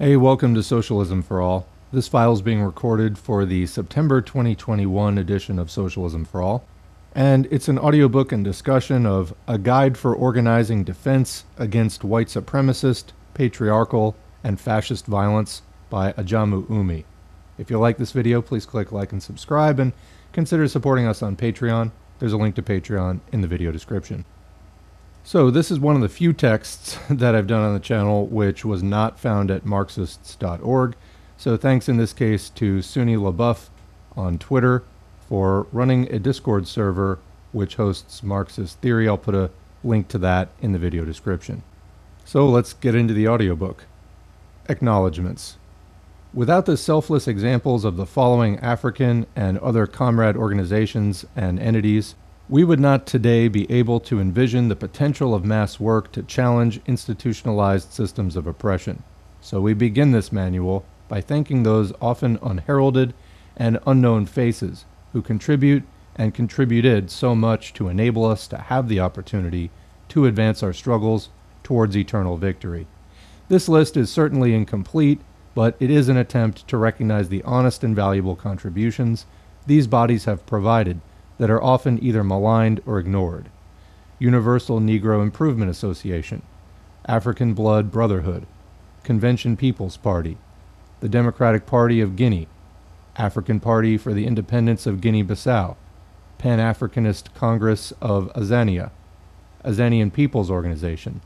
Hey, welcome to Socialism for All. This file is being recorded for the September 2021 edition of Socialism for All, and it's an audiobook and discussion of A Guide for Organizing Defense Against White Supremacist, Patriarchal, and Fascist Violence by Ahjamu Umi. If you like this video, please click like and subscribe, and consider supporting us on Patreon. There's a link to Patreon in the video description. So, this is one of the few texts that I've done on the channel which was not found at Marxists.org. So, thanks in this case to Sunni LaBeouf on Twitter for running a Discord server which hosts Marxist theory. I'll put a link to that in the video description. So, let's get into the audiobook. Acknowledgements. Without the selfless examples of the following African and other comrade organizations and entities, we would not today be able to envision the potential of mass work to challenge institutionalized systems of oppression. So we begin this manual by thanking those often unheralded and unknown faces who contribute and contributed so much to enable us to have the opportunity to advance our struggles towards eternal victory. This list is certainly incomplete, but it is an attempt to recognize the honest and valuable contributions these bodies have provided that are often either maligned or ignored. Universal Negro Improvement Association, African Blood Brotherhood, Convention People's Party, the Democratic Party of Guinea, African Party for the Independence of Guinea-Bissau, Pan-Africanist Congress of Azania, Azanian People's Organization,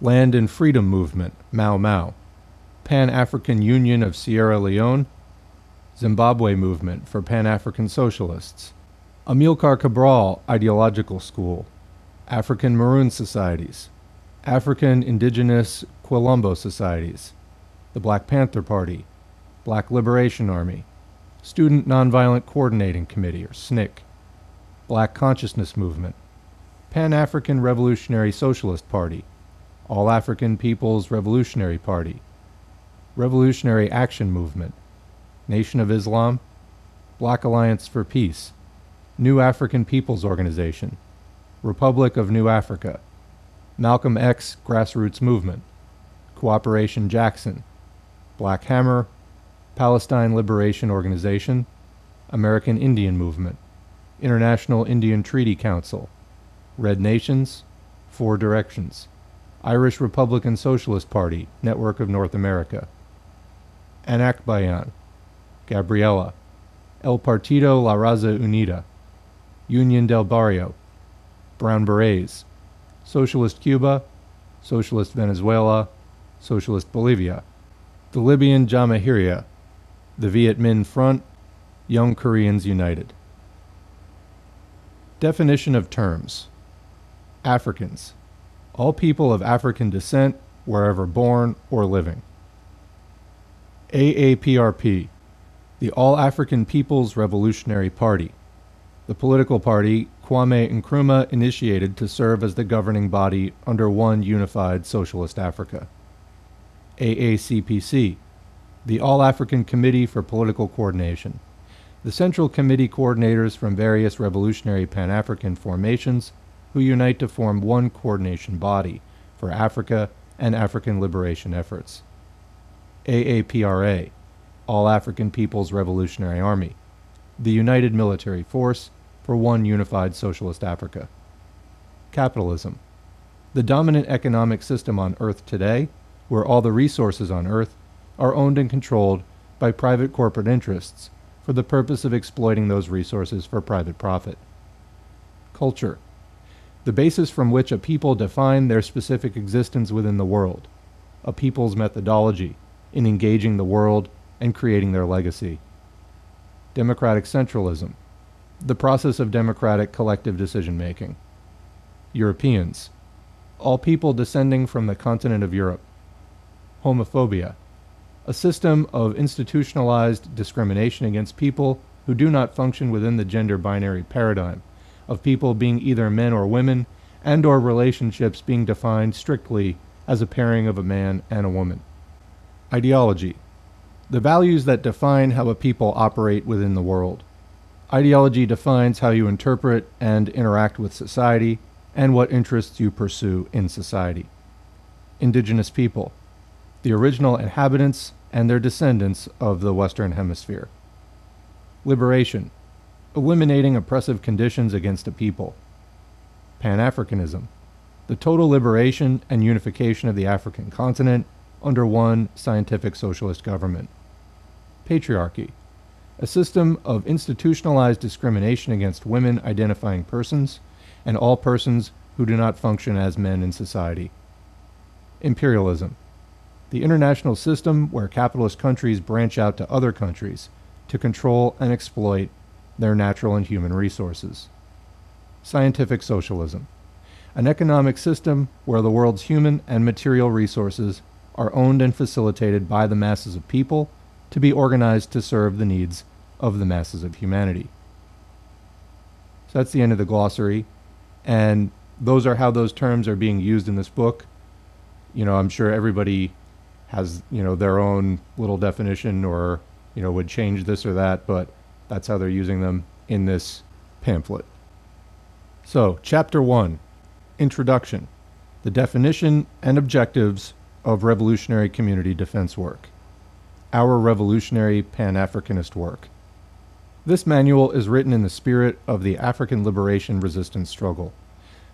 Land and Freedom Movement, Mau Mau, Pan-African Union of Sierra Leone, Zimbabwe Movement for Pan-African Socialists, Amilcar Cabral Ideological School, African Maroon Societies, African Indigenous Quilombo Societies, the Black Panther Party, Black Liberation Army, Student Nonviolent Coordinating Committee, or SNCC, Black Consciousness Movement, Pan African Revolutionary Socialist Party, All African People's Revolutionary Party, Revolutionary Action Movement, Nation of Islam, Black Alliance for Peace, New African Peoples Organization, Republic of New Africa, Malcolm X Grassroots Movement, Cooperation Jackson, Black Hammer, Palestine Liberation Organization, American Indian Movement, International Indian Treaty Council, Red Nations, Four Directions, Irish Republican Socialist Party, Network of North America, Anakbayan, Gabriela, El Partido La Raza Unida, Union del Barrio, Brown Berets, Socialist Cuba, Socialist Venezuela, Socialist Bolivia, the Libyan Jamahiriya, the Viet Minh Front, Young Koreans United. Definition of terms Africans, all people of African descent, wherever born or living. AAPRP, the All African People's Revolutionary Party, the political party Kwame Nkrumah initiated to serve as the governing body under one unified socialist Africa. AACPC, the All African Committee for Political Coordination, the Central Committee coordinators from various revolutionary Pan African formations who unite to form one coordination body for Africa and African liberation efforts. AAPRA, All African People's Revolutionary Army, the United Military Force for one unified socialist Africa. Capitalism. The dominant economic system on Earth today, where all the resources on Earth are owned and controlled by private corporate interests for the purpose of exploiting those resources for private profit. Culture. The basis from which a people define their specific existence within the world. A people's methodology in engaging the world and creating their legacy. Democratic centralism the process of democratic collective decision making. Europeans, all people descending from the continent of Europe. Homophobia, a system of institutionalized discrimination against people who do not function within the gender binary paradigm of people being either men or women and or relationships being defined strictly as a pairing of a man and a woman. Ideology, the values that define how a people operate within the world. Ideology defines how you interpret and interact with society and what interests you pursue in society. Indigenous people, the original inhabitants and their descendants of the Western Hemisphere. Liberation, eliminating oppressive conditions against a people. Pan Africanism, the total liberation and unification of the African continent under one scientific socialist government. Patriarchy, a system of institutionalized discrimination against women identifying persons and all persons who do not function as men in society. Imperialism, the international system where capitalist countries branch out to other countries to control and exploit their natural and human resources. Scientific socialism, an economic system where the world's human and material resources are owned and facilitated by the masses of people to be organized to serve the needs of the masses of humanity. So that's the end of the glossary. And those are how those terms are being used in this book. You know, I'm sure everybody has, you know, their own little definition or, you know, would change this or that, but that's how they're using them in this pamphlet. So, Chapter 1 Introduction The Definition and Objectives of Revolutionary Community Defense Work. Our Revolutionary Pan Africanist Work. This manual is written in the spirit of the African liberation resistance struggle.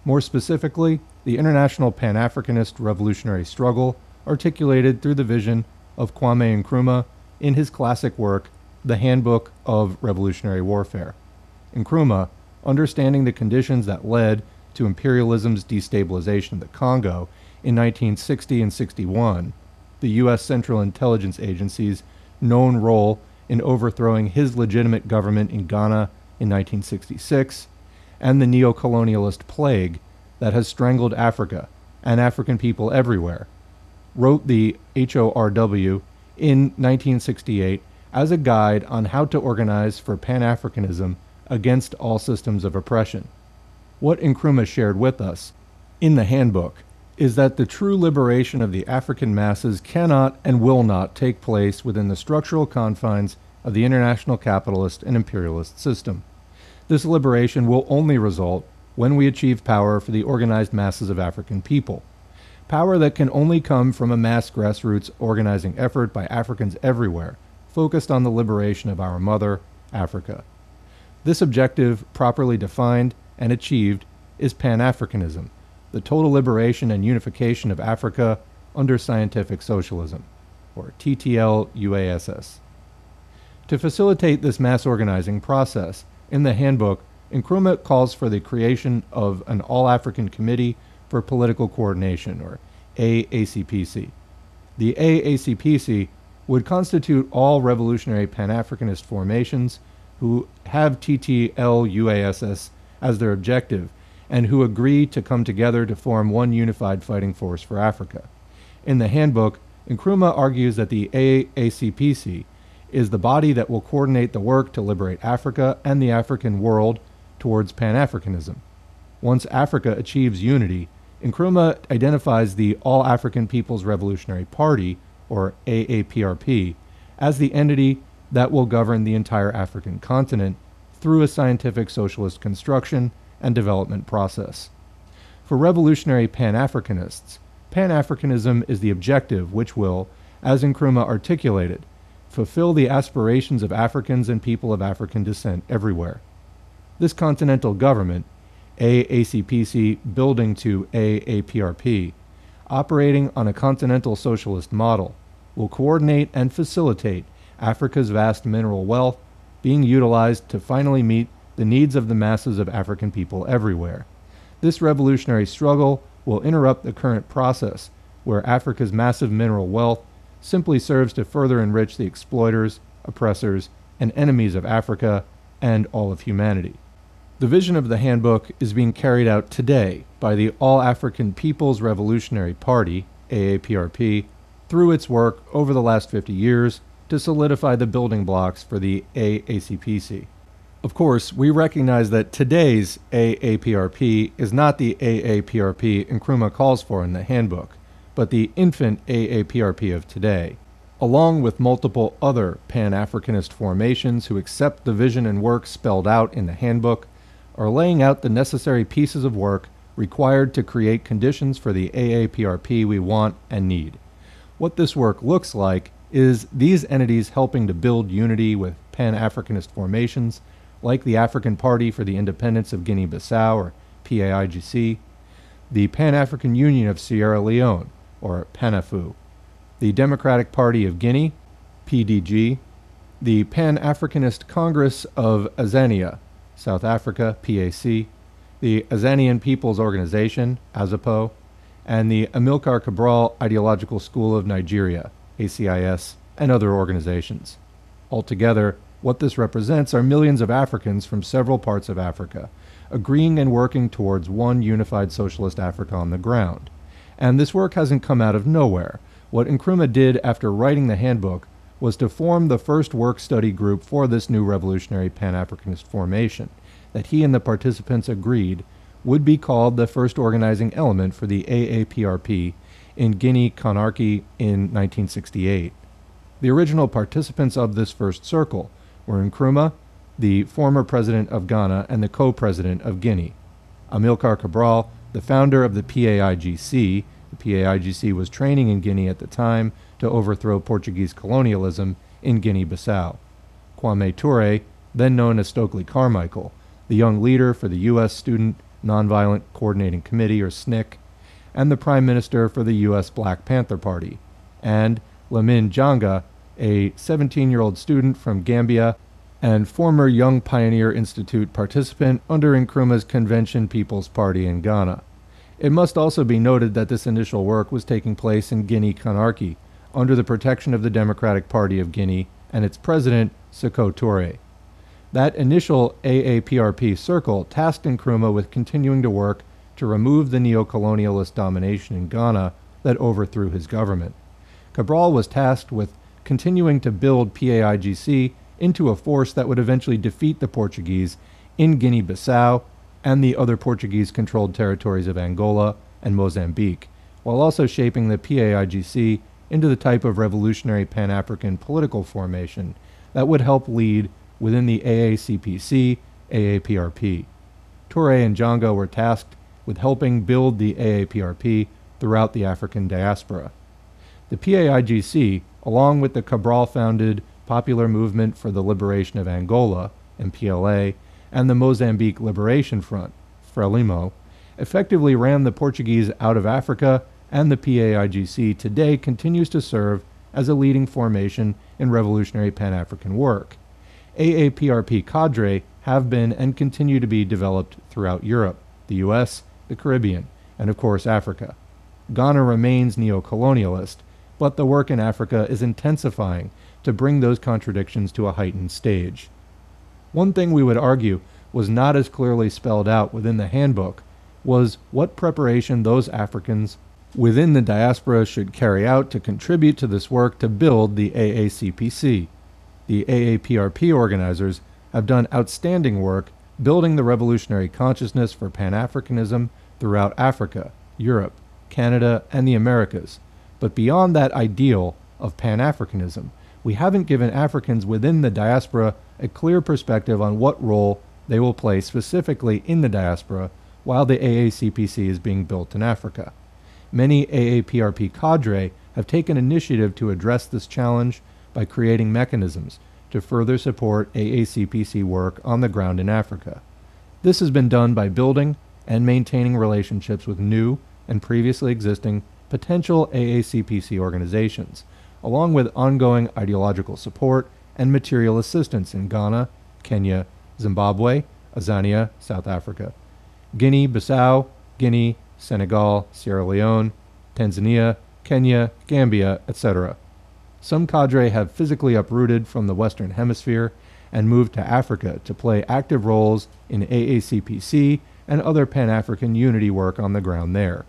More specifically, the international Pan Africanist revolutionary struggle articulated through the vision of Kwame Nkrumah in his classic work, The Handbook of Revolutionary Warfare. Nkrumah, understanding the conditions that led to imperialism's destabilization of the Congo in 1960 and 61, the U.S. Central Intelligence Agency's known role in overthrowing his legitimate government in Ghana in 1966, and the neo-colonialist plague that has strangled Africa and African people everywhere, wrote the HORW in 1968 as a guide on how to organize for Pan Africanism against all systems of oppression. What Nkrumah shared with us in the handbook is that the true liberation of the African masses cannot and will not take place within the structural confines of the international capitalist and imperialist system. This liberation will only result when we achieve power for the organized masses of African people. Power that can only come from a mass grassroots organizing effort by Africans everywhere, focused on the liberation of our mother, Africa. This objective, properly defined and achieved, is Pan Africanism, the total liberation and unification of Africa under scientific socialism, or TTL UASS. To facilitate this mass organizing process, in the handbook, Nkrumah calls for the creation of an All African Committee for Political Coordination, or AACPC. The AACPC would constitute all revolutionary Pan Africanist formations who have TTL-UASS as their objective and who agree to come together to form one unified fighting force for Africa. In the handbook, Nkrumah argues that the AACPC is the body that will coordinate the work to liberate Africa and the African world towards Pan Africanism. Once Africa achieves unity, Nkrumah identifies the All African People's Revolutionary Party, or AAPRP, as the entity that will govern the entire African continent through a scientific socialist construction and development process. For revolutionary Pan Africanists, Pan Africanism is the objective which will, as Nkrumah articulated, fulfill the aspirations of Africans and people of African descent everywhere. This continental government, AACPC building to AAPRP, operating on a continental socialist model, will coordinate and facilitate Africa's vast mineral wealth being utilized to finally meet the needs of the masses of African people everywhere. This revolutionary struggle will interrupt the current process where Africa's massive mineral wealth simply serves to further enrich the exploiters, oppressors, and enemies of Africa and all of humanity. The vision of the handbook is being carried out today by the All African People's Revolutionary Party, AAPRP, through its work over the last 50 years to solidify the building blocks for the AACPC. Of course, we recognize that today's AAPRP is not the AAPRP Nkrumah calls for in the handbook, but the infant AAPRP of today, along with multiple other Pan Africanist formations who accept the vision and work spelled out in the handbook are laying out the necessary pieces of work required to create conditions for the AAPRP we want and need. What this work looks like is these entities helping to build unity with Pan Africanist formations like the African Party for the Independence of Guinea Bissau, or PAIGC, the Pan African Union of Sierra Leone, or PANAFU, the Democratic Party of Guinea, PDG, the Pan Africanist Congress of Azania, South Africa, PAC, the Azanian People's Organization, AZAPO, and the Amilcar Cabral Ideological School of Nigeria, ACIS, and other organizations. Altogether, what this represents are millions of Africans from several parts of Africa, agreeing and working towards one unified socialist Africa on the ground. And this work hasn't come out of nowhere. What Nkrumah did after writing the handbook was to form the first work study group for this new revolutionary Pan Africanist formation that he and the participants agreed would be called the first organizing element for the AAPRP in Guinea Conakry in 1968. The original participants of this first circle were Nkrumah, the former president of Ghana and the co president of Guinea, Amilcar Cabral, the founder of the PAIGC. The PAIGC was training in Guinea at the time to overthrow Portuguese colonialism in Guinea Bissau. Kwame Ture, then known as Stokely Carmichael, the young leader for the U.S. Student Nonviolent Coordinating Committee, or SNCC, and the Prime Minister for the U.S. Black Panther Party, and Lamin Janga, a 17 year old student from Gambia and former Young Pioneer Institute participant under Nkrumah's Convention People's Party in Ghana. It must also be noted that this initial work was taking place in Guinea Conakry under the protection of the Democratic Party of Guinea and its president, Sekou Touré. That initial AAPRP circle tasked Nkrumah with continuing to work to remove the neo-colonialist domination in Ghana that overthrew his government. Cabral was tasked with continuing to build PAIGC into a force that would eventually defeat the Portuguese in Guinea-Bissau and the other Portuguese-controlled territories of Angola and Mozambique, while also shaping the PAIGC into the type of revolutionary Pan-African political formation that would help lead within the AACPC, AAPRP. Ture and Janga were tasked with helping build the AAPRP throughout the African diaspora. The PAIGC, along with the Cabral founded Popular Movement for the Liberation of Angola, MPLA, and the Mozambique Liberation Front, Frelimo, effectively ran the Portuguese out of Africa, and the PAIGC today continues to serve as a leading formation in revolutionary Pan African work. AAPRP cadre have been and continue to be developed throughout Europe, the US, the Caribbean, and of course Africa. Ghana remains neo colonialist, but the work in Africa is intensifying to bring those contradictions to a heightened stage. One thing we would argue was not as clearly spelled out within the handbook was what preparation those Africans within the diaspora should carry out to contribute to this work to build the AACPC the AAPRP organizers have done outstanding work building the revolutionary consciousness for Pan Africanism throughout Africa, Europe, Canada, and the Americas. But beyond that ideal of Pan Africanism, we haven't given Africans within the diaspora a clear perspective on what role they will play specifically in the diaspora while the AACPC is being built in Africa. Many AAPRP cadre have taken initiative to address this challenge by creating mechanisms to further support AACPC work on the ground in Africa. This has been done by building and maintaining relationships with new and previously existing potential AACPC organizations, along with ongoing ideological support and material assistance in Ghana, Kenya, Zimbabwe, Azania, South Africa, Guinea Bissau, Guinea, Senegal, Sierra Leone, Tanzania, Kenya, Gambia, etc. Some cadre have physically uprooted from the Western Hemisphere and moved to Africa to play active roles in AACPC and other Pan African unity work on the ground there.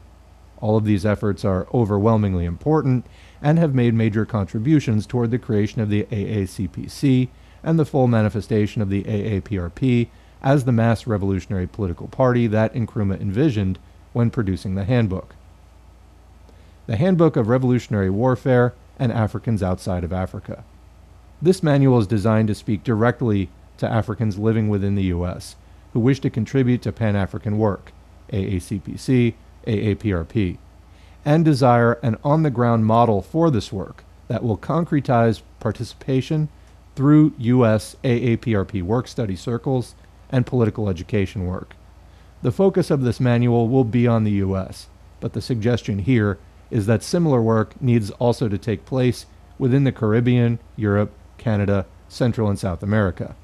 All of these efforts are overwhelmingly important and have made major contributions toward the creation of the AACPC and the full manifestation of the AAPRP as the mass revolutionary political party that Nkrumah envisioned when producing the handbook. The Handbook of Revolutionary Warfare and Africans outside of Africa. This manual is designed to speak directly to Africans living within the U.S. who wish to contribute to Pan African work, AACPC, AAPRP, and desire an on the ground model for this work that will concretize participation through U.S. AAPRP work study circles and political education work. The focus of this manual will be on the U.S., but the suggestion here is that similar work needs also to take place within the Caribbean, Europe, Canada, Central and South America.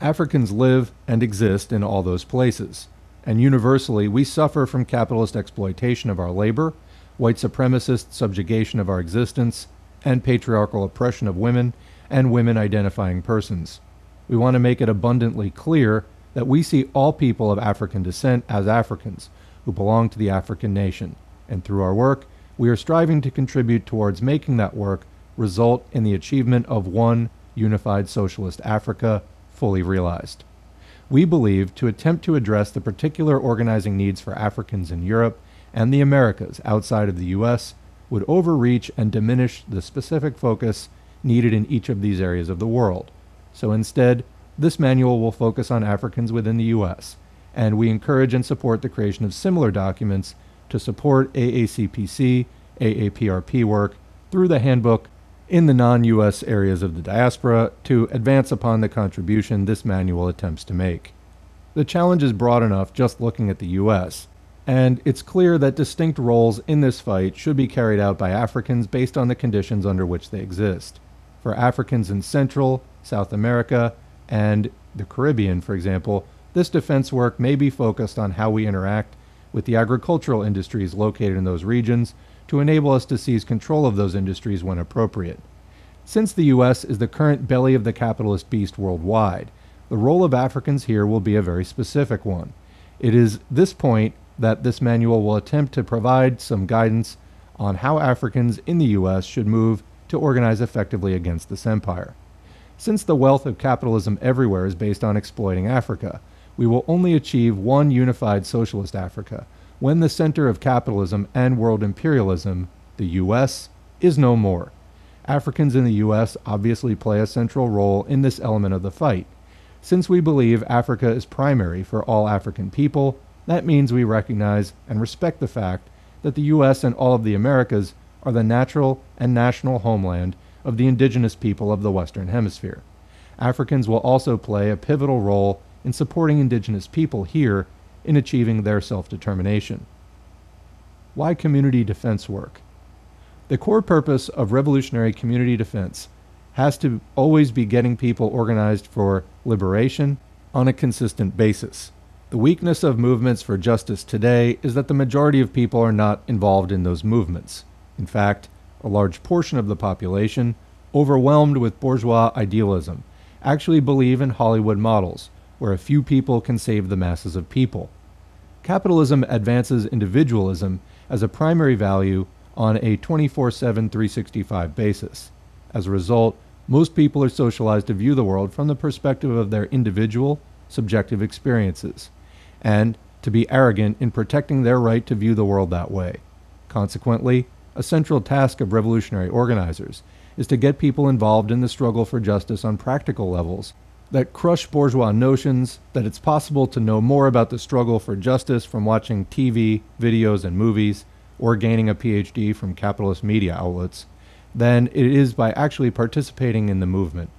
Africans live and exist in all those places, and universally we suffer from capitalist exploitation of our labor, white supremacist subjugation of our existence, and patriarchal oppression of women and women identifying persons. We want to make it abundantly clear that we see all people of African descent as Africans who belong to the African nation, and through our work, we are striving to contribute towards making that work result in the achievement of one unified socialist Africa fully realized. We believe to attempt to address the particular organizing needs for Africans in Europe and the Americas outside of the U.S. would overreach and diminish the specific focus needed in each of these areas of the world. So instead, this manual will focus on Africans within the U.S., and we encourage and support the creation of similar documents to support AACPC, AAPRP work through the handbook in the non US areas of the diaspora to advance upon the contribution this manual attempts to make. The challenge is broad enough just looking at the US, and it's clear that distinct roles in this fight should be carried out by Africans based on the conditions under which they exist. For Africans in Central, South America, and the Caribbean, for example, this defense work may be focused on how we interact with the agricultural industries located in those regions to enable us to seize control of those industries when appropriate. Since the U.S. is the current belly of the capitalist beast worldwide, the role of Africans here will be a very specific one. It is this point that this manual will attempt to provide some guidance on how Africans in the U.S. should move to organize effectively against this empire. Since the wealth of capitalism everywhere is based on exploiting Africa, we will only achieve one unified socialist Africa when the center of capitalism and world imperialism, the U.S., is no more. Africans in the U.S. obviously play a central role in this element of the fight. Since we believe Africa is primary for all African people, that means we recognize and respect the fact that the U.S. and all of the Americas are the natural and national homeland of the indigenous people of the Western Hemisphere. Africans will also play a pivotal role in supporting indigenous people here in achieving their self determination. Why community defense work? The core purpose of revolutionary community defense has to always be getting people organized for liberation on a consistent basis. The weakness of movements for justice today is that the majority of people are not involved in those movements. In fact, a large portion of the population, overwhelmed with bourgeois idealism, actually believe in Hollywood models, where a few people can save the masses of people. Capitalism advances individualism as a primary value on a 24 7 365 basis. As a result, most people are socialized to view the world from the perspective of their individual, subjective experiences, and to be arrogant in protecting their right to view the world that way. Consequently, a central task of revolutionary organizers is to get people involved in the struggle for justice on practical levels that crush bourgeois notions that it's possible to know more about the struggle for justice from watching TV, videos, and movies, or gaining a PhD from capitalist media outlets, than it is by actually participating in the movement.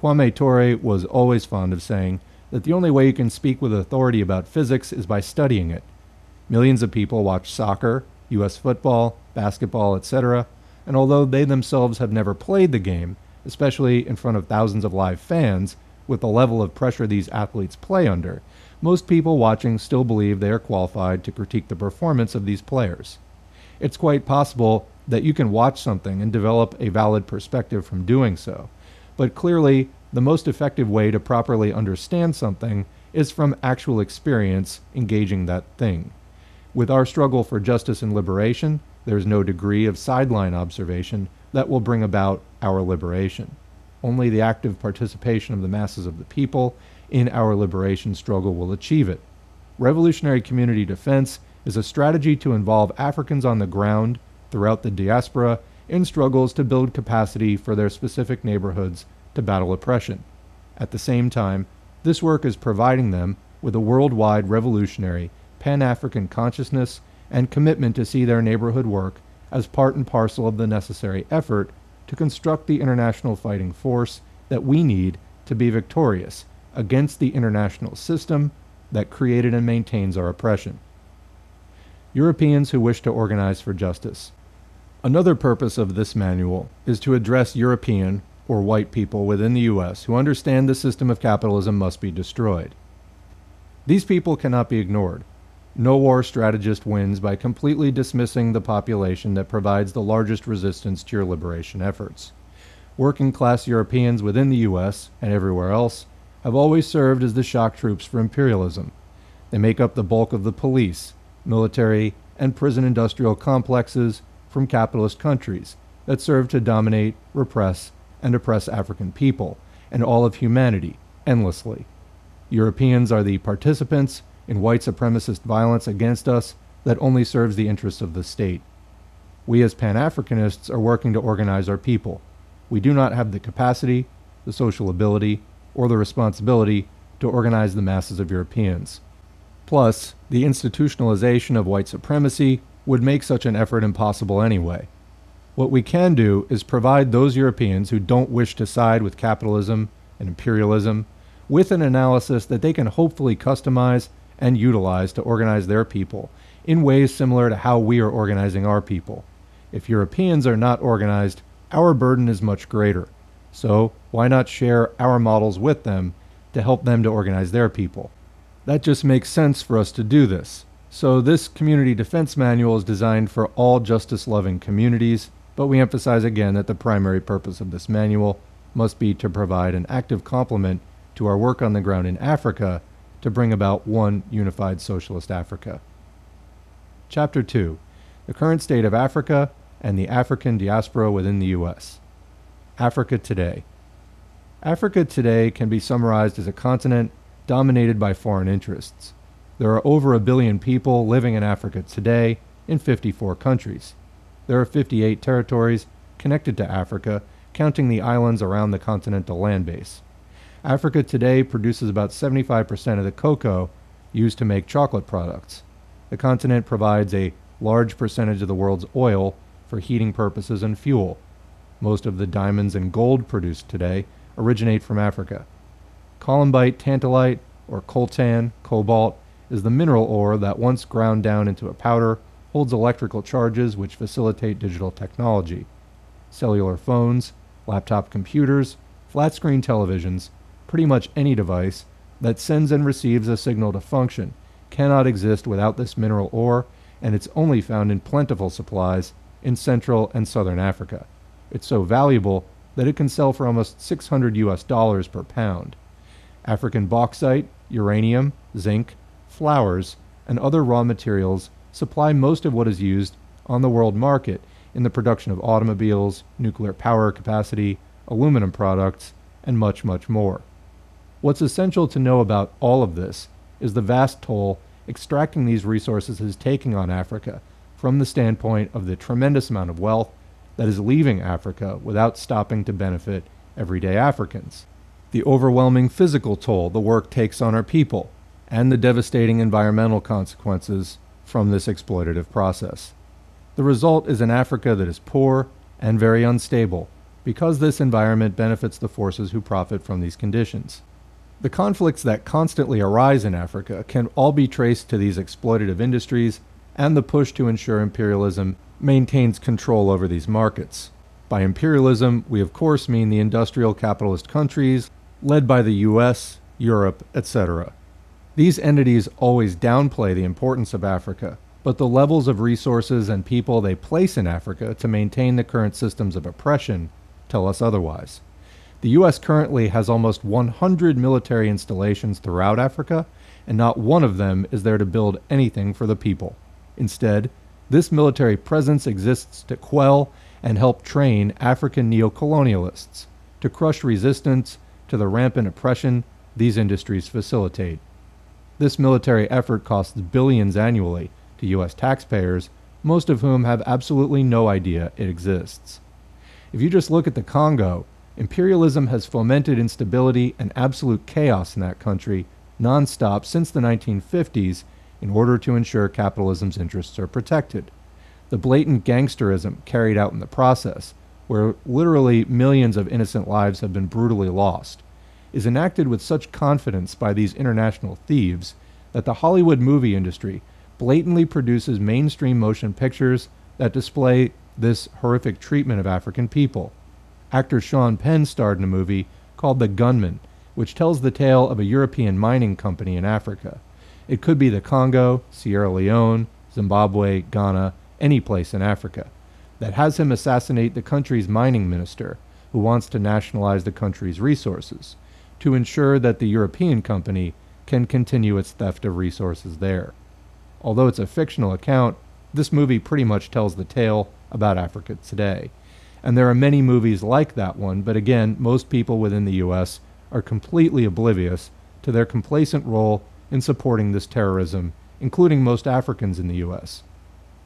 Kwame Ture was always fond of saying that the only way you can speak with authority about physics is by studying it. Millions of people watch soccer, US football, basketball, etc., and although they themselves have never played the game, especially in front of thousands of live fans, with the level of pressure these athletes play under, most people watching still believe they are qualified to critique the performance of these players. It's quite possible that you can watch something and develop a valid perspective from doing so, but clearly, the most effective way to properly understand something is from actual experience engaging that thing. With our struggle for justice and liberation, there is no degree of sideline observation that will bring about our liberation. Only the active participation of the masses of the people in our liberation struggle will achieve it. Revolutionary community defense is a strategy to involve Africans on the ground throughout the diaspora in struggles to build capacity for their specific neighborhoods to battle oppression. At the same time, this work is providing them with a worldwide revolutionary Pan African consciousness and commitment to see their neighborhood work as part and parcel of the necessary effort to construct the international fighting force that we need to be victorious against the international system that created and maintains our oppression. Europeans who wish to organize for justice. Another purpose of this manual is to address European or white people within the U.S. who understand the system of capitalism must be destroyed. These people cannot be ignored. No war strategist wins by completely dismissing the population that provides the largest resistance to your liberation efforts. Working class Europeans within the U.S. and everywhere else have always served as the shock troops for imperialism. They make up the bulk of the police, military, and prison industrial complexes from capitalist countries that serve to dominate, repress, and oppress African people and all of humanity endlessly. Europeans are the participants in white supremacist violence against us that only serves the interests of the state. We as Pan Africanists are working to organize our people. We do not have the capacity, the social ability, or the responsibility to organize the masses of Europeans. Plus, the institutionalization of white supremacy would make such an effort impossible anyway. What we can do is provide those Europeans who don't wish to side with capitalism and imperialism with an analysis that they can hopefully customize and utilize to organize their people in ways similar to how we are organizing our people. If Europeans are not organized, our burden is much greater. So, why not share our models with them to help them to organize their people? That just makes sense for us to do this. So, this community defense manual is designed for all justice loving communities, but we emphasize again that the primary purpose of this manual must be to provide an active complement to our work on the ground in Africa to bring about one unified socialist Africa. Chapter 2 The Current State of Africa and the African Diaspora Within the U.S. Africa Today. Africa today can be summarized as a continent dominated by foreign interests. There are over a billion people living in Africa today in 54 countries. There are 58 territories connected to Africa, counting the islands around the continental land base. Africa today produces about 75% of the cocoa used to make chocolate products. The continent provides a large percentage of the world's oil for heating purposes and fuel. Most of the diamonds and gold produced today originate from Africa. Columbite, tantalite, or coltan, cobalt, is the mineral ore that once ground down into a powder holds electrical charges which facilitate digital technology. Cellular phones, laptop computers, flat screen televisions, pretty much any device that sends and receives a signal to function cannot exist without this mineral ore, and it's only found in plentiful supplies in Central and Southern Africa. It's so valuable that it can sell for almost 600 US dollars per pound. African bauxite, uranium, zinc, flowers, and other raw materials supply most of what is used on the world market in the production of automobiles, nuclear power capacity, aluminum products, and much, much more. What's essential to know about all of this is the vast toll extracting these resources is taking on Africa from the standpoint of the tremendous amount of wealth that is leaving Africa without stopping to benefit everyday Africans, the overwhelming physical toll the work takes on our people, and the devastating environmental consequences from this exploitative process. The result is an Africa that is poor and very unstable because this environment benefits the forces who profit from these conditions. The conflicts that constantly arise in Africa can all be traced to these exploitative industries and the push to ensure imperialism maintains control over these markets. By imperialism, we of course mean the industrial capitalist countries led by the US, Europe, etc. These entities always downplay the importance of Africa, but the levels of resources and people they place in Africa to maintain the current systems of oppression tell us otherwise. The US currently has almost 100 military installations throughout Africa, and not one of them is there to build anything for the people. Instead, this military presence exists to quell and help train African neocolonialists to crush resistance to the rampant oppression these industries facilitate. This military effort costs billions annually to U.S. taxpayers, most of whom have absolutely no idea it exists. If you just look at the Congo, imperialism has fomented instability and absolute chaos in that country nonstop since the 1950s in order to ensure capitalism's interests are protected. The blatant gangsterism carried out in the process, where literally millions of innocent lives have been brutally lost, is enacted with such confidence by these international thieves that the Hollywood movie industry blatantly produces mainstream motion pictures that display this horrific treatment of African people. Actor Sean Penn starred in a movie called The Gunman, which tells the tale of a European mining company in Africa. It could be the Congo, Sierra Leone, Zimbabwe, Ghana, any place in Africa, that has him assassinate the country's mining minister, who wants to nationalize the country's resources, to ensure that the European company can continue its theft of resources there. Although it's a fictional account, this movie pretty much tells the tale about Africa today. And there are many movies like that one, but again, most people within the US are completely oblivious to their complacent role in supporting this terrorism, including most Africans in the US.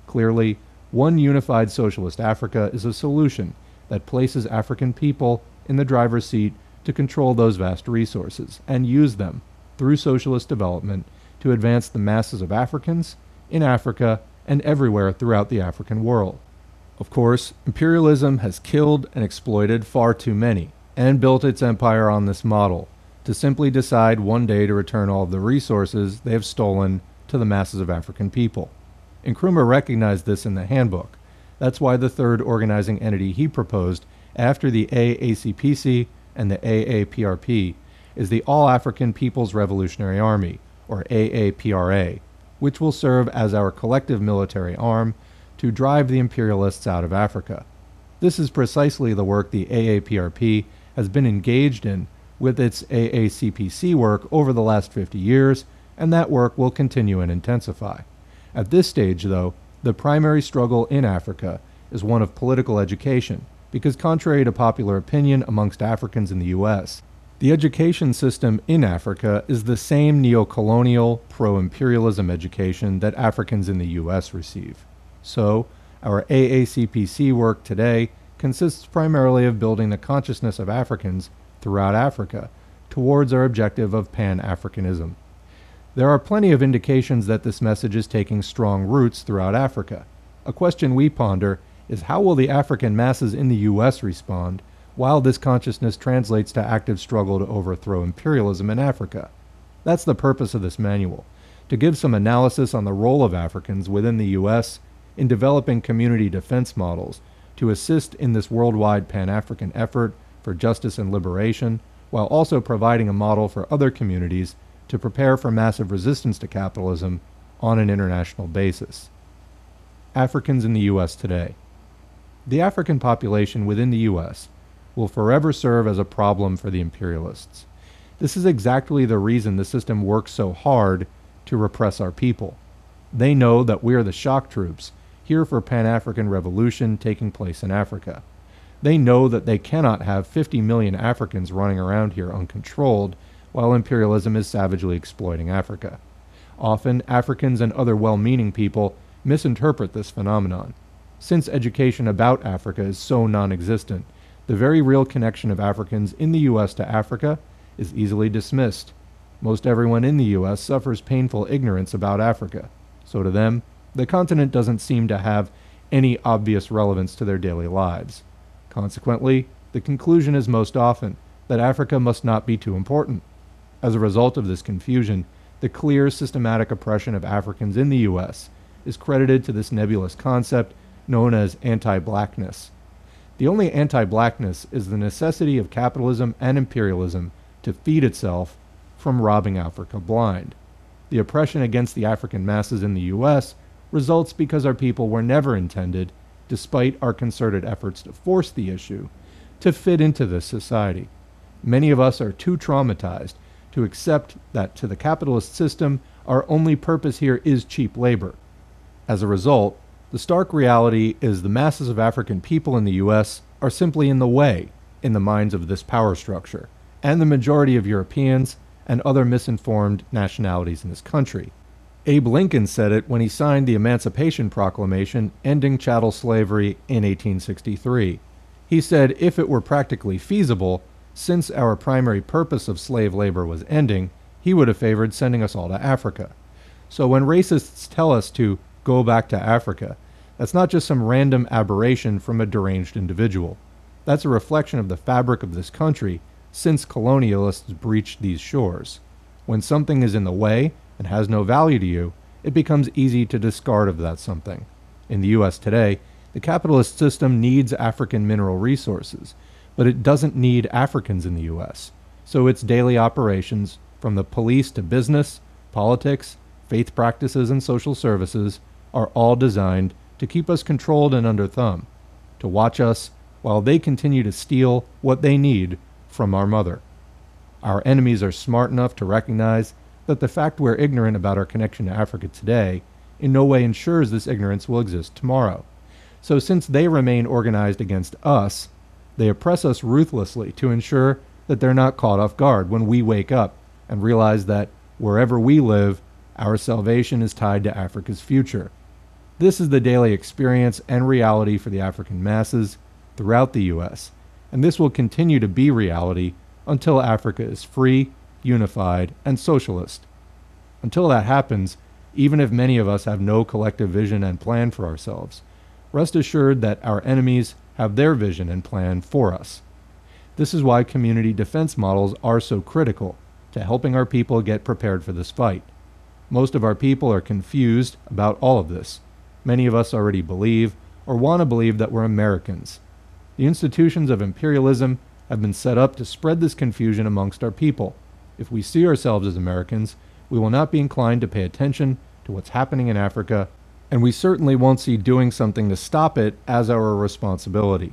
Clearly, one unified socialist Africa is a solution that places African people in the driver's seat to control those vast resources and use them through socialist development to advance the masses of Africans in Africa and everywhere throughout the African world. Of course, imperialism has killed and exploited far too many, and built its empire on this model to simply decide one day to return all of the resources they have stolen to the masses of African people. Nkrumah recognized this in the handbook. That's why the third organizing entity he proposed after the AACPC and the AAPRP is the All African People's Revolutionary Army, or AAPRA, which will serve as our collective military arm to drive the imperialists out of Africa. This is precisely the work the AAPRP has been engaged in with its AACPC work over the last 50 years, and that work will continue and intensify. At this stage, though, the primary struggle in Africa is one of political education, because contrary to popular opinion amongst Africans in the U.S., the education system in Africa is the same neo-colonial, pro-imperialism education that Africans in the U.S. receive. So, our AACPC work today consists primarily of building the consciousness of Africans throughout Africa towards our objective of Pan Africanism. There are plenty of indications that this message is taking strong roots throughout Africa. A question we ponder is how will the African masses in the U.S. respond while this consciousness translates to active struggle to overthrow imperialism in Africa? That's the purpose of this manual to give some analysis on the role of Africans within the U.S. in developing community defense models to assist in this worldwide Pan African effort for justice and liberation, while also providing a model for other communities to prepare for massive resistance to capitalism on an international basis. Africans in the U.S. today. The African population within the U.S. will forever serve as a problem for the imperialists. This is exactly the reason the system works so hard to repress our people. They know that we are the shock troops, here for Pan African revolution taking place in Africa. They know that they cannot have 50 million Africans running around here uncontrolled while imperialism is savagely exploiting Africa. Often, Africans and other well meaning people misinterpret this phenomenon. Since education about Africa is so non existent, the very real connection of Africans in the U.S. to Africa is easily dismissed. Most everyone in the U.S. suffers painful ignorance about Africa, so to them, the continent doesn't seem to have any obvious relevance to their daily lives. Consequently, the conclusion is most often that Africa must not be too important. As a result of this confusion, the clear systematic oppression of Africans in the U.S. is credited to this nebulous concept known as anti blackness. The only anti blackness is the necessity of capitalism and imperialism to feed itself from robbing Africa blind. The oppression against the African masses in the U.S. results because our people were never intended despite our concerted efforts to force the issue, to fit into this society. Many of us are too traumatized to accept that to the capitalist system, our only purpose here is cheap labor. As a result, the stark reality is the masses of African people in the U.S. are simply in the way in the minds of this power structure, and the majority of Europeans and other misinformed nationalities in this country. Abe Lincoln said it when he signed the Emancipation Proclamation ending chattel slavery in 1863. He said if it were practically feasible, since our primary purpose of slave labor was ending, he would have favored sending us all to Africa. So when racists tell us to go back to Africa, that's not just some random aberration from a deranged individual. That's a reflection of the fabric of this country since colonialists breached these shores. When something is in the way and has no value to you, it becomes easy to discard of that something. In the US today, the capitalist system needs African mineral resources, but it doesn't need Africans in the US. So its daily operations, from the police to business, politics, faith practices, and social services, are all designed to keep us controlled and under thumb, to watch us while they continue to steal what they need from our mother. Our enemies are smart enough to recognize that the fact we're ignorant about our connection to Africa today in no way ensures this ignorance will exist tomorrow. So, since they remain organized against us, they oppress us ruthlessly to ensure that they're not caught off guard when we wake up and realize that wherever we live, our salvation is tied to Africa's future. This is the daily experience and reality for the African masses throughout the U.S., and this will continue to be reality until Africa is free, unified, and socialist. Until that happens, even if many of us have no collective vision and plan for ourselves, rest assured that our enemies have their vision and plan for us. This is why community defense models are so critical to helping our people get prepared for this fight. Most of our people are confused about all of this. Many of us already believe or want to believe that we're Americans. The institutions of imperialism have been set up to spread this confusion amongst our people. If we see ourselves as Americans, we will not be inclined to pay attention to what's happening in Africa, and we certainly won't see doing something to stop it as our responsibility.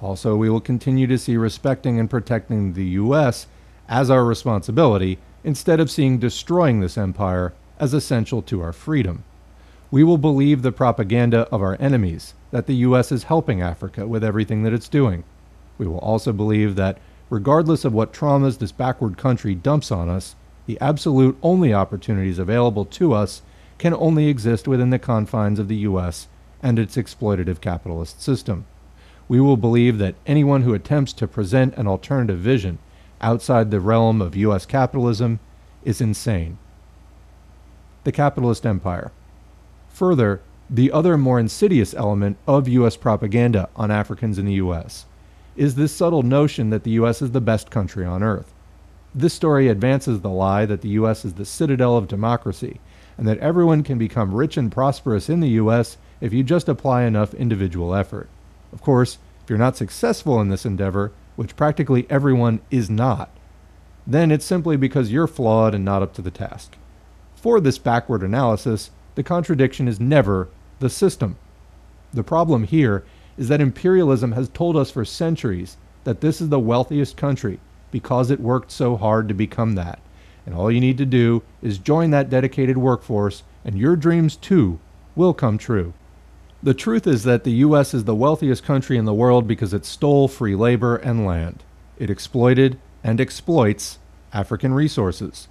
Also, we will continue to see respecting and protecting the U.S. as our responsibility instead of seeing destroying this empire as essential to our freedom. We will believe the propaganda of our enemies that the U.S. is helping Africa with everything that it's doing. We will also believe that, regardless of what traumas this backward country dumps on us, the absolute only opportunities available to us can only exist within the confines of the U.S. and its exploitative capitalist system. We will believe that anyone who attempts to present an alternative vision outside the realm of U.S. capitalism is insane. The capitalist empire. Further, the other more insidious element of U.S. propaganda on Africans in the U.S. is this subtle notion that the U.S. is the best country on earth. This story advances the lie that the U.S. is the citadel of democracy and that everyone can become rich and prosperous in the U.S. if you just apply enough individual effort. Of course, if you're not successful in this endeavor, which practically everyone is not, then it's simply because you're flawed and not up to the task. For this backward analysis, the contradiction is never the system. The problem here is that imperialism has told us for centuries that this is the wealthiest country because it worked so hard to become that. And all you need to do is join that dedicated workforce, and your dreams too will come true. The truth is that the U.S. is the wealthiest country in the world because it stole free labor and land. It exploited and exploits African resources.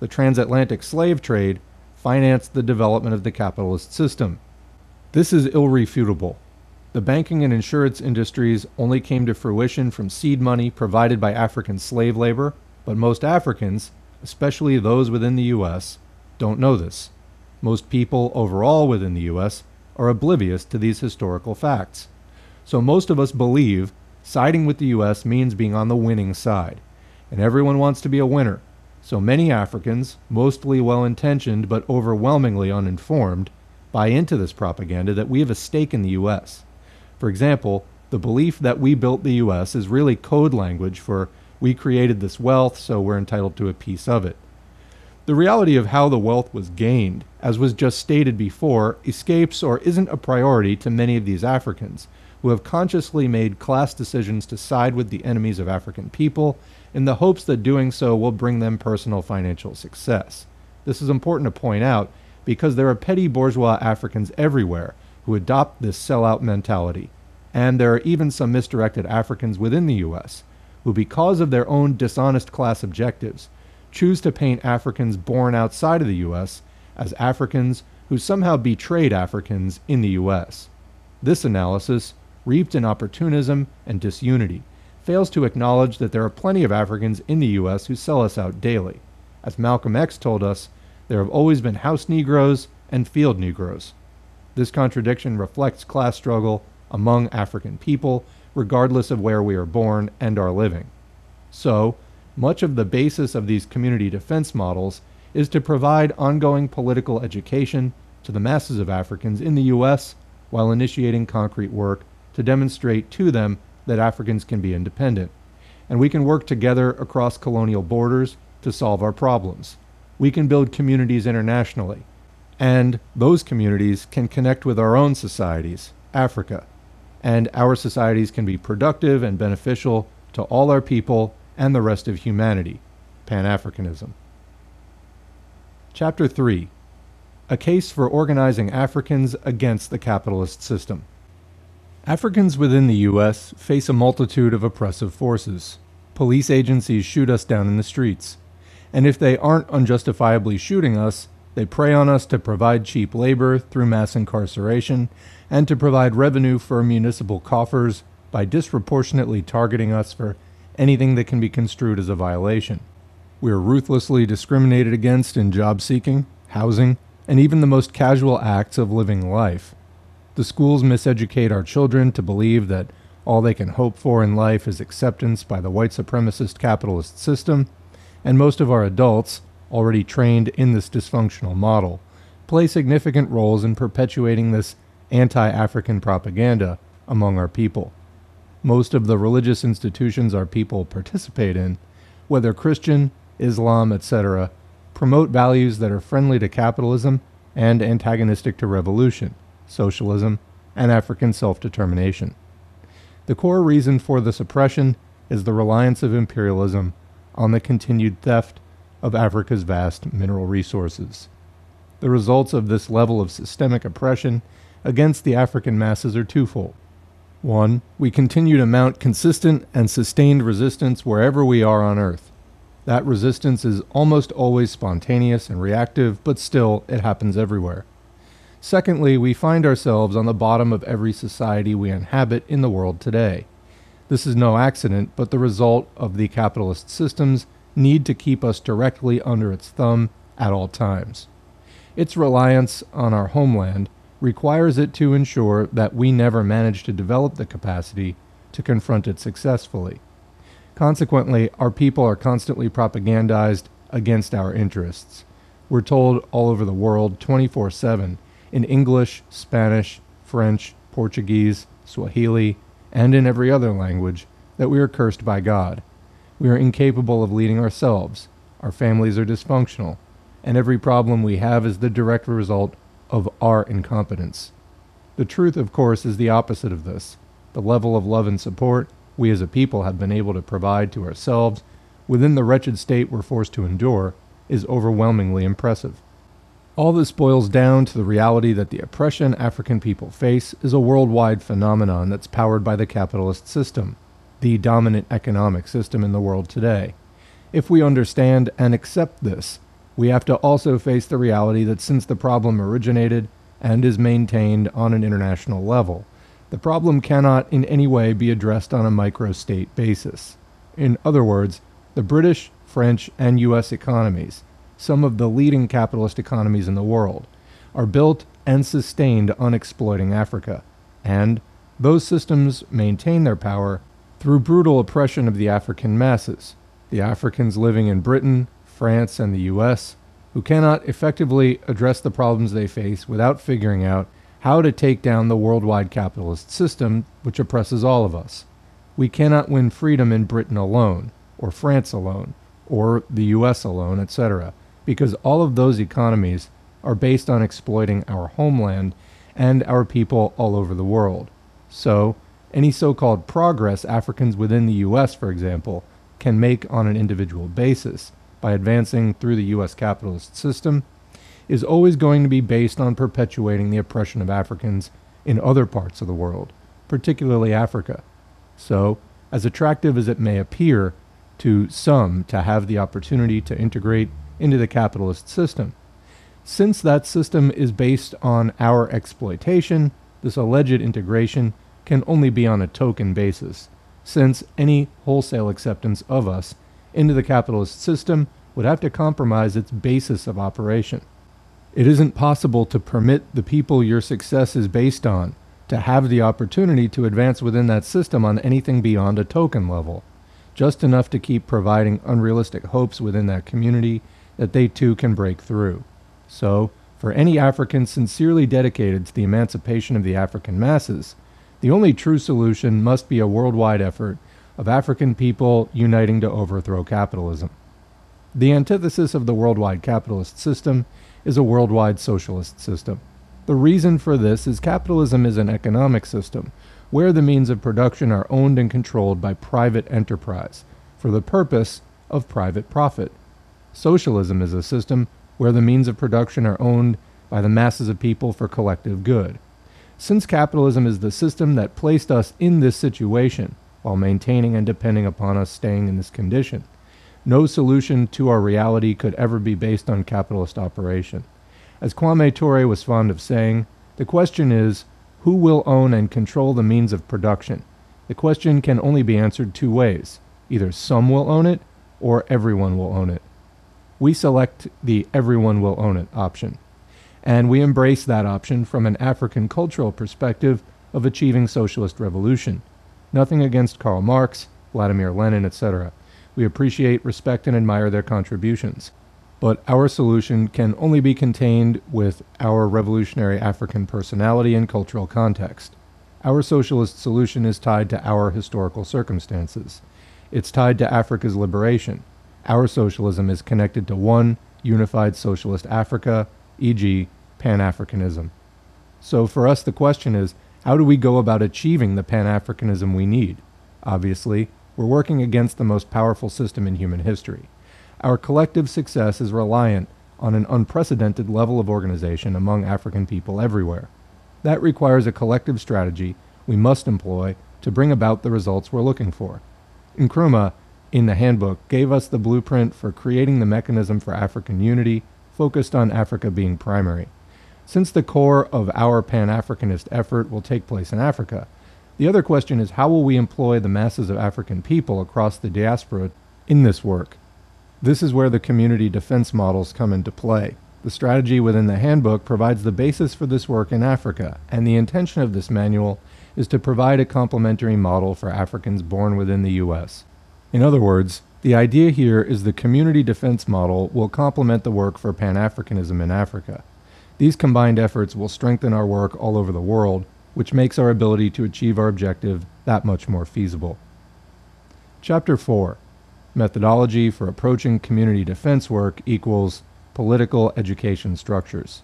The transatlantic slave trade financed the development of the capitalist system. This is irrefutable. The banking and insurance industries only came to fruition from seed money provided by African slave labor, but most Africans, especially those within the U.S., don't know this. Most people overall within the U.S. are oblivious to these historical facts. So most of us believe siding with the U.S. means being on the winning side, and everyone wants to be a winner, so many Africans, mostly well intentioned but overwhelmingly uninformed, buy into this propaganda that we have a stake in the U.S. For example, the belief that we built the U.S. is really code language for we created this wealth, so we're entitled to a piece of it. The reality of how the wealth was gained, as was just stated before, escapes or isn't a priority to many of these Africans, who have consciously made class decisions to side with the enemies of African people in the hopes that doing so will bring them personal financial success. This is important to point out because there are petty bourgeois Africans everywhere who adopt this sellout mentality, and there are even some misdirected Africans within the U.S. who, because of their own dishonest class objectives, choose to paint Africans born outside of the U.S. as Africans who somehow betrayed Africans in the U.S. This analysis, reaped in opportunism and disunity, fails to acknowledge that there are plenty of Africans in the U.S. who sell us out daily. As Malcolm X told us, There have always been house Negroes and field Negroes. This contradiction reflects class struggle among African people, regardless of where we are born and are living. So, much of the basis of these community defense models is to provide ongoing political education to the masses of Africans in the U.S. while initiating concrete work to demonstrate to them that Africans can be independent. And we can work together across colonial borders to solve our problems. We can build communities internationally. And those communities can connect with our own societies, Africa. And our societies can be productive and beneficial to all our people and the rest of humanity, Pan Africanism. Chapter 3 A Case for Organizing Africans Against the Capitalist System. Africans within the U.S. face a multitude of oppressive forces. Police agencies shoot us down in the streets. And if they aren't unjustifiably shooting us, they prey on us to provide cheap labor through mass incarceration and to provide revenue for municipal coffers by disproportionately targeting us for anything that can be construed as a violation. We are ruthlessly discriminated against in job seeking, housing, and even the most casual acts of living life. The schools miseducate our children to believe that all they can hope for in life is acceptance by the white supremacist capitalist system, and most of our adults, already trained in this dysfunctional model, play significant roles in perpetuating this anti African propaganda among our people most of the religious institutions our people participate in, whether Christian, Islam, etc., promote values that are friendly to capitalism and antagonistic to revolution, socialism, and African self determination. The core reason for this oppression is the reliance of imperialism on the continued theft of Africa's vast mineral resources. The results of this level of systemic oppression against the African masses are twofold. 1. We continue to mount consistent and sustained resistance wherever we are on Earth. That resistance is almost always spontaneous and reactive, but still, it happens everywhere. Secondly, we find ourselves on the bottom of every society we inhabit in the world today. This is no accident, but the result of the capitalist system's need to keep us directly under its thumb at all times. Its reliance on our homeland requires it to ensure that we never manage to develop the capacity to confront it successfully. Consequently, our people are constantly propagandized against our interests. We're told all over the world 24 7 in English, Spanish, French, Portuguese, Swahili, and in every other language that we are cursed by God. We are incapable of leading ourselves. Our families are dysfunctional. And every problem we have is the direct result of our incompetence. The truth, of course, is the opposite of this. The level of love and support we as a people have been able to provide to ourselves within the wretched state we're forced to endure is overwhelmingly impressive. All this boils down to the reality that the oppression African people face is a worldwide phenomenon that's powered by the capitalist system, the dominant economic system in the world today. If we understand and accept this, we have to also face the reality that since the problem originated and is maintained on an international level, the problem cannot in any way be addressed on a micro-state basis. In other words, the British, French, and US economies, some of the leading capitalist economies in the world, are built and sustained on exploiting Africa, and those systems maintain their power through brutal oppression of the African masses. The Africans living in Britain, France, and the US, who cannot effectively address the problems they face without figuring out how to take down the worldwide capitalist system which oppresses all of us. We cannot win freedom in Britain alone, or France alone, or the US alone, etc., because all of those economies are based on exploiting our homeland and our people all over the world. So, any so called progress Africans within the US, for example, can make on an individual basis by advancing through the U.S. capitalist system is always going to be based on perpetuating the oppression of Africans in other parts of the world, particularly Africa. So, as attractive as it may appear to some to have the opportunity to integrate into the capitalist system, since that system is based on our exploitation, this alleged integration can only be on a token basis, since any wholesale acceptance of us into the capitalist system would have to compromise its basis of operation. It isn't possible to permit the people your success is based on to have the opportunity to advance within that system on anything beyond a token level, just enough to keep providing unrealistic hopes within that community that they too can break through. So, for any African sincerely dedicated to the emancipation of the African masses, the only true solution must be a worldwide effort of African people uniting to overthrow capitalism. The antithesis of the worldwide capitalist system is a worldwide socialist system. The reason for this is capitalism is an economic system where the means of production are owned and controlled by private enterprise for the purpose of private profit. Socialism is a system where the means of production are owned by the masses of people for collective good. Since capitalism is the system that placed us in this situation while maintaining and depending upon us staying in this condition, no solution to our reality could ever be based on capitalist operation. As Kwame Ture was fond of saying, the question is who will own and control the means of production? The question can only be answered two ways either some will own it or everyone will own it. We select the everyone will own it option, and we embrace that option from an African cultural perspective of achieving socialist revolution. Nothing against Karl Marx, Vladimir Lenin, etc. We appreciate, respect, and admire their contributions. But our solution can only be contained with our revolutionary African personality and cultural context. Our socialist solution is tied to our historical circumstances. It's tied to Africa's liberation. Our socialism is connected to one unified socialist Africa, e.g., Pan Africanism. So for us, the question is how do we go about achieving the Pan Africanism we need? Obviously, we're working against the most powerful system in human history. Our collective success is reliant on an unprecedented level of organization among African people everywhere. That requires a collective strategy we must employ to bring about the results we're looking for. Nkrumah, in the handbook, gave us the blueprint for creating the mechanism for African unity focused on Africa being primary. Since the core of our Pan Africanist effort will take place in Africa, the other question is how will we employ the masses of African people across the diaspora in this work? This is where the community defense models come into play. The strategy within the handbook provides the basis for this work in Africa, and the intention of this manual is to provide a complementary model for Africans born within the U.S. In other words, the idea here is the community defense model will complement the work for Pan Africanism in Africa. These combined efforts will strengthen our work all over the world which makes our ability to achieve our objective that much more feasible. Chapter 4 Methodology for Approaching Community Defense Work equals Political Education Structures.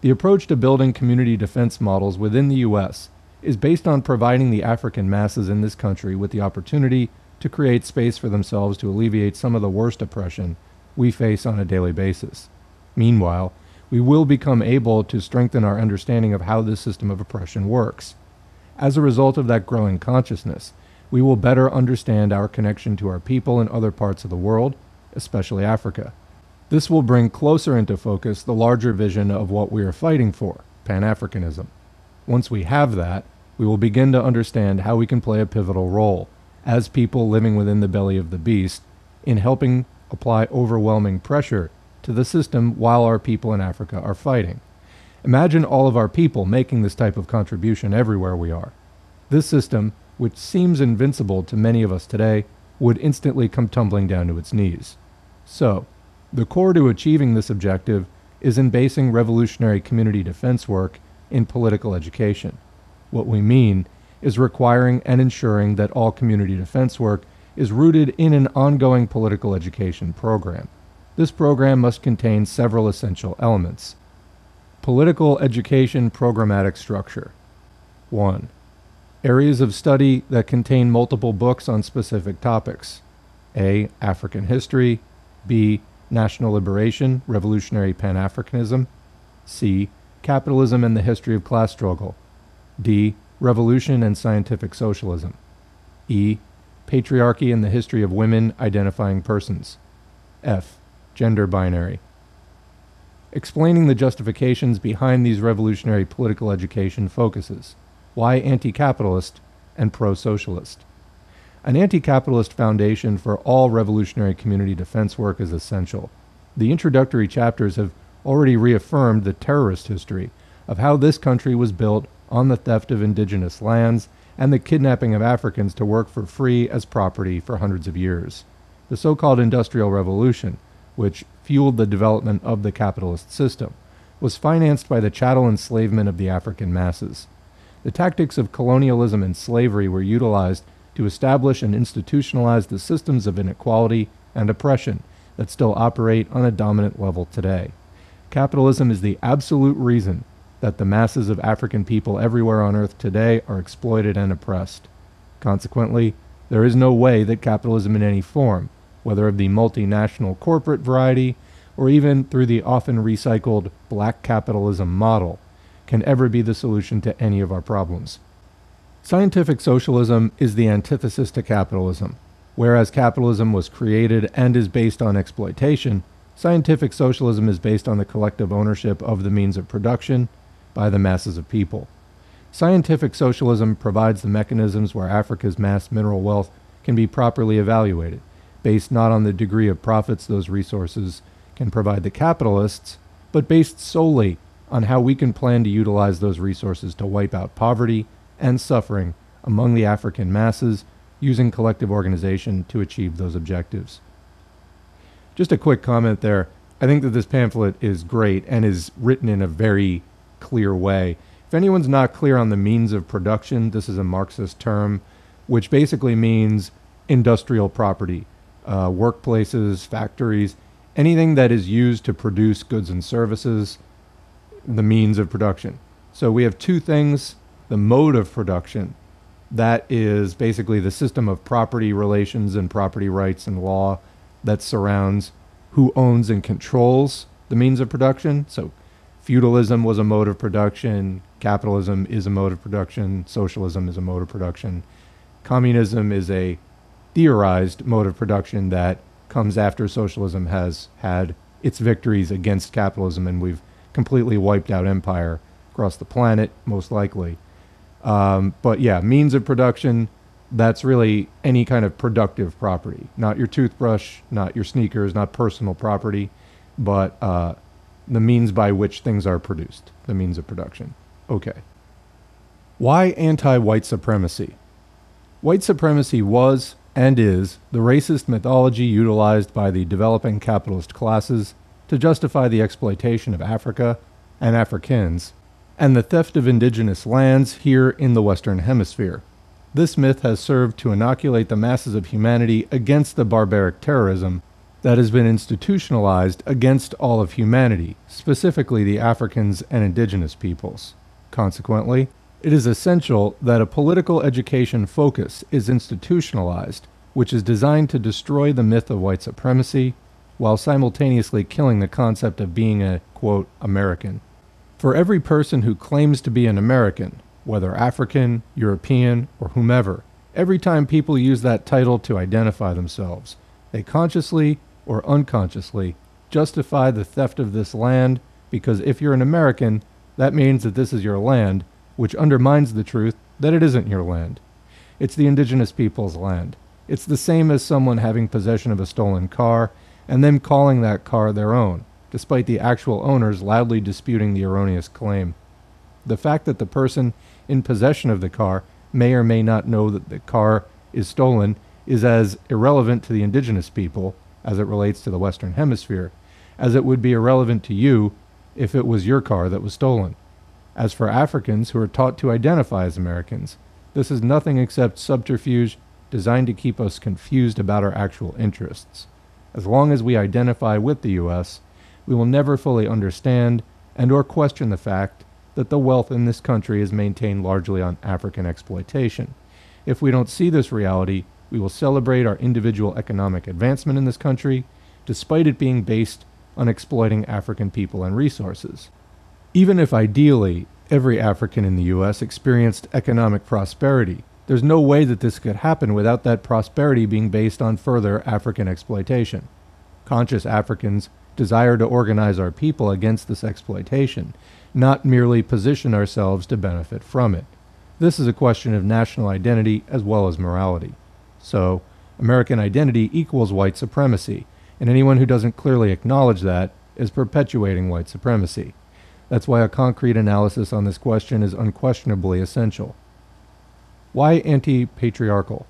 The approach to building community defense models within the U.S. is based on providing the African masses in this country with the opportunity to create space for themselves to alleviate some of the worst oppression we face on a daily basis. Meanwhile, we will become able to strengthen our understanding of how this system of oppression works. As a result of that growing consciousness, we will better understand our connection to our people in other parts of the world, especially Africa. This will bring closer into focus the larger vision of what we are fighting for Pan Africanism. Once we have that, we will begin to understand how we can play a pivotal role, as people living within the belly of the beast, in helping apply overwhelming pressure to the system while our people in Africa are fighting. Imagine all of our people making this type of contribution everywhere we are. This system, which seems invincible to many of us today, would instantly come tumbling down to its knees. So, the core to achieving this objective is in basing revolutionary community defense work in political education. What we mean is requiring and ensuring that all community defense work is rooted in an ongoing political education program. This program must contain several essential elements. Political education programmatic structure. 1. Areas of study that contain multiple books on specific topics. A. African history. B. National liberation, revolutionary Pan Africanism. C. Capitalism and the history of class struggle. D. Revolution and scientific socialism. E. Patriarchy and the history of women identifying persons. F gender binary. Explaining the justifications behind these revolutionary political education focuses. Why anti capitalist and pro socialist? An anti capitalist foundation for all revolutionary community defense work is essential. The introductory chapters have already reaffirmed the terrorist history of how this country was built on the theft of indigenous lands and the kidnapping of Africans to work for free as property for hundreds of years. The so called Industrial Revolution, which fueled the development of the capitalist system, was financed by the chattel enslavement of the African masses. The tactics of colonialism and slavery were utilized to establish and institutionalize the systems of inequality and oppression that still operate on a dominant level today. Capitalism is the absolute reason that the masses of African people everywhere on earth today are exploited and oppressed. Consequently, there is no way that capitalism in any form, whether of the multinational corporate variety or even through the often recycled black capitalism model, can ever be the solution to any of our problems. Scientific socialism is the antithesis to capitalism. Whereas capitalism was created and is based on exploitation, scientific socialism is based on the collective ownership of the means of production by the masses of people. Scientific socialism provides the mechanisms where Africa's mass mineral wealth can be properly evaluated, based not on the degree of profits those resources can provide the capitalists, but based solely on how we can plan to utilize those resources to wipe out poverty and suffering among the African masses using collective organization to achieve those objectives. Just a quick comment there. I think that this pamphlet is great and is written in a very clear way. If anyone's not clear on the means of production, this is a Marxist term, which basically means industrial property, uh, workplaces, factories, anything that is used to produce goods and services, the means of production. So we have two things the mode of production that is basically the system of property relations and property rights and law that surrounds who owns and controls the means of production. So, feudalism was a mode of production, capitalism is a mode of production, socialism is a mode of production, communism is a theorized mode of production that comes after socialism has had its victories against capitalism and we've completely wiped out empire across the planet, most likely. Um, but yeah, means of production, that's really any kind of productive property. Not your toothbrush, not your sneakers, not personal property, but uh, the means by which things are produced, the means of production. Okay. Why anti white supremacy? White supremacy was and is the racist mythology utilized by the developing capitalist classes to justify the exploitation of Africa and Africans and the theft of indigenous lands here in the Western Hemisphere. This myth has served to inoculate the masses of humanity against the barbaric terrorism that has been institutionalized against all of humanity, specifically the Africans and indigenous peoples. Consequently, it is essential that a political education focus is institutionalized, which is designed to destroy the myth of white supremacy while simultaneously killing the concept of being a, quote, American. For every person who claims to be an American, whether African, European, or whomever, every time people use that title to identify themselves, they consciously or unconsciously justify the theft of this land because if you're an American, that means that this is your land, which undermines the truth that it isn't your land. It's the indigenous people's land. It's the same as someone having possession of a stolen car and them calling that car their own despite the actual owners loudly disputing the erroneous claim. The fact that the person in possession of the car may or may not know that the car is stolen is as irrelevant to the indigenous people, as it relates to the Western Hemisphere, as it would be irrelevant to you if it was your car that was stolen. As for Africans who are taught to identify as Americans, this is nothing except subterfuge designed to keep us confused about our actual interests. As long as we identify with the U.S., we will never fully understand and or question the fact that the wealth in this country is maintained largely on African exploitation. If we don't see this reality, we will celebrate our individual economic advancement in this country, despite it being based on exploiting African people and resources. Even if ideally every African in the U.S. experienced economic prosperity, there's no way that this could happen without that prosperity being based on further African exploitation. Conscious Africans desire to organize our people against this exploitation, not merely position ourselves to benefit from it. This is a question of national identity as well as morality. So, American identity equals white supremacy, and anyone who doesn't clearly acknowledge that is perpetuating white supremacy. That's why a concrete analysis on this question is unquestionably essential. Why anti patriarchal?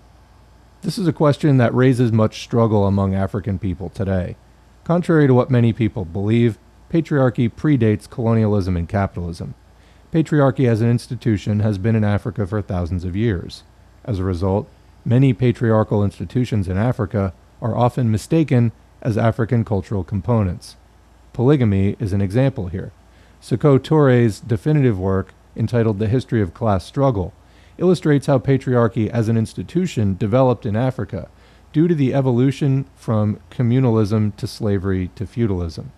This is a question that raises much struggle among African people today. Contrary to what many people believe, patriarchy predates colonialism and capitalism. Patriarchy as an institution has been in Africa for thousands of years. As a result, many patriarchal institutions in Africa are often mistaken as African cultural components. Polygamy is an example here. Sekou Touré's definitive work, entitled The History of Class Struggle, illustrates how patriarchy as an institution developed in Africa due to the evolution from communalism to slavery to feudalism.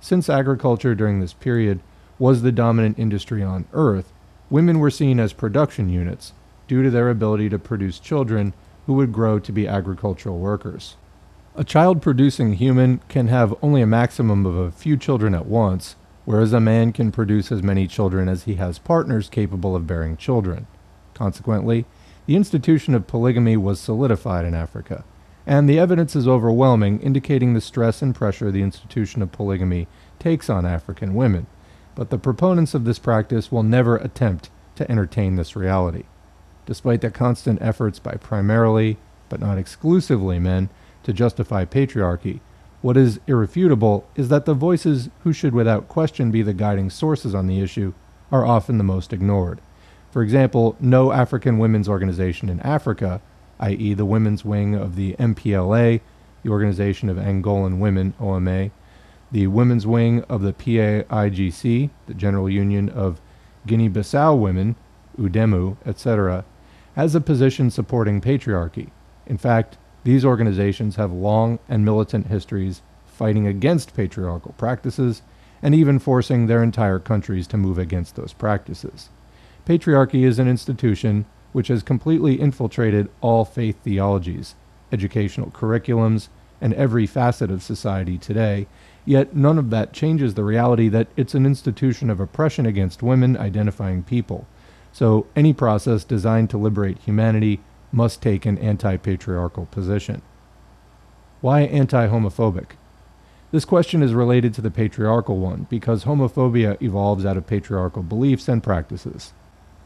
Since agriculture during this period was the dominant industry on earth, women were seen as production units due to their ability to produce children who would grow to be agricultural workers. A child producing human can have only a maximum of a few children at once, whereas a man can produce as many children as he has partners capable of bearing children. Consequently, the institution of polygamy was solidified in Africa, and the evidence is overwhelming, indicating the stress and pressure the institution of polygamy takes on African women. But the proponents of this practice will never attempt to entertain this reality. Despite the constant efforts by primarily, but not exclusively, men to justify patriarchy, what is irrefutable is that the voices who should without question be the guiding sources on the issue are often the most ignored. For example, no African women's organization in Africa, i.e., the women's wing of the MPLA, the Organization of Angolan Women, OMA, the women's wing of the PAIGC, the General Union of Guinea Bissau Women, UDEMU, etc., has a position supporting patriarchy. In fact, these organizations have long and militant histories fighting against patriarchal practices and even forcing their entire countries to move against those practices. Patriarchy is an institution which has completely infiltrated all faith theologies, educational curriculums, and every facet of society today, yet none of that changes the reality that it's an institution of oppression against women identifying people. So any process designed to liberate humanity must take an anti patriarchal position. Why anti homophobic? This question is related to the patriarchal one because homophobia evolves out of patriarchal beliefs and practices.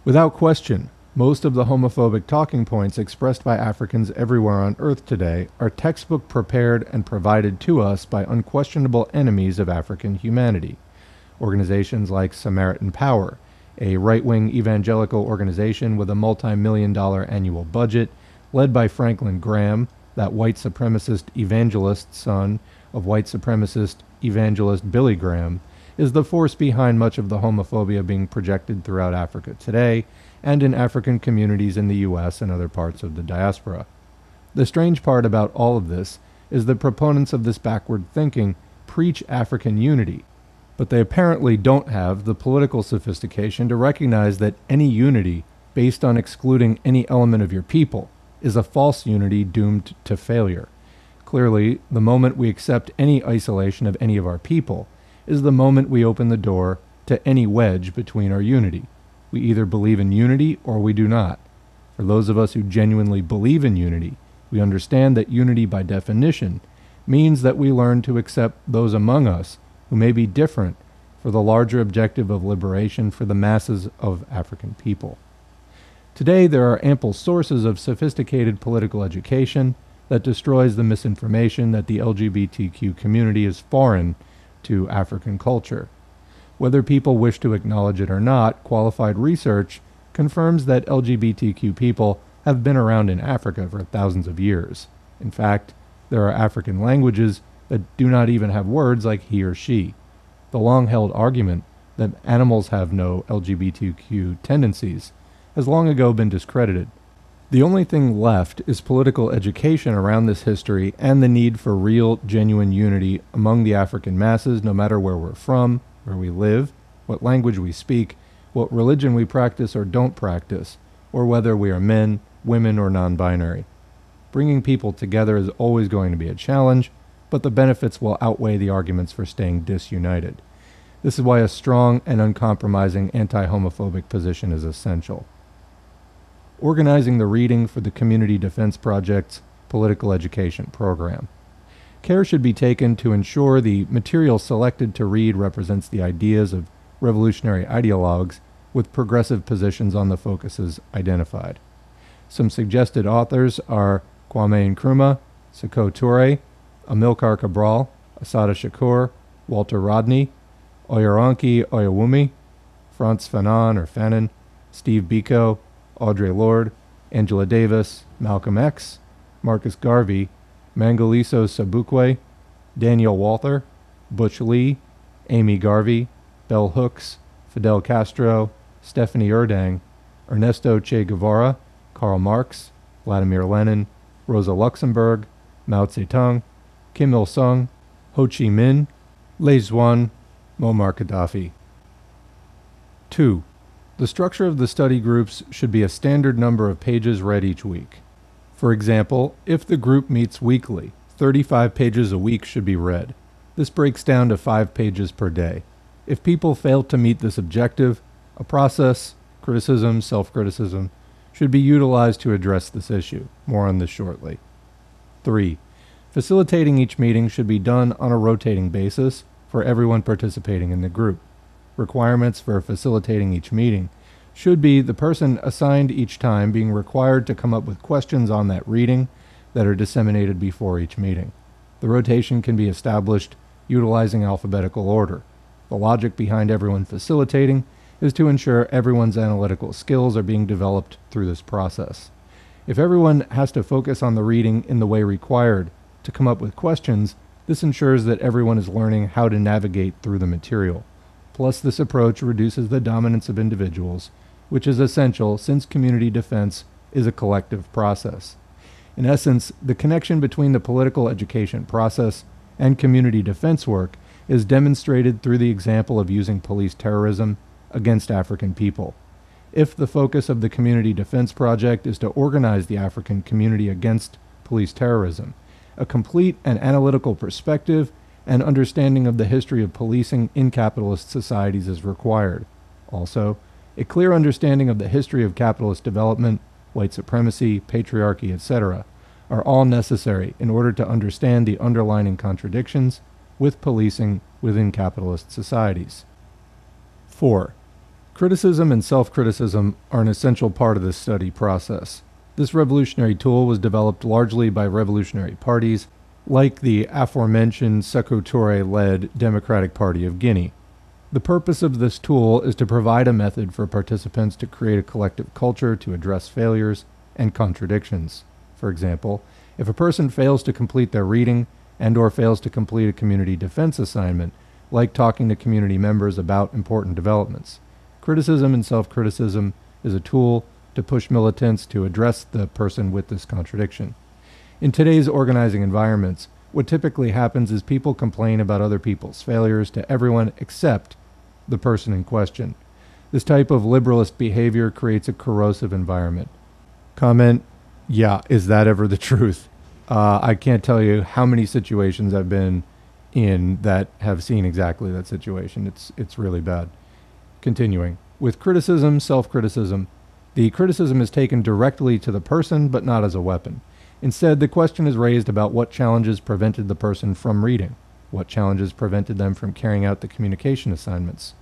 Without question, most of the homophobic talking points expressed by Africans everywhere on earth today are textbook prepared and provided to us by unquestionable enemies of African humanity. Organizations like Samaritan's Purse, a right wing evangelical organization with a multi million dollar annual budget, led by Franklin Graham, that white supremacist evangelist son of white supremacist evangelist Billy Graham, is the force behind much of the homophobia being projected throughout Africa today and in African communities in the U.S. and other parts of the diaspora. The strange part about all of this is that proponents of this backward thinking preach African unity, but they apparently don't have the political sophistication to recognize that any unity based on excluding any element of your people is a false unity doomed to failure. Clearly, the moment we accept any isolation of any of our people, is the moment we open the door to any wedge between our unity. We either believe in unity or we do not. For those of us who genuinely believe in unity, we understand that unity by definition means that we learn to accept those among us who may be different for the larger objective of liberation for the masses of African people. Today, there are ample sources of sophisticated political education that destroys the misinformation that the LGBTQ community is foreign to African culture. Whether people wish to acknowledge it or not, qualified research confirms that LGBTQ people have been around in Africa for thousands of years. In fact, there are African languages that do not even have words like he or she. The long held argument that animals have no LGBTQ tendencies has long ago been discredited. The only thing left is political education around this history and the need for real, genuine unity among the African masses, no matter where we're from, where we live, what language we speak, what religion we practice or don't practice, or whether we are men, women, or non binary. Bringing people together is always going to be a challenge, but the benefits will outweigh the arguments for staying disunited. This is why a strong and uncompromising anti homophobic position is essential. organizing the reading for the Community Defense Project's political education program. Care should be taken to ensure the material selected to read represents the ideas of revolutionary ideologues with progressive positions on the focuses identified. Some suggested authors are Kwame Nkrumah, Sekou Toure, Amilcar Cabral, Assata Shakur, Walter Rodney, Oyeronke Oyewumi, Frantz Fanon or Fanon, Steve Biko, Audre Lorde, Angela Davis, Malcolm X, Marcus Garvey, Mangaliso Sobukwe, Daniel Walther, Butch Lee, Amy Garvey, Bell Hooks, Fidel Castro, Stephanie Urdang, Ernesto Che Guevara, Karl Marx, Vladimir Lenin, Rosa Luxemburg, Mao Zedong, Kim Il sung, Ho Chi Minh, Lê Duẩn, Muammar Gaddafi. 2. The structure of the study groups should be a standard number of pages read each week. For example, if the group meets weekly, 35 pages a week should be read. This breaks down to 5 pages per day. If people fail to meet this objective, a process, criticism, self criticism, should be utilized to address this issue. More on this shortly. 3. Facilitating each meeting should be done on a rotating basis for everyone participating in the group. Requirements for facilitating each meeting should be the person assigned each time being required to come up with questions on that reading that are disseminated before each meeting. The rotation can be established utilizing alphabetical order. The logic behind everyone facilitating is to ensure everyone's analytical skills are being developed through this process. If everyone has to focus on the reading in the way required to come up with questions, this ensures that everyone is learning how to navigate through the material. Plus, this approach reduces the dominance of individuals, which is essential since community defense is a collective process. In essence, the connection between the political education process and community defense work is demonstrated through the example of using police terrorism against African people. If the focus of the Community Defense Project is to organize the African community against police terrorism, a complete and analytical perspective and understanding of the history of policing in capitalist societies is required. Also, a clear understanding of the history of capitalist development, white supremacy, patriarchy, etc., are all necessary in order to understand the underlying contradictions with policing within capitalist societies. 4. Criticism and self criticism are an essential part of this study process. This revolutionary tool was developed largely by revolutionary parties, like the aforementioned Sekou Toure led Democratic Party of Guinea. The purpose of this tool is to provide a method for participants to create a collective culture to address failures and contradictions. For example, if a person fails to complete their reading and or fails to complete a community defense assignment, like talking to community members about important developments, Criticism and self criticism is a tool to push militants to address the person with this contradiction. In today's organizing environments, what typically happens is people complain about other people's failures to everyone except the person in question. This type of liberalist behavior creates a corrosive environment. Comment, yeah, is that ever the truth? Uh, I can't tell you how many situations I've been in that have seen exactly that situation. It's, it's really bad. Continuing. With criticism, self criticism, the criticism is taken directly to the person but not as a weapon. Instead, the question is raised about what challenges prevented the person from reading, what challenges prevented them from carrying out the communication assignments.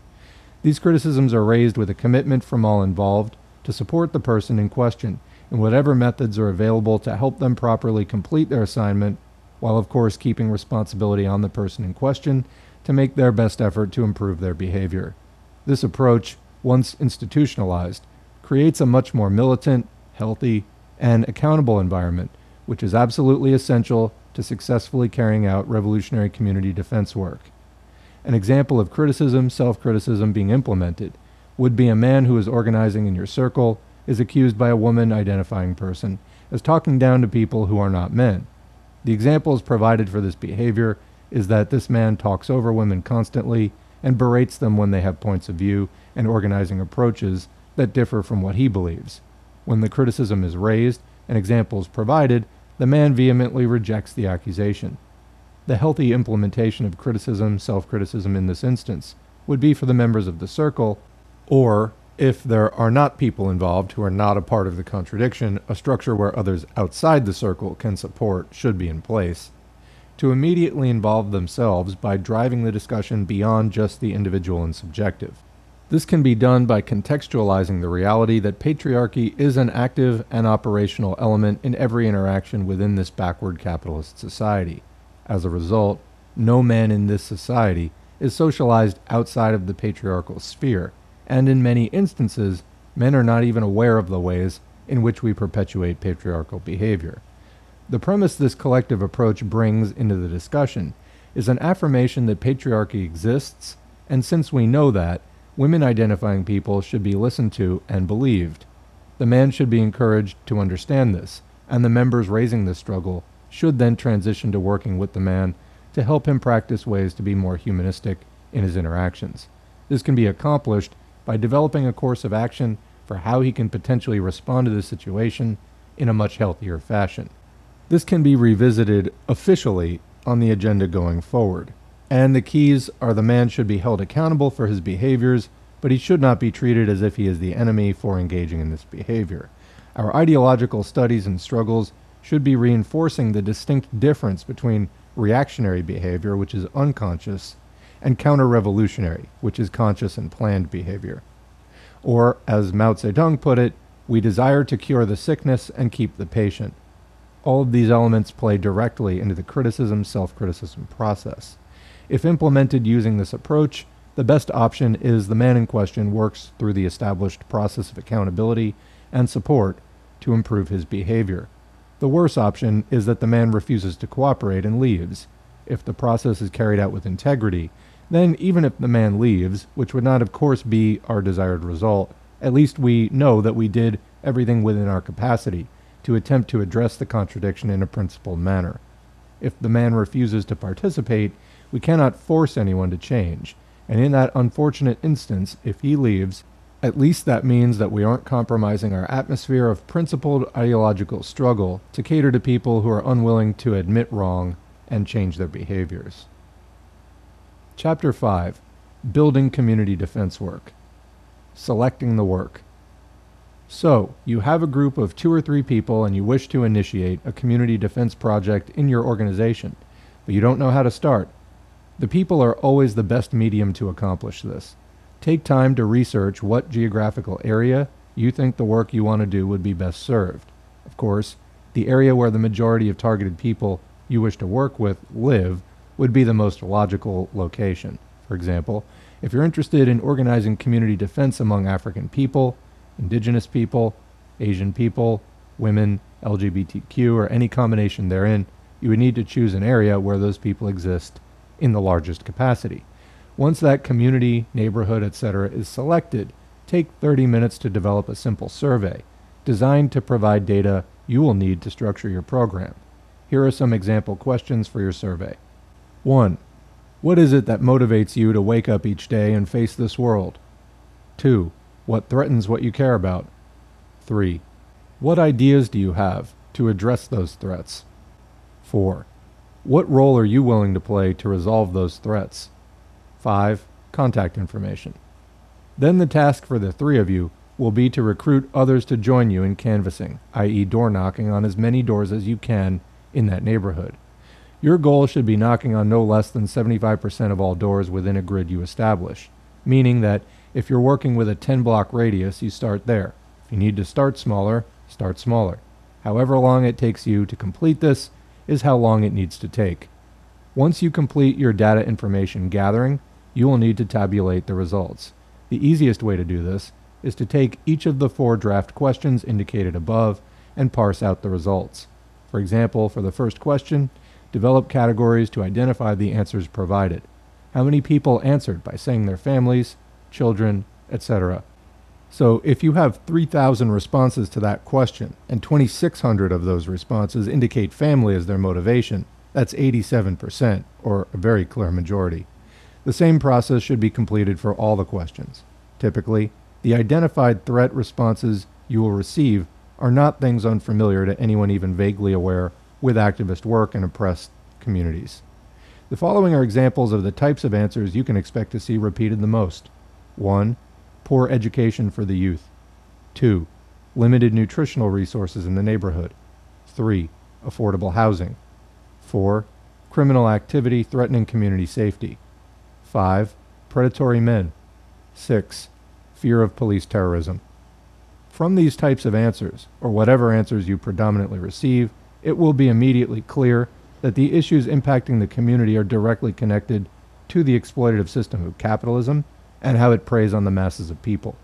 These criticisms are raised with a commitment from all involved to support the person in question in whatever methods are available to help them properly complete their assignment, while of course keeping responsibility on the person in question to make their best effort to improve their behavior. This approach, once institutionalized, creates a much more militant, healthy, and accountable environment, which is absolutely essential to successfully carrying out revolutionary community defense work. An example of criticism, self criticism being implemented would be a man who is organizing in your circle is accused by a woman identifying person as talking down to people who are not men. The examples provided for this behavior is that this man talks over women constantly and berates them when they have points of view and organizing approaches that differ from what he believes. When the criticism is raised and examples provided, the man vehemently rejects the accusation. The healthy implementation of criticism, self criticism in this instance, would be for the members of the circle, or If there are not people involved who are not a part of the contradiction, a structure where others outside the circle can support should be in place. To immediately involve themselves by driving the discussion beyond just the individual and subjective. This can be done by contextualizing the reality that patriarchy is an active and operational element in every interaction within this backward capitalist society. As a result, no man in this society is socialized outside of the patriarchal sphere, and in many instances, men are not even aware of the ways in which we perpetuate patriarchal behavior. The premise this collective approach brings into the discussion is an affirmation that patriarchy exists, and since we know that, women identifying people should be listened to and believed. The man should be encouraged to understand this, and the members raising this struggle should then transition to working with the man to help him practice ways to be more humanistic in his interactions. This can be accomplished by developing a course of action for how he can potentially respond to the situation in a much healthier fashion. This can be revisited officially on the agenda going forward. And the keys are the man should be held accountable for his behaviors, but he should not be treated as if he is the enemy for engaging in this behavior. Our ideological studies and struggles should be reinforcing the distinct difference between reactionary behavior, which is unconscious, and counter revolutionary, which is conscious and planned behavior. Or, as Mao Zedong put it, we desire to cure the sickness and keep the patient. All of these elements play directly into the criticism self criticism process. If implemented using this approach, the best option is the man in question works through the established process of accountability and support to improve his behavior. The worse option is that the man refuses to cooperate and leaves. If the process is carried out with integrity, then even if the man leaves, which would not of course be our desired result, at least we know that we did everything within our capacity to attempt to address the contradiction in a principled manner. If the man refuses to participate, we cannot force anyone to change, and in that unfortunate instance, if he leaves, at least that means that we aren't compromising our atmosphere of principled ideological struggle to cater to people who are unwilling to admit wrong and change their behaviors. Chapter 5 Building Community Defense Work Selecting the Work. So, you have a group of two or three people and you wish to initiate a community defense project in your organization, but you don't know how to start. The people are always the best medium to accomplish this. Take time to research what geographical area you think the work you want to do would be best served. Of course, the area where the majority of targeted people you wish to work with live would be the most logical location. For example, if you're interested in organizing community defense among African people, indigenous people, Asian people, women, LGBTQ, or any combination therein, you would need to choose an area where those people exist in the largest capacity. Once that community, neighborhood, etc. is selected, take 30 minutes to develop a simple survey designed to provide data you will need to structure your program. Here are some example questions for your survey. 1. What is it that motivates you to wake up each day and face this world? 2. What threatens what you care about? 3. What ideas do you have to address those threats? 4. What role are you willing to play to resolve those threats? 5. Contact information. Then the task for the three of you will be to recruit others to join you in canvassing, i.e., door knocking on as many doors as you can in that neighborhood. Your goal should be knocking on no less than 75% of all doors within a grid you establish, meaning that if you're working with a 10 block radius, you start there. If you need to start smaller, start smaller. However long it takes you to complete this is how long it needs to take. Once you complete your data information gathering, you will need to tabulate the results. The easiest way to do this is to take each of the four draft questions indicated above and parse out the results. For example, for the first question, develop categories to identify the answers provided. How many people answered by saying their families, children, etc. So if you have 3,000 responses to that question and 2,600 of those responses indicate family as their motivation, that's 87%, or a very clear majority. The same process should be completed for all the questions. Typically, the identified threat responses you will receive are not things unfamiliar to anyone even vaguely aware with activist work in oppressed communities. The following are examples of the types of answers you can expect to see repeated the most. 1. Poor education for the youth. 2. Limited nutritional resources in the neighborhood. 3. Affordable housing. 4. Criminal activity threatening community safety. 5. Predatory men. 6. Fear of police terrorism. From these types of answers, or whatever answers you predominantly receive, it will be immediately clear that the issues impacting the community are directly connected to the exploitative system of capitalism and how it preys on the masses of people.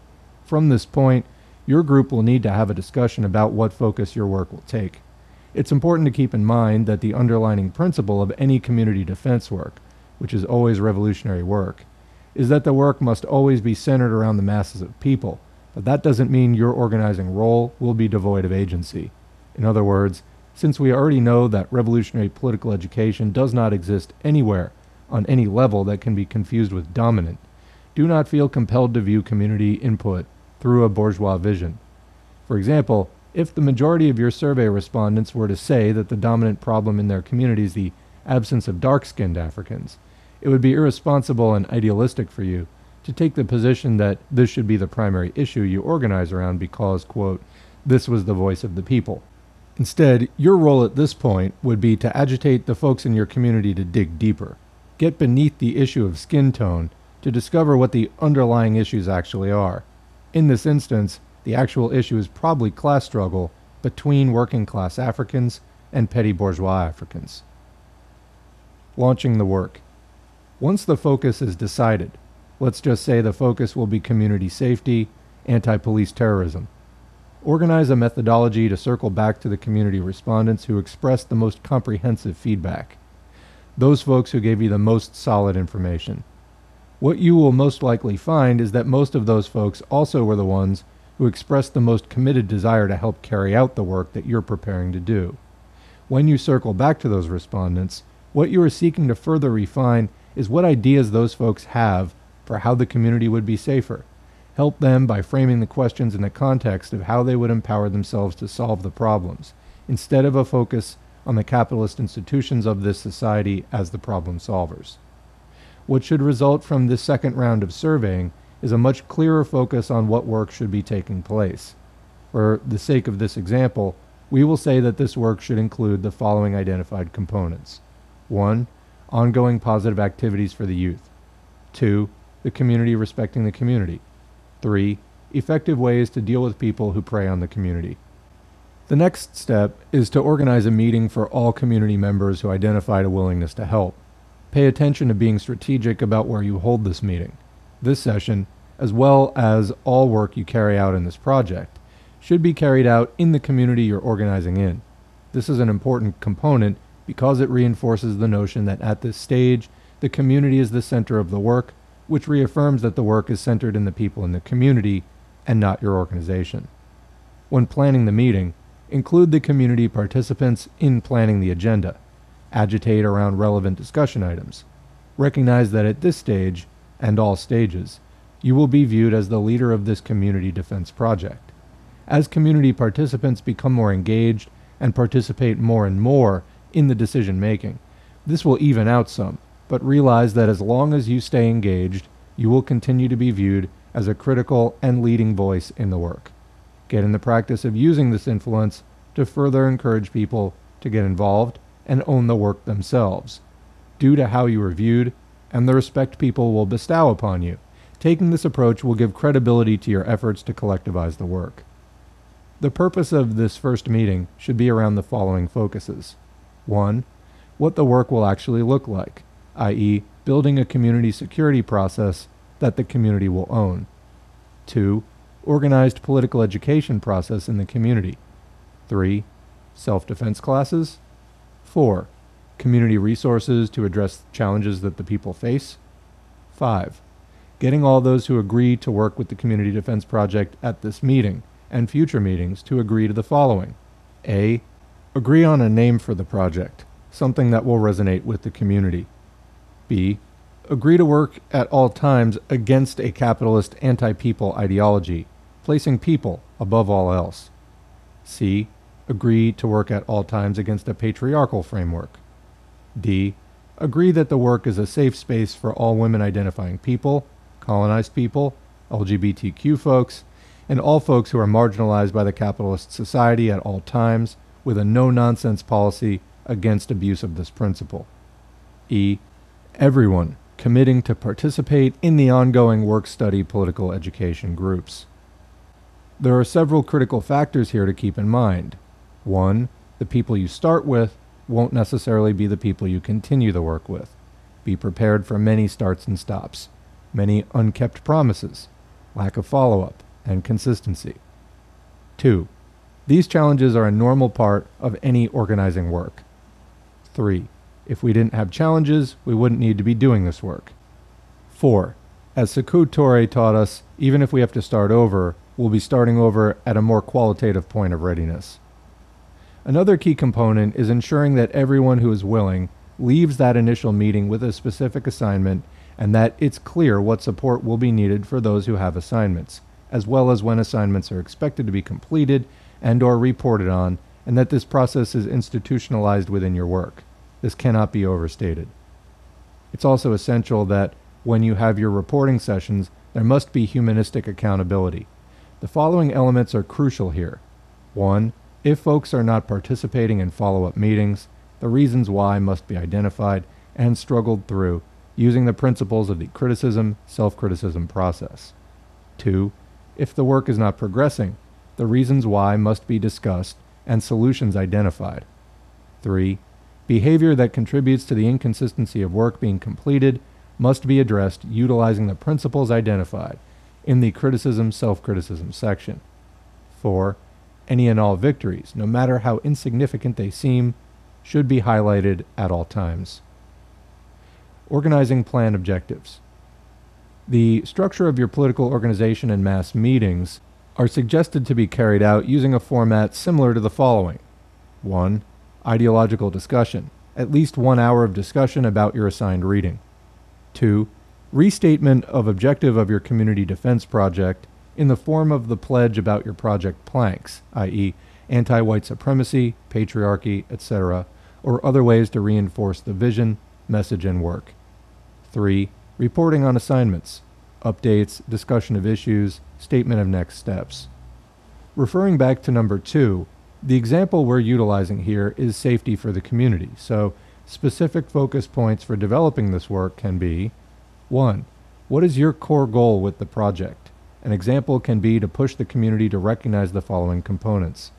From this point, your group will need to have a discussion about what focus your work will take. It's important to keep in mind that the underlining principle of any community defense work, which is always revolutionary work, is that the work must always be centered around the masses of people, but that doesn't mean your organizing role will be devoid of agency. In other words, since we already know that revolutionary political education does not exist anywhere on any level that can be confused with dominant, do not feel compelled to view community input through a bourgeois vision. For example, if the majority of your survey respondents were to say that the dominant problem in their community is the absence of dark skinned Africans, it would be irresponsible and idealistic for you to take the position that this should be the primary issue you organize around because, quote, this was the voice of the people. Instead, your role at this point would be to agitate the folks in your community to dig deeper, get beneath the issue of skin tone to discover what the underlying issues actually are. In this instance, the actual issue is probably class struggle between working class Africans and petty bourgeois Africans. Launching the work. Once the focus is decided, let's just say the focus will be community safety, anti police terrorism Organize a methodology to circle back to the community respondents who expressed the most comprehensive feedback. Those folks who gave you the most solid information. What you will most likely find is that most of those folks also were the ones who expressed the most committed desire to help carry out the work that you're preparing to do. When you circle back to those respondents, what you are seeking to further refine is what ideas those folks have for how the community would be safer Help them by framing the questions in the context of how they would empower themselves to solve the problems, instead of a focus on the capitalist institutions of this society as the problem solvers. What should result from this second round of surveying is a much clearer focus on what work should be taking place. For the sake of this example, we will say that this work should include the following identified components 1. Ongoing positive activities for the youth. 2. The community respecting the community. 3. Effective ways to deal with people who prey on the community. The next step is to organize a meeting for all community members who identified a willingness to help. Pay attention to being strategic about where you hold this meeting. This session, as well as all work you carry out in this project, should be carried out in the community you're organizing in. This is an important component because it reinforces the notion that at this stage, the community is the center of the work which reaffirms that the work is centered in the people in the community and not your organization. When planning the meeting, include the community participants in planning the agenda. Agitate around relevant discussion items. Recognize that at this stage, and all stages, you will be viewed as the leader of this community defense project. As community participants become more engaged and participate more and more in the decision making, this will even out some but realize that as long as you stay engaged, you will continue to be viewed as a critical and leading voice in the work. Get in the practice of using this influence to further encourage people to get involved and own the work themselves, due to how you are viewed and the respect people will bestow upon you. Taking this approach will give credibility to your efforts to collectivize the work. The purpose of this first meeting should be around the following focuses 1. What the work will actually look like i.e., building a community security process that the community will own. 2. Organized political education process in the community. 3. Self defense classes. 4. Community resources to address challenges that the people face. 5. Getting all those who agree to work with the Community Defense Project at this meeting and future meetings to agree to the following A. Agree on a name for the project, something that will resonate with the community. B. Agree to work at all times against a capitalist anti people ideology, placing people above all else. C. Agree to work at all times against a patriarchal framework. D. Agree that the work is a safe space for all women identifying people, colonized people, LGBTQ folks, and all folks who are marginalized by the capitalist society at all times, with a no nonsense policy against abuse of this principle. E. Everyone committing to participate in the ongoing work study political education groups. There are several critical factors here to keep in mind. One, the people you start with won't necessarily be the people you continue the work with. Be prepared for many starts and stops, many unkept promises, lack of follow up, and consistency. 2. These challenges are a normal part of any organizing work. 3. If we didn't have challenges, we wouldn't need to be doing this work. 4. As Sekou Touré taught us, even if we have to start over, we'll be starting over at a more qualitative point of readiness. Another key component is ensuring that everyone who is willing leaves that initial meeting with a specific assignment and that it's clear what support will be needed for those who have assignments, as well as when assignments are expected to be completed and or reported on, and that this process is institutionalized within your work. This cannot be overstated. It's also essential that when you have your reporting sessions, there must be humanistic accountability. The following elements are crucial here. 1. If folks are not participating in follow up meetings, the reasons why must be identified and struggled through using the principles of the criticism self criticism process. 2. If the work is not progressing, the reasons why must be discussed and solutions identified. 3. Behavior that contributes to the inconsistency of work being completed must be addressed utilizing the principles identified in the criticism self criticism section. 4. Any and all victories, no matter how insignificant they seem, should be highlighted at all times. Organizing plan objectives. The structure of your political organization and mass meetings are suggested to be carried out using a format similar to the following 1. Ideological discussion, at least one hour of discussion about your assigned reading. 2. Restatement of objective of your community defense project in the form of the pledge about your project planks, i.e., anti white supremacy, patriarchy, etc., or other ways to reinforce the vision, message, and work. 3. Reporting on assignments, updates, discussion of issues, statement of next steps. Referring back to number 2, the example we're utilizing here is safety for the community, so specific focus points for developing this work can be 1. What is your core goal with the project? An example can be to push the community to recognize the following components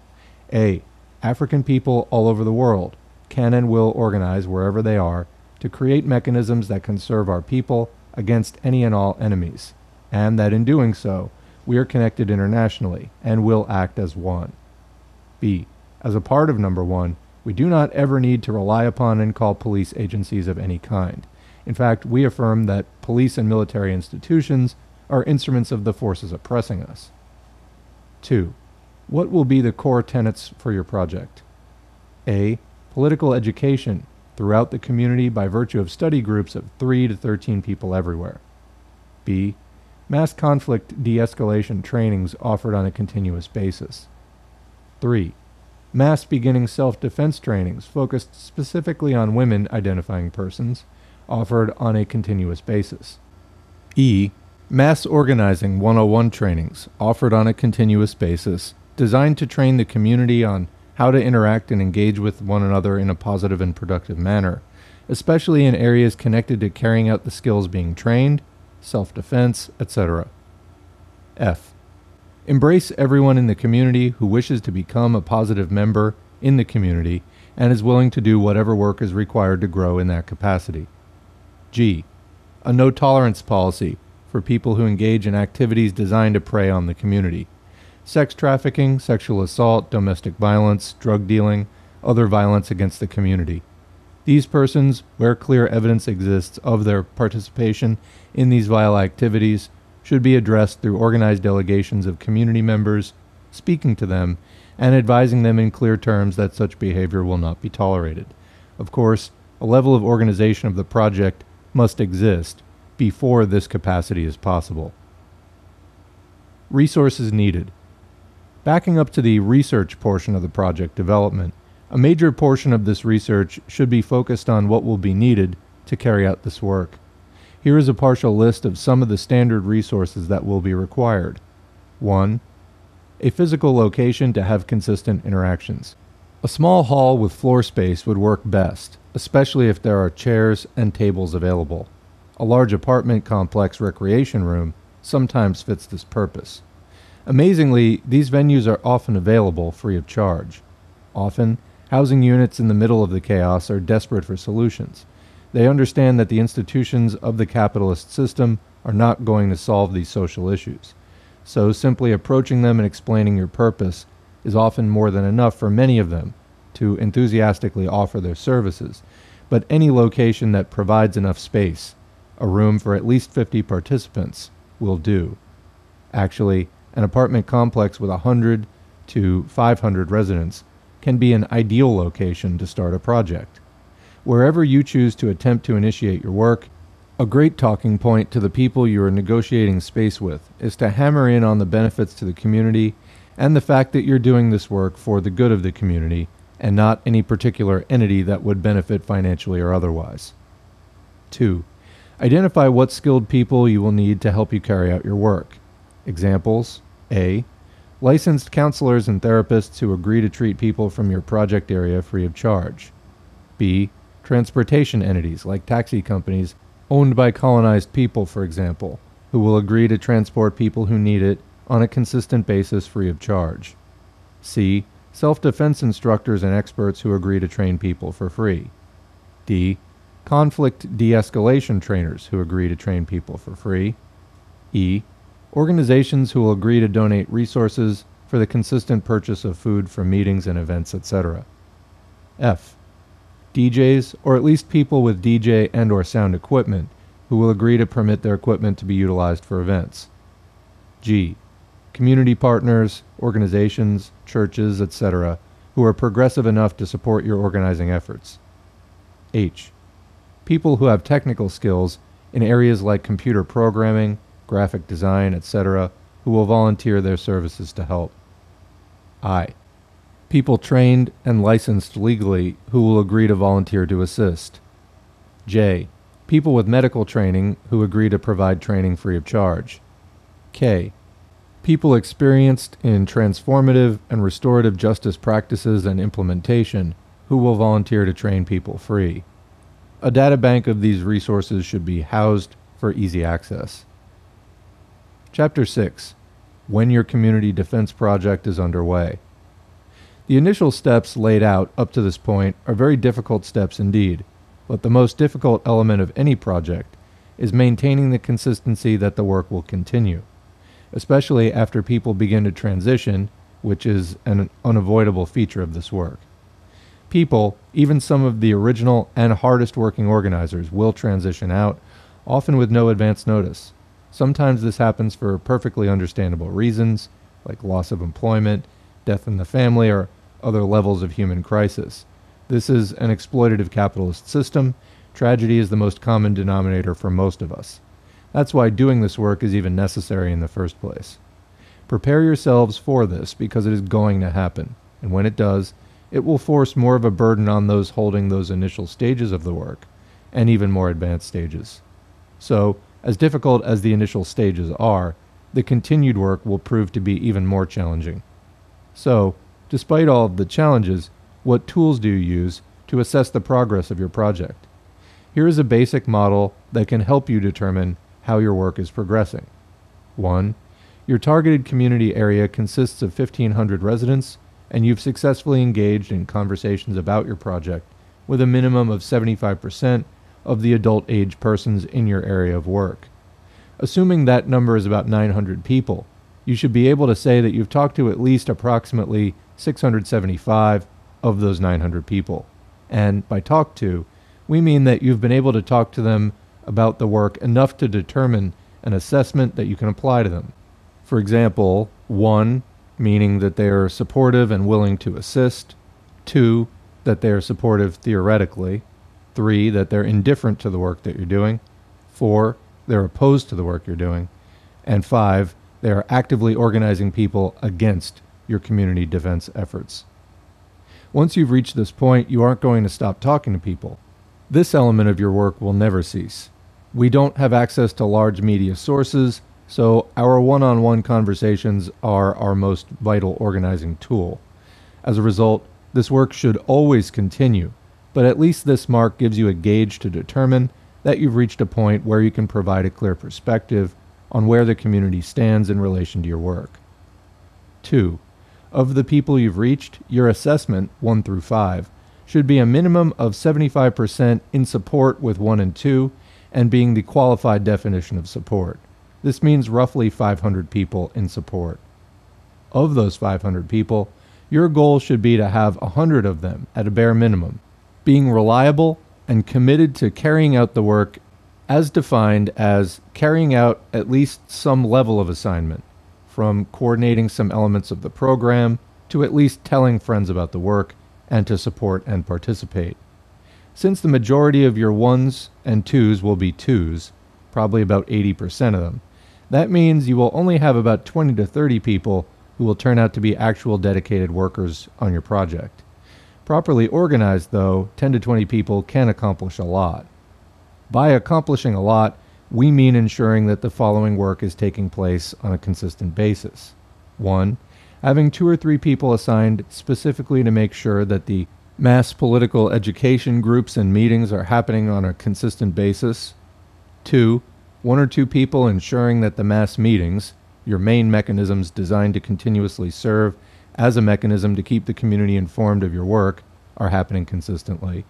A. African people all over the world can and will organize wherever they are to create mechanisms that can serve our people against any and all enemies, and that in doing so, we are connected internationally and will act as one. B. As a part of number one, we do not ever need to rely upon and call police agencies of any kind. In fact, we affirm that police and military institutions are instruments of the forces oppressing us. 2. What will be the core tenets for your project? A. Political education throughout the community by virtue of study groups of 3 to 13 people everywhere. B. Mass conflict de escalation trainings offered on a continuous basis. 3. Mass beginning self defense trainings focused specifically on women identifying persons, offered on a continuous basis. E. Mass organizing 101 trainings offered on a continuous basis, designed to train the community on how to interact and engage with one another in a positive and productive manner, especially in areas connected to carrying out the skills being trained, self defense, etc. F. Embrace everyone in the community who wishes to become a positive member in the community and is willing to do whatever work is required to grow in that capacity. G. A no tolerance policy for people who engage in activities designed to prey on the community sex trafficking, sexual assault, domestic violence, drug dealing, other violence against the community. These persons, where clear evidence exists of their participation in these vile activities, should be addressed through organized delegations of community members, speaking to them, and advising them in clear terms that such behavior will not be tolerated. Of course, a level of organization of the project must exist before this capacity is possible. Resources needed. Backing up to the research portion of the project development, a major portion of this research should be focused on what will be needed to carry out this work. Here is a partial list of some of the standard resources that will be required. 1. A physical location to have consistent interactions. A small hall with floor space would work best, especially if there are chairs and tables available. A large apartment complex recreation room sometimes fits this purpose. Amazingly, these venues are often available free of charge. Often, housing units in the middle of the chaos are desperate for solutions. They understand that the institutions of the capitalist system are not going to solve these social issues. So simply approaching them and explaining your purpose is often more than enough for many of them to enthusiastically offer their services. But any location that provides enough space, a room for at least 50 participants, will do. Actually, an apartment complex with 100 to 500 residents can be an ideal location to start a project. Wherever you choose to attempt to initiate your work, a great talking point to the people you are negotiating space with is to hammer in on the benefits to the community and the fact that you're doing this work for the good of the community and not any particular entity that would benefit financially or otherwise. 2. Identify what skilled people you will need to help you carry out your work. Examples A. Licensed counselors and therapists who agree to treat people from your project area free of charge. B transportation entities like taxi companies owned by colonized people, for example, who will agree to transport people who need it on a consistent basis free of charge. C. Self defense instructors and experts who agree to train people for free. D. Conflict de escalation trainers who agree to train people for free. E. Organizations who will agree to donate resources for the consistent purchase of food for meetings and events, etc. F. DJs, or at least people with DJ and or sound equipment, who will agree to permit their equipment to be utilized for events. G. Community partners, organizations, churches, etc., who are progressive enough to support your organizing efforts. H. People who have technical skills in areas like computer programming, graphic design, etc., who will volunteer their services to help. I people trained and licensed legally who will agree to volunteer to assist. J. People with medical training who agree to provide training free of charge. K. People experienced in transformative and restorative justice practices and implementation who will volunteer to train people free. A data bank of these resources should be housed for easy access. Chapter 6 When Your Community Defense Project is Underway. The initial steps laid out up to this point are very difficult steps indeed, but the most difficult element of any project is maintaining the consistency that the work will continue, especially after people begin to transition, which is an unavoidable feature of this work. People, even some of the original and hardest working organizers, will transition out, often with no advance notice. Sometimes this happens for perfectly understandable reasons, like loss of employment, death in the family, or other levels of human crisis. This is an exploitative capitalist system. Tragedy is the most common denominator for most of us. That's why doing this work is even necessary in the first place. Prepare yourselves for this because it is going to happen, and when it does, it will force more of a burden on those holding those initial stages of the work, and even more advanced stages. So, as difficult as the initial stages are, the continued work will prove to be even more challenging. So, Despite all of the challenges, what tools do you use to assess the progress of your project? Here is a basic model that can help you determine how your work is progressing. 1. Your targeted community area consists of 1,500 residents, and you've successfully engaged in conversations about your project with a minimum of 75% of the adult age persons in your area of work. Assuming that number is about 900 people, you should be able to say that you've talked to at least approximately 675 of those 900 people. And by talk to, we mean that you've been able to talk to them about the work enough to determine an assessment that you can apply to them. For example, one, meaning that they are supportive and willing to assist, two, that they are supportive theoretically, three, that they're indifferent to the work that you're doing, four, they're opposed to the work you're doing, and five, they are actively organizing people against your community defense efforts. Once you've reached this point, you aren't going to stop talking to people. This element of your work will never cease. We don't have access to large media sources, so our one on one conversations are our most vital organizing tool. As a result, this work should always continue, but at least this mark gives you a gauge to determine that you've reached a point where you can provide a clear perspective on where the community stands in relation to your work. 2. Of the people you've reached, your assessment, 1 through 5, should be a minimum of 75% in support with 1 and 2, and being the qualified definition of support. This means roughly 500 people in support. Of those 500 people, your goal should be to have 100 of them at a bare minimum, being reliable and committed to carrying out the work as defined as carrying out at least some level of assignment, from coordinating some elements of the program to at least telling friends about the work and to support and participate. Since the majority of your ones and twos will be twos, probably about 80% of them, that means you will only have about 20 to 30 people who will turn out to be actual dedicated workers on your project. Properly organized, though, 10 to 20 people can accomplish a lot. By accomplishing a lot, we mean ensuring that the following work is taking place on a consistent basis. 1. Having two or three people assigned specifically to make sure that the mass political education groups and meetings are happening on a consistent basis. 2. One or two people ensuring that the mass meetings, your main mechanisms designed to continuously serve as a mechanism to keep the community informed of your work are happening consistently.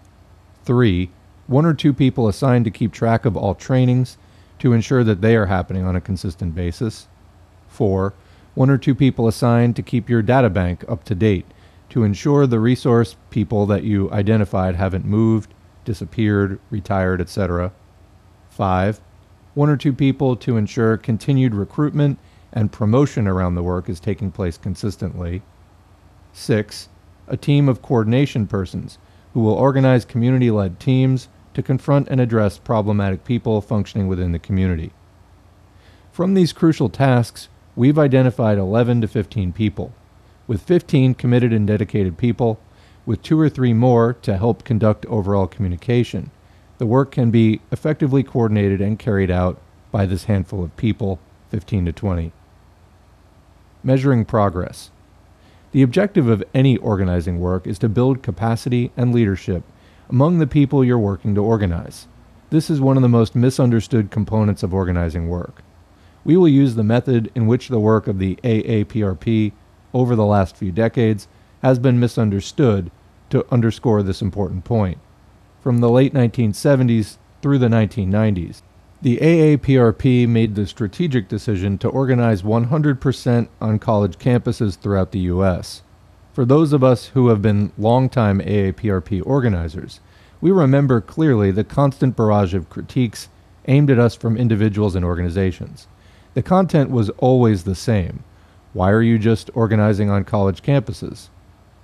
Three, one or two people assigned to keep track of all trainings to ensure that they are happening on a consistent basis. Four, one or two people assigned to keep your data bank up to date to ensure the resource people that you identified haven't moved, disappeared, retired, etc. Five, one or two people to ensure continued recruitment and promotion around the work is taking place consistently. 6. A team of coordination persons who will organize community led teams to confront and address problematic people functioning within the community. From these crucial tasks, we've identified 11 to 15 people, with 15 committed and dedicated people, with two or three more to help conduct overall communication. The work can be effectively coordinated and carried out by this handful of people, 15 to 20. Measuring progress. The objective of any organizing work is to build capacity and leadership among the people you're working to organize. This is one of the most misunderstood components of organizing work. We will use the method in which the work of the AAPRP over the last few decades has been misunderstood to underscore this important point. From the late 1970s through the 1990s, the AAPRP made the strategic decision to organize 100% on college campuses throughout the U.S. For those of us who have been longtime AAPRP organizers, we remember clearly the constant barrage of critiques aimed at us from individuals and organizations. The content was always the same. Why are you just organizing on college campuses?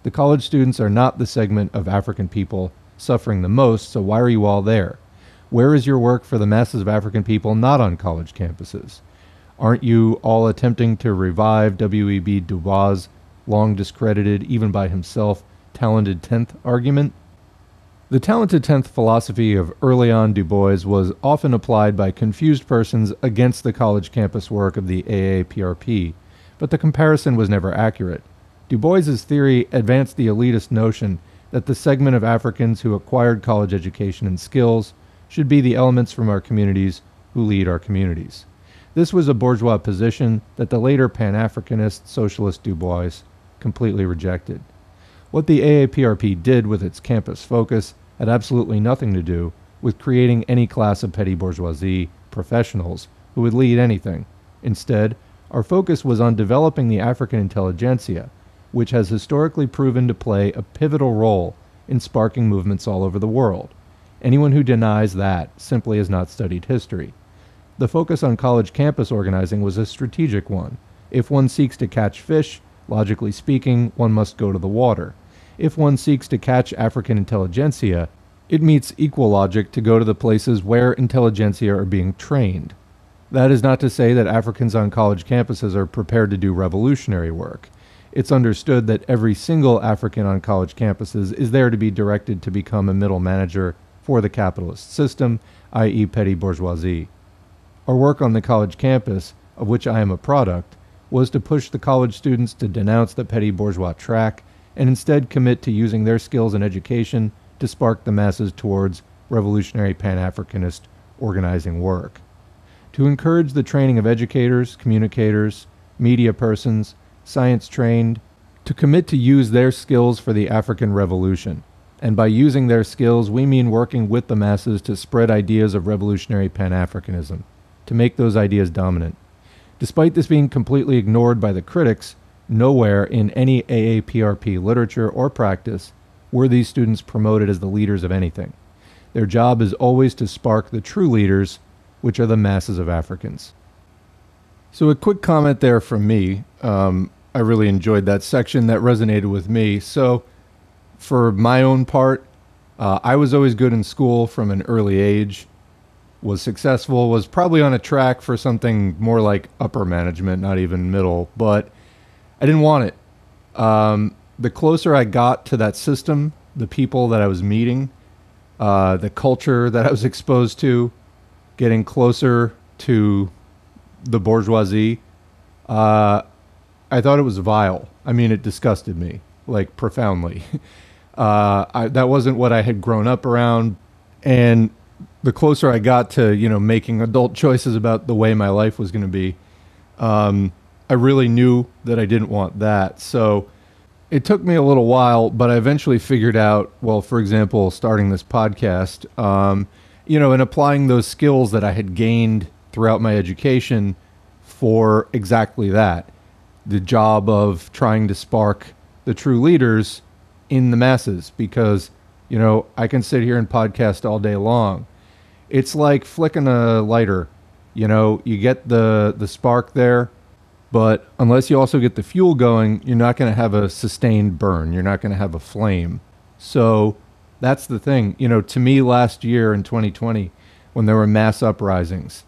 The college students are not the segment of African people suffering the most, so why are you all there? Where is your work for the masses of African people not on college campuses? Aren't you all attempting to revive W.E.B. Du Bois' long discredited, even by himself, talented 10th argument? The talented 10th philosophy of early on Du Bois was often applied by confused persons against the college campus work of the AAPRP, but the comparison was never accurate. Du Bois's theory advanced the elitist notion that the segment of Africans who acquired college education and skills should be the elements from our communities who lead our communities. This was a bourgeois position that the later Pan Africanist socialist Du Bois completely rejected. What the AAPRP did with its campus focus had absolutely nothing to do with creating any class of petty bourgeoisie professionals who would lead anything. Instead, our focus was on developing the African intelligentsia, which has historically proven to play a pivotal role in sparking movements all over the world. Anyone who denies that simply has not studied history. The focus on college campus organizing was a strategic one. If one seeks to catch fish, logically speaking, one must go to the water. If one seeks to catch African intelligentsia, it meets equal logic to go to the places where intelligentsia are being trained. That is not to say that Africans on college campuses are prepared to do revolutionary work. It's understood that every single African on college campuses is there to be directed to become a middle manager for the capitalist system, i.e., petty bourgeoisie. Our work on the college campus, of which I am a product, was to push the college students to denounce the petty bourgeois track and instead commit to using their skills and education to spark the masses towards revolutionary Pan Africanist organizing work. To encourage the training of educators, communicators, media persons, science trained, to commit to use their skills for the African Revolution. And by using their skills, we mean working with the masses to spread ideas of revolutionary Pan Africanism, to make those ideas dominant. Despite this being completely ignored by the critics, nowhere in any AAPRP literature or practice were these students promoted as the leaders of anything. Their job is always to spark the true leaders, which are the masses of Africans. So, a quick comment there from me. Um, I really enjoyed that section that resonated with me. So, for my own part, uh, I was always good in school from an early age, was successful, was probably on a track for something more like upper management, not even middle, but I didn't want it. Um, the closer I got to that system, the people that I was meeting, uh, the culture that I was exposed to, getting closer to the bourgeoisie, uh, I thought it was vile. I mean, it disgusted me, like profoundly. Uh, I, that wasn't what I had grown up around. And the closer I got to, you know, making adult choices about the way my life was going to be, um, I really knew that I didn't want that. So it took me a little while, but I eventually figured out, well, for example, starting this podcast, um, you know, and applying those skills that I had gained throughout my education for exactly that the job of trying to spark the true leaders in the masses because, you know, I can sit here and podcast all day long. It's like flicking a lighter. You know, you get the the spark there, but unless you also get the fuel going, you're not going to have a sustained burn. You're not going to have a flame. So that's the thing. You know, to me, last year in 2020, when there were mass uprisings,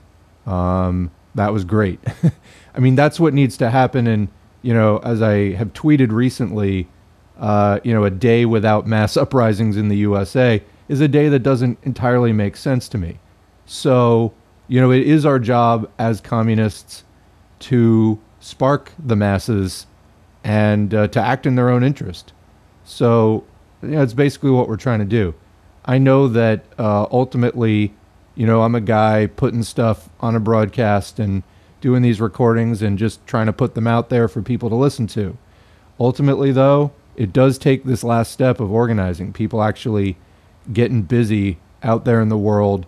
um, that was great. I mean, that's what needs to happen. And, you know, as I have tweeted recently, uh, you know, a day without mass uprisings in the USA is a day that doesn't entirely make sense to me. So, you know, it is our job as communists to spark the masses and uh, to act in their own interest. So, you know, it's basically what we're trying to do. I know that uh, ultimately, you know, I'm a guy putting stuff on a broadcast and doing these recordings and just trying to put them out there for people to listen to. Ultimately, though, it does take this last step of organizing, people actually getting busy out there in the world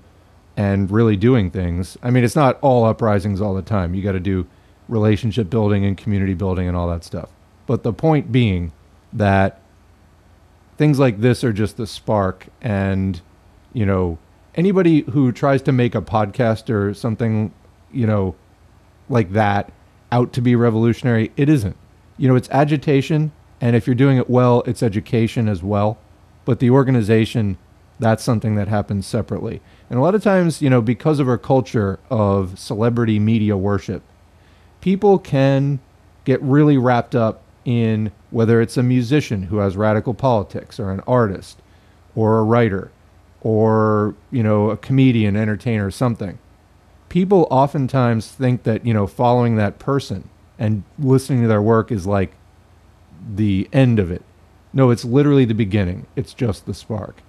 and really doing things. I mean, it's not all uprisings all the time. You got to do relationship building and community building and all that stuff. But the point being that things like this are just the spark and you know anybody who tries to make a podcast or something you know like that out to be revolutionary? It isn't. You know it's agitation and if you're doing it well it's education as well. But the organization that's something that happens separately. And a lot of times you know because of our culture of celebrity media worship people can get really wrapped up in whether it's a musician who has radical politics or an artist or a writer or you know a comedian entertainer something people oftentimes think that you know following that person and listening to their work is like the end of it no it's literally the beginning it's just the spark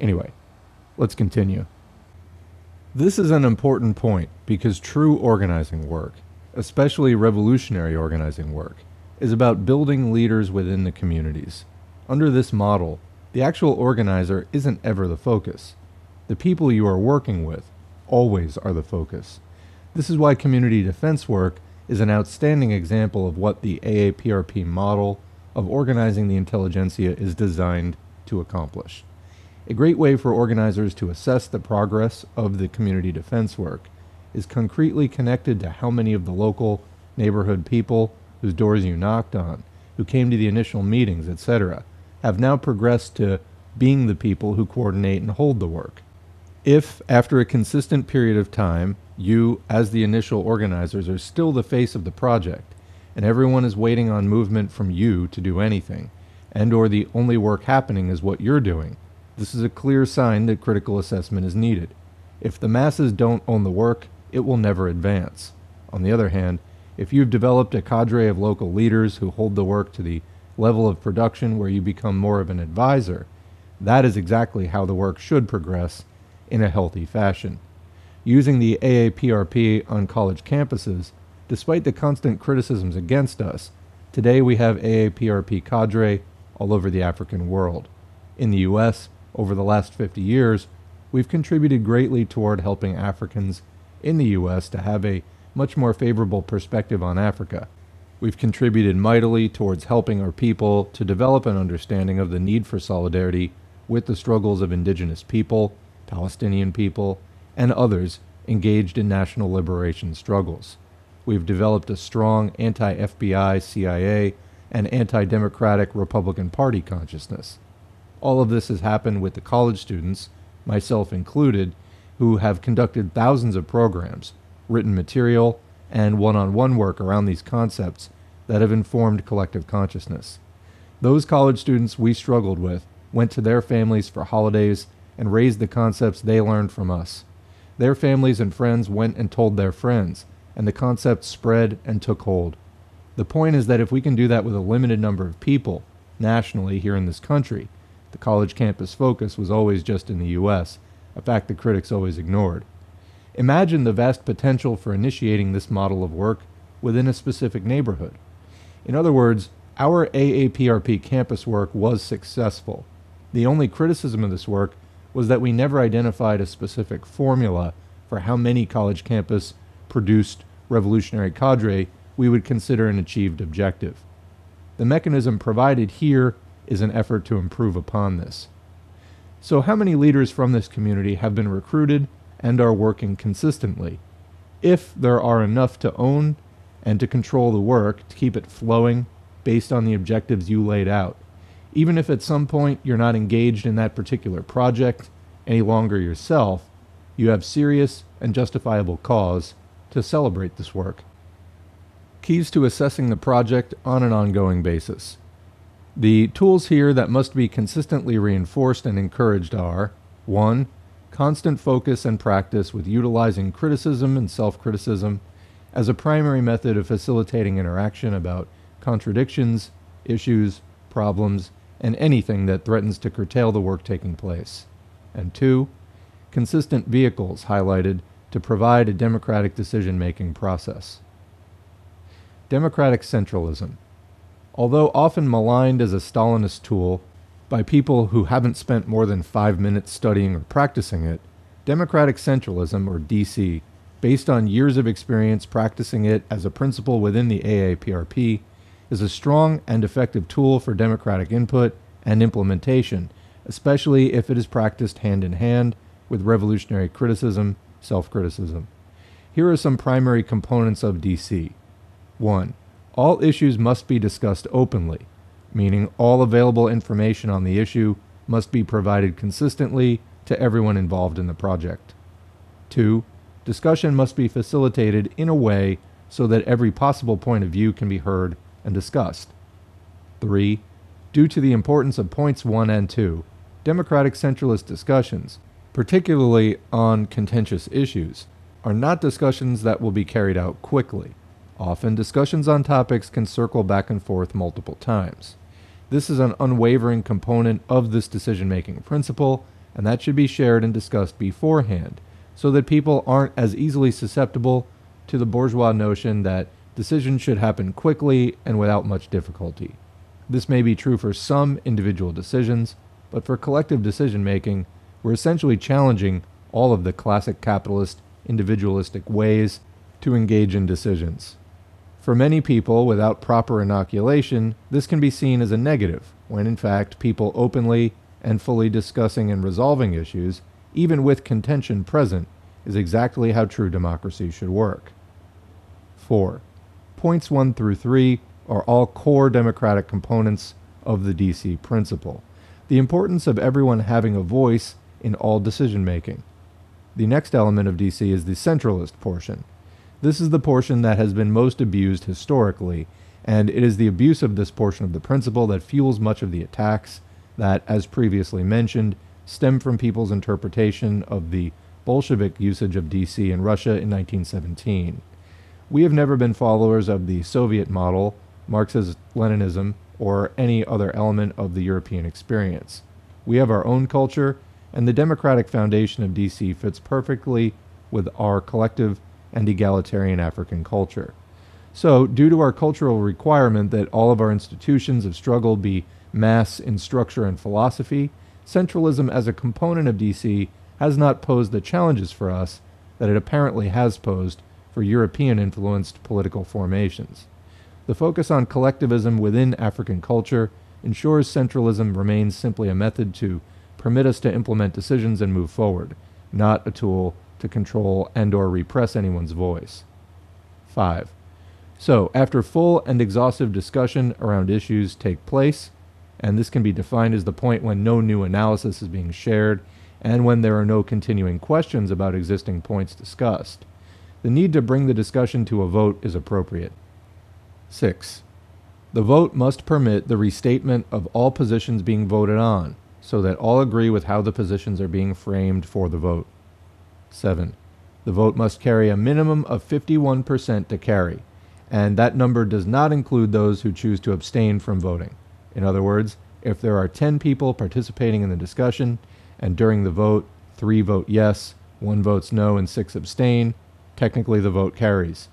anyway let's continue this is an important point because true organizing work especially revolutionary organizing work, is about building leaders within the communities. Under this model, the actual organizer isn't ever the focus. The people you are working with always are the focus. This is why community defense work is an outstanding example of what the AAPRP model of organizing the intelligentsia is designed to accomplish. A great way for organizers to assess the progress of the community defense work is concretely connected to how many of the local neighborhood people whose doors you knocked on, who came to the initial meetings, etc., have now progressed to being the people who coordinate and hold the work. If, after a consistent period of time, you, as the initial organizers, are still the face of the project, and everyone is waiting on movement from you to do anything, and or the only work happening is what you're doing, This is a clear sign that critical assessment is needed. If the masses don't own the work, it will never advance. On the other hand, if you've developed a cadre of local leaders who hold the work to the level of production where you become more of an advisor, that is exactly how the work should progress in a healthy fashion. Using the AAPRP on college campuses, despite the constant criticisms against us, today we have AAPRP cadre all over the African world. In the U.S., over the last 50 years, we've contributed greatly toward helping Africans in the U.S. to have a much more favorable perspective on Africa. We've contributed mightily towards helping our people to develop an understanding of the need for solidarity with the struggles of indigenous people, Palestinian people, and others engaged in national liberation struggles. We've developed a strong anti FBI, CIA, and anti democratic Republican Party consciousness. All of this has happened with the college students, myself included, who have conducted thousands of programs, written material, and one on one work around these concepts that have informed collective consciousness. Those college students we struggled with went to their families for holidays and raised the concepts they learned from us. Their families and friends went and told their friends, and the concepts spread and took hold. The point is that if we can do that with a limited number of people, nationally here in this country, the college campus focus was always just in the U.S., a fact the critics always ignored. Imagine the vast potential for initiating this model of work within a specific neighborhood. In other words, our AAPRP campus work was successful. The only criticism of this work was that we never identified a specific formula for how many college campus produced revolutionary cadre we would consider an achieved objective. The mechanism provided here is an effort to improve upon this. So, how many leaders from this community have been recruited and are working consistently. If there are enough to own and to control the work to keep it flowing based on the objectives you laid out, even if at some point you're not engaged in that particular project any longer yourself, you have serious and justifiable cause to celebrate this work. Keys to assessing the project on an ongoing basis. The tools here that must be consistently reinforced and encouraged are 1 constant focus and practice with utilizing criticism and self criticism as a primary method of facilitating interaction about contradictions, issues, problems, and anything that threatens to curtail the work taking place. And two, consistent vehicles highlighted to provide a democratic decision making process. Democratic centralism. Although often maligned as a Stalinist tool, by people who haven't spent more than five minutes studying or practicing it, democratic centralism, or DC, based on years of experience practicing it as a principle within the AAPRP, is a strong and effective tool for democratic input and implementation, especially if it is practiced hand in hand with revolutionary criticism, self criticism. Here are some primary components of DC. 1. All issues must be discussed openly, meaning all available information on the issue must be provided consistently to everyone involved in the project. 2. Discussion must be facilitated in a way so that every possible point of view can be heard and discussed. 3. Due to the importance of points 1 and 2, democratic centralist discussions, particularly on contentious issues, are not discussions that will be carried out quickly. Often, discussions on topics can circle back and forth multiple times. This is an unwavering component of this decision making principle, and that should be shared and discussed beforehand so that people aren't as easily susceptible to the bourgeois notion that decisions should happen quickly and without much difficulty. This may be true for some individual decisions, but for collective decision making, we're essentially challenging all of the classic capitalist individualistic ways to engage in decisions. For many people without proper inoculation, this can be seen as a negative, when in fact people openly and fully discussing and resolving issues, even with contention present, is exactly how true democracy should work. 4. Points 1 through 3 are all core democratic components of the DC principle. The importance of everyone having a voice in all decision making. The next element of DC is the centralist portion, this is the portion that has been most abused historically, and it is the abuse of this portion of the principle that fuels much of the attacks that, as previously mentioned, stem from people's interpretation of the Bolshevik usage of DC in Russia in 1917. We have never been followers of the Soviet model, Marxist Leninism, or any other element of the European experience. We have our own culture, and the democratic foundation of DC fits perfectly with our collective and egalitarian African culture. So, due to our cultural requirement that all of our institutions of struggle be mass in structure and philosophy, centralism as a component of DC has not posed the challenges for us that it apparently has posed for European influenced political formations. The focus on collectivism within African culture ensures centralism remains simply a method to permit us to implement decisions and move forward, not a tool to control and or repress anyone's voice. 5. So, after full and exhaustive discussion around issues take place, and this can be defined as the point when no new analysis is being shared and when there are no continuing questions about existing points discussed, the need to bring the discussion to a vote is appropriate. 6. The vote must permit the restatement of all positions being voted on, so that all agree with how the positions are being framed for the vote. 7. The vote must carry a minimum of 51% to carry, and that number does not include those who choose to abstain from voting. In other words, if there are 10 people participating in the discussion, and during the vote, three vote yes, one votes no, and six abstain, technically the vote carries.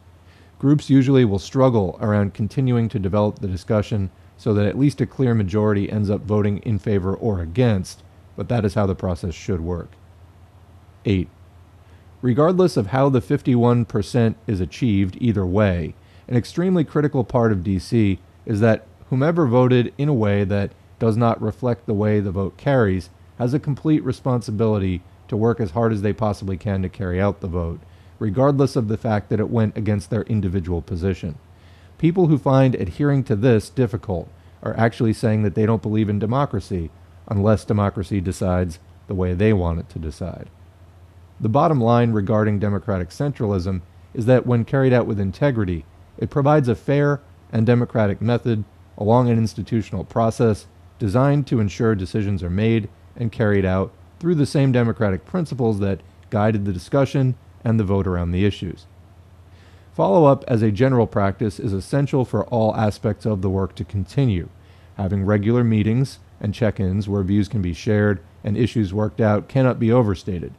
Groups usually will struggle around continuing to develop the discussion so that at least a clear majority ends up voting in favor or against, but that is how the process should work. 8. Regardless of how the 51% is achieved either way, an extremely critical part of DC is that whomever voted in a way that does not reflect the way the vote carries has a complete responsibility to work as hard as they possibly can to carry out the vote, regardless of the fact that it went against their individual position. People who find adhering to this difficult are actually saying that they don't believe in democracy unless democracy decides the way they want it to decide. The bottom line regarding democratic centralism is that when carried out with integrity, it provides a fair and democratic method along an institutional process designed to ensure decisions are made and carried out through the same democratic principles that guided the discussion and the vote around the issues. Follow up as a general practice is essential for all aspects of the work to continue. Having regular meetings and check ins where views can be shared and issues worked out cannot be overstated.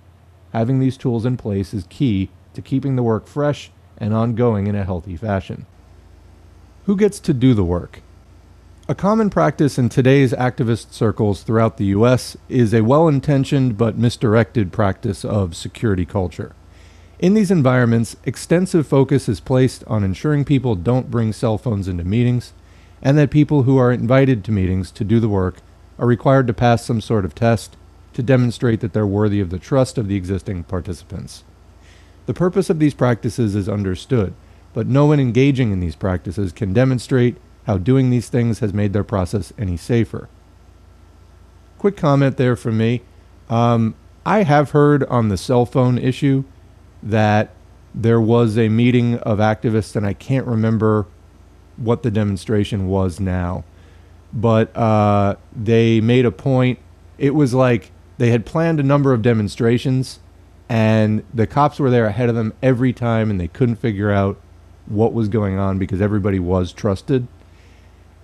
Having these tools in place is key to keeping the work fresh and ongoing in a healthy fashion. Who gets to do the work? A common practice in today's activist circles throughout the U.S. is a well intentioned but misdirected practice of security culture. In these environments, extensive focus is placed on ensuring people don't bring cell phones into meetings, and that people who are invited to meetings to do the work are required to pass some sort of test to demonstrate that they're worthy of the trust of the existing participants. The purpose of these practices is understood, but no one engaging in these practices can demonstrate how doing these things has made their process any safer. Quick comment there from me. Um, I have heard on the cell phone issue that there was a meeting of activists, and I can't remember what the demonstration was now, but uh, they made a point. It was like they had planned a number of demonstrations and the cops were there ahead of them every time and they couldn't figure out what was going on because everybody was trusted.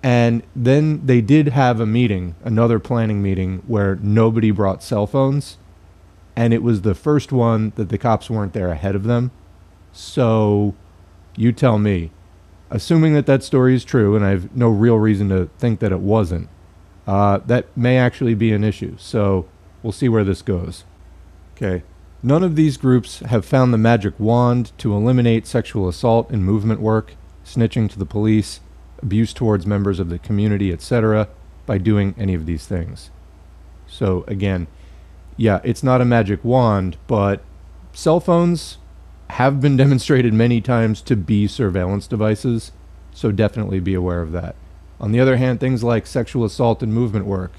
And then they did have a meeting another planning meeting where nobody brought cell phones and it was the first one that the cops weren't there ahead of them so you tell me assuming that that story is true and i have no real reason to think that it wasn't uh, that may actually be an issue so we'll see where this goes okay None of these groups have found the magic wand to eliminate sexual assault in movement work, snitching to the police, abuse towards members of the community, etc., by doing any of these things. So, again, yeah, it's not a magic wand, but cell phones have been demonstrated many times to be surveillance devices, so definitely be aware of that. On the other hand, things like sexual assault and movement work.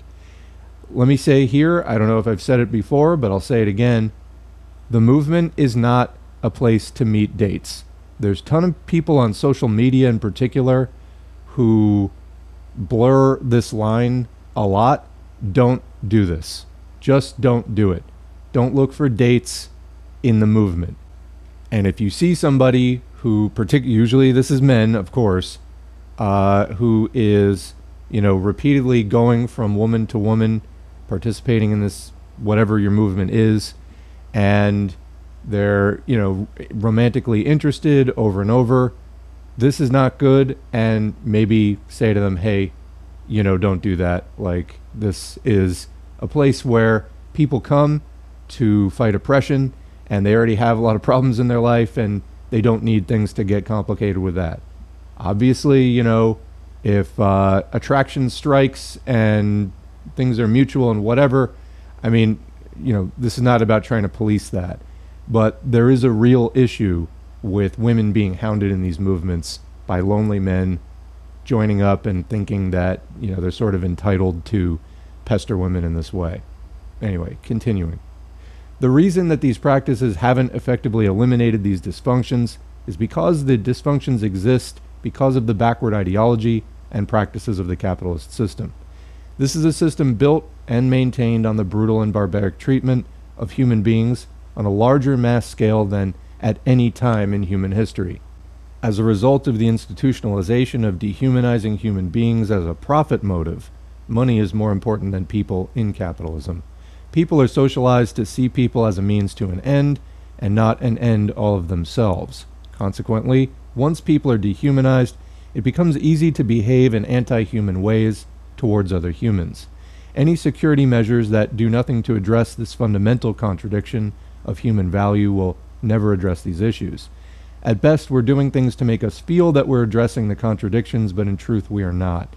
Let me say here, I don't know if I've said it before, but I'll say it again the movement is not a place to meet dates. There's a ton of people on social media in particular who blur this line a lot. Don't do this. Just don't do it. Don't look for dates in the movement. And if you see somebody who, partic- usually this is men, of course, uh, who is, you know, repeatedly going from woman to woman, participating in this whatever your movement is, and they're, you know, romantically interested over and over. This is not good, and maybe say to them, hey, you know, don't do that. Like, this is a place where people come to fight oppression, and they already have a lot of problems in their life, and they don't need things to get complicated with that. Obviously, you know, if uh, attraction strikes and things are mutual and whatever, I mean, you know, this is not about trying to police that. But there is a real issue with women being hounded in these movements by lonely men joining up and thinking that, you know, they're sort of entitled to pester women in this way. Anyway, continuing. The reason that these practices haven't effectively eliminated these dysfunctions is because the dysfunctions exist because of the backward ideology and practices of the capitalist system. This is a system built and maintained on the brutal and barbaric treatment of human beings on a larger mass scale than at any time in human history. As a result of the institutionalization of dehumanizing human beings as a profit motive, money is more important than people in capitalism. People are socialized to see people as a means to an end and not an end all of themselves. Consequently, once people are dehumanized, it becomes easy to behave in anti human ways towards other humans. Any security measures that do nothing to address this fundamental contradiction of human value will never address these issues. At best, we're doing things to make us feel that we're addressing the contradictions, but in truth, we are not.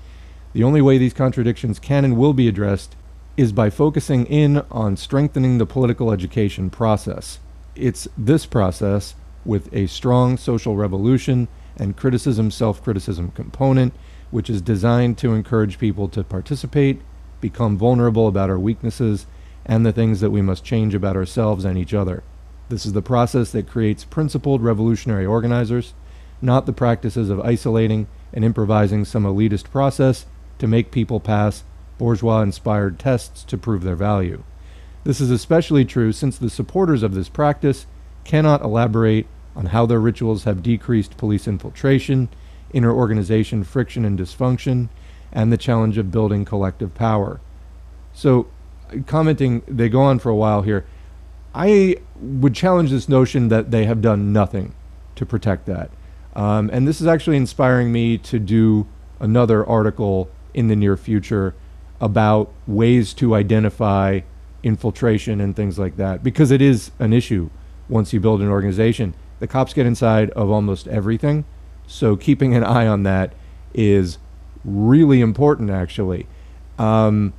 The only way these contradictions can and will be addressed is by focusing in on strengthening the political education process. It's this process, with a strong social revolution and criticism self criticism component, which is designed to encourage people to participate, become vulnerable about our weaknesses, and the things that we must change about ourselves and each other. This is the process that creates principled revolutionary organizers, not the practices of isolating and improvising some elitist process to make people pass bourgeois inspired tests to prove their value. This is especially true since the supporters of this practice cannot elaborate on how their rituals have decreased police infiltration, inner organization friction and dysfunction, and the challenge of building collective power. So, commenting, they go on for a while here. I would challenge this notion that they have done nothing to protect that. Um, and this is actually inspiring me to do another article in the near future about ways to identify infiltration and things like that because it is an issue once you build an organization. The cops get inside of almost everything. So keeping an eye on that is really important, actually. Um,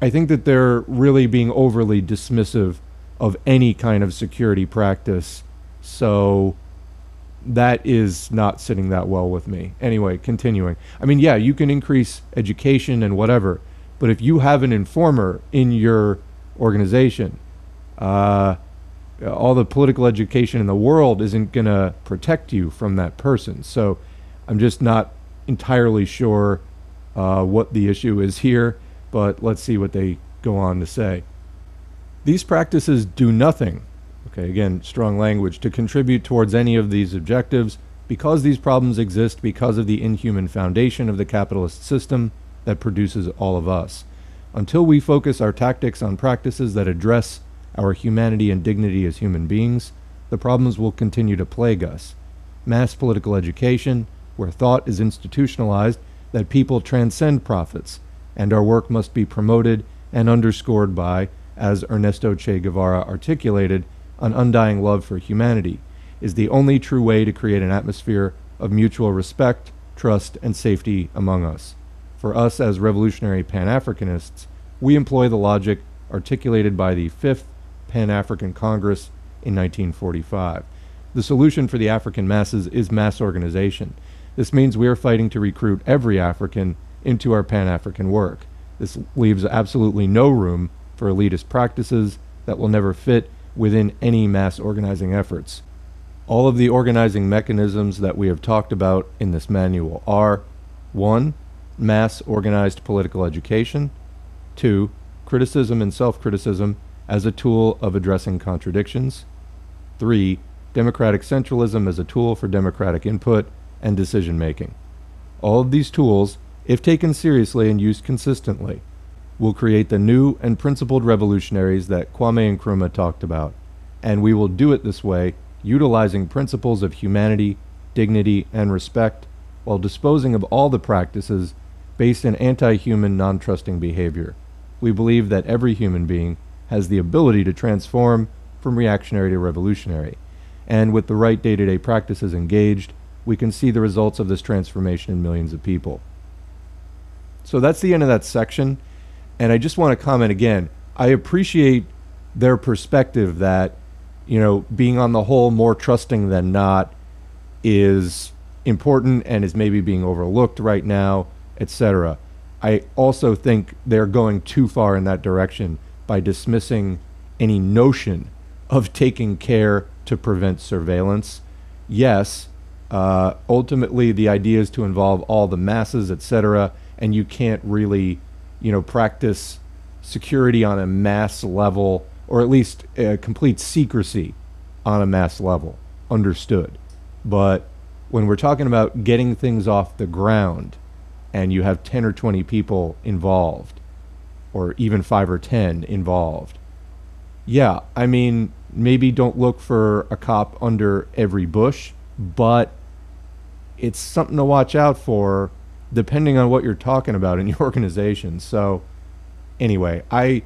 I think that they're really being overly dismissive of any kind of security practice. So that is not sitting that well with me. Anyway, continuing. I mean, yeah, you can increase education and whatever, but if you have an informer in your organization, uh, all the political education in the world isn't going to protect you from that person. So I'm just not entirely sure uh, what the issue is here, but let's see what they go on to say. These practices do nothing Okay, again, strong language to contribute towards any of these objectives because these problems exist because of the inhuman foundation of the capitalist system that produces all of us. Until we focus our tactics on practices that address our humanity and dignity as human beings, the problems will continue to plague us. Mass political education, where thought is institutionalized that people transcend profits, and our work must be promoted and underscored by, as Ernesto Che Guevara articulated, an undying love for humanity is the only true way to create an atmosphere of mutual respect, trust, and safety among us. For us as revolutionary Pan Africanists, we employ the logic articulated by the Fifth Pan African Congress in 1945. The solution for the African masses is mass organization. This means we are fighting to recruit every African into our Pan African work. This leaves absolutely no room for elitist practices that will never fit within any mass organizing efforts. All of the organizing mechanisms that we have talked about in this manual are 1. Mass organized political education, 2. criticism and self criticism as a tool of addressing contradictions. Three, democratic centralism as a tool for democratic input and decision making. All of these tools, if taken seriously and used consistently, will create the new and principled revolutionaries that Kwame Nkrumah talked about. And we will do it this way, utilizing principles of humanity, dignity, and respect, while disposing of all the practices based in anti human, non trusting behavior. We believe that every human being has the ability to transform from reactionary to revolutionary. And with the right day to day practices engaged, we can see the results of this transformation in millions of people. So that's the end of that section. And I just want to comment again I appreciate their perspective that, you know, being on the whole more trusting than not is important and is maybe being overlooked right now, etc. I also think they're going too far in that direction by dismissing any notion of taking care to prevent surveillance. Yes, uh, ultimately the idea is to involve all the masses, etc., and you can't really, you know, practice security on a mass level, or at least uh, complete secrecy on a mass level. Understood, but when we're talking about getting things off the ground, and you have ten or twenty people involved, or even five or ten involved, yeah, I mean, maybe don't look for a cop under every bush, but it's something to watch out for depending on what you're talking about in your organization. So, anyway, I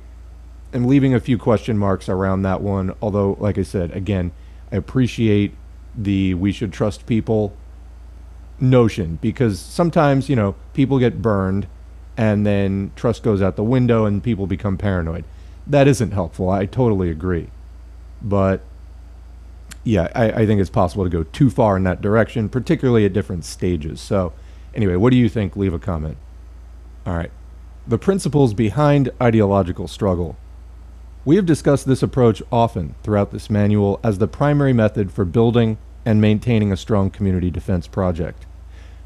am leaving a few question marks around that one. Although, like I said, again, I appreciate the we should trust people notion because sometimes, you know, people get burned and then trust goes out the window and people become paranoid. That isn't helpful. I totally agree. But yeah, I, I think it's possible to go too far in that direction, particularly at different stages. So, Anyway, what do you think? Leave a comment. All right. The principles behind ideological struggle. We have discussed this approach often throughout this manual as the primary method for building and maintaining a strong community defense project.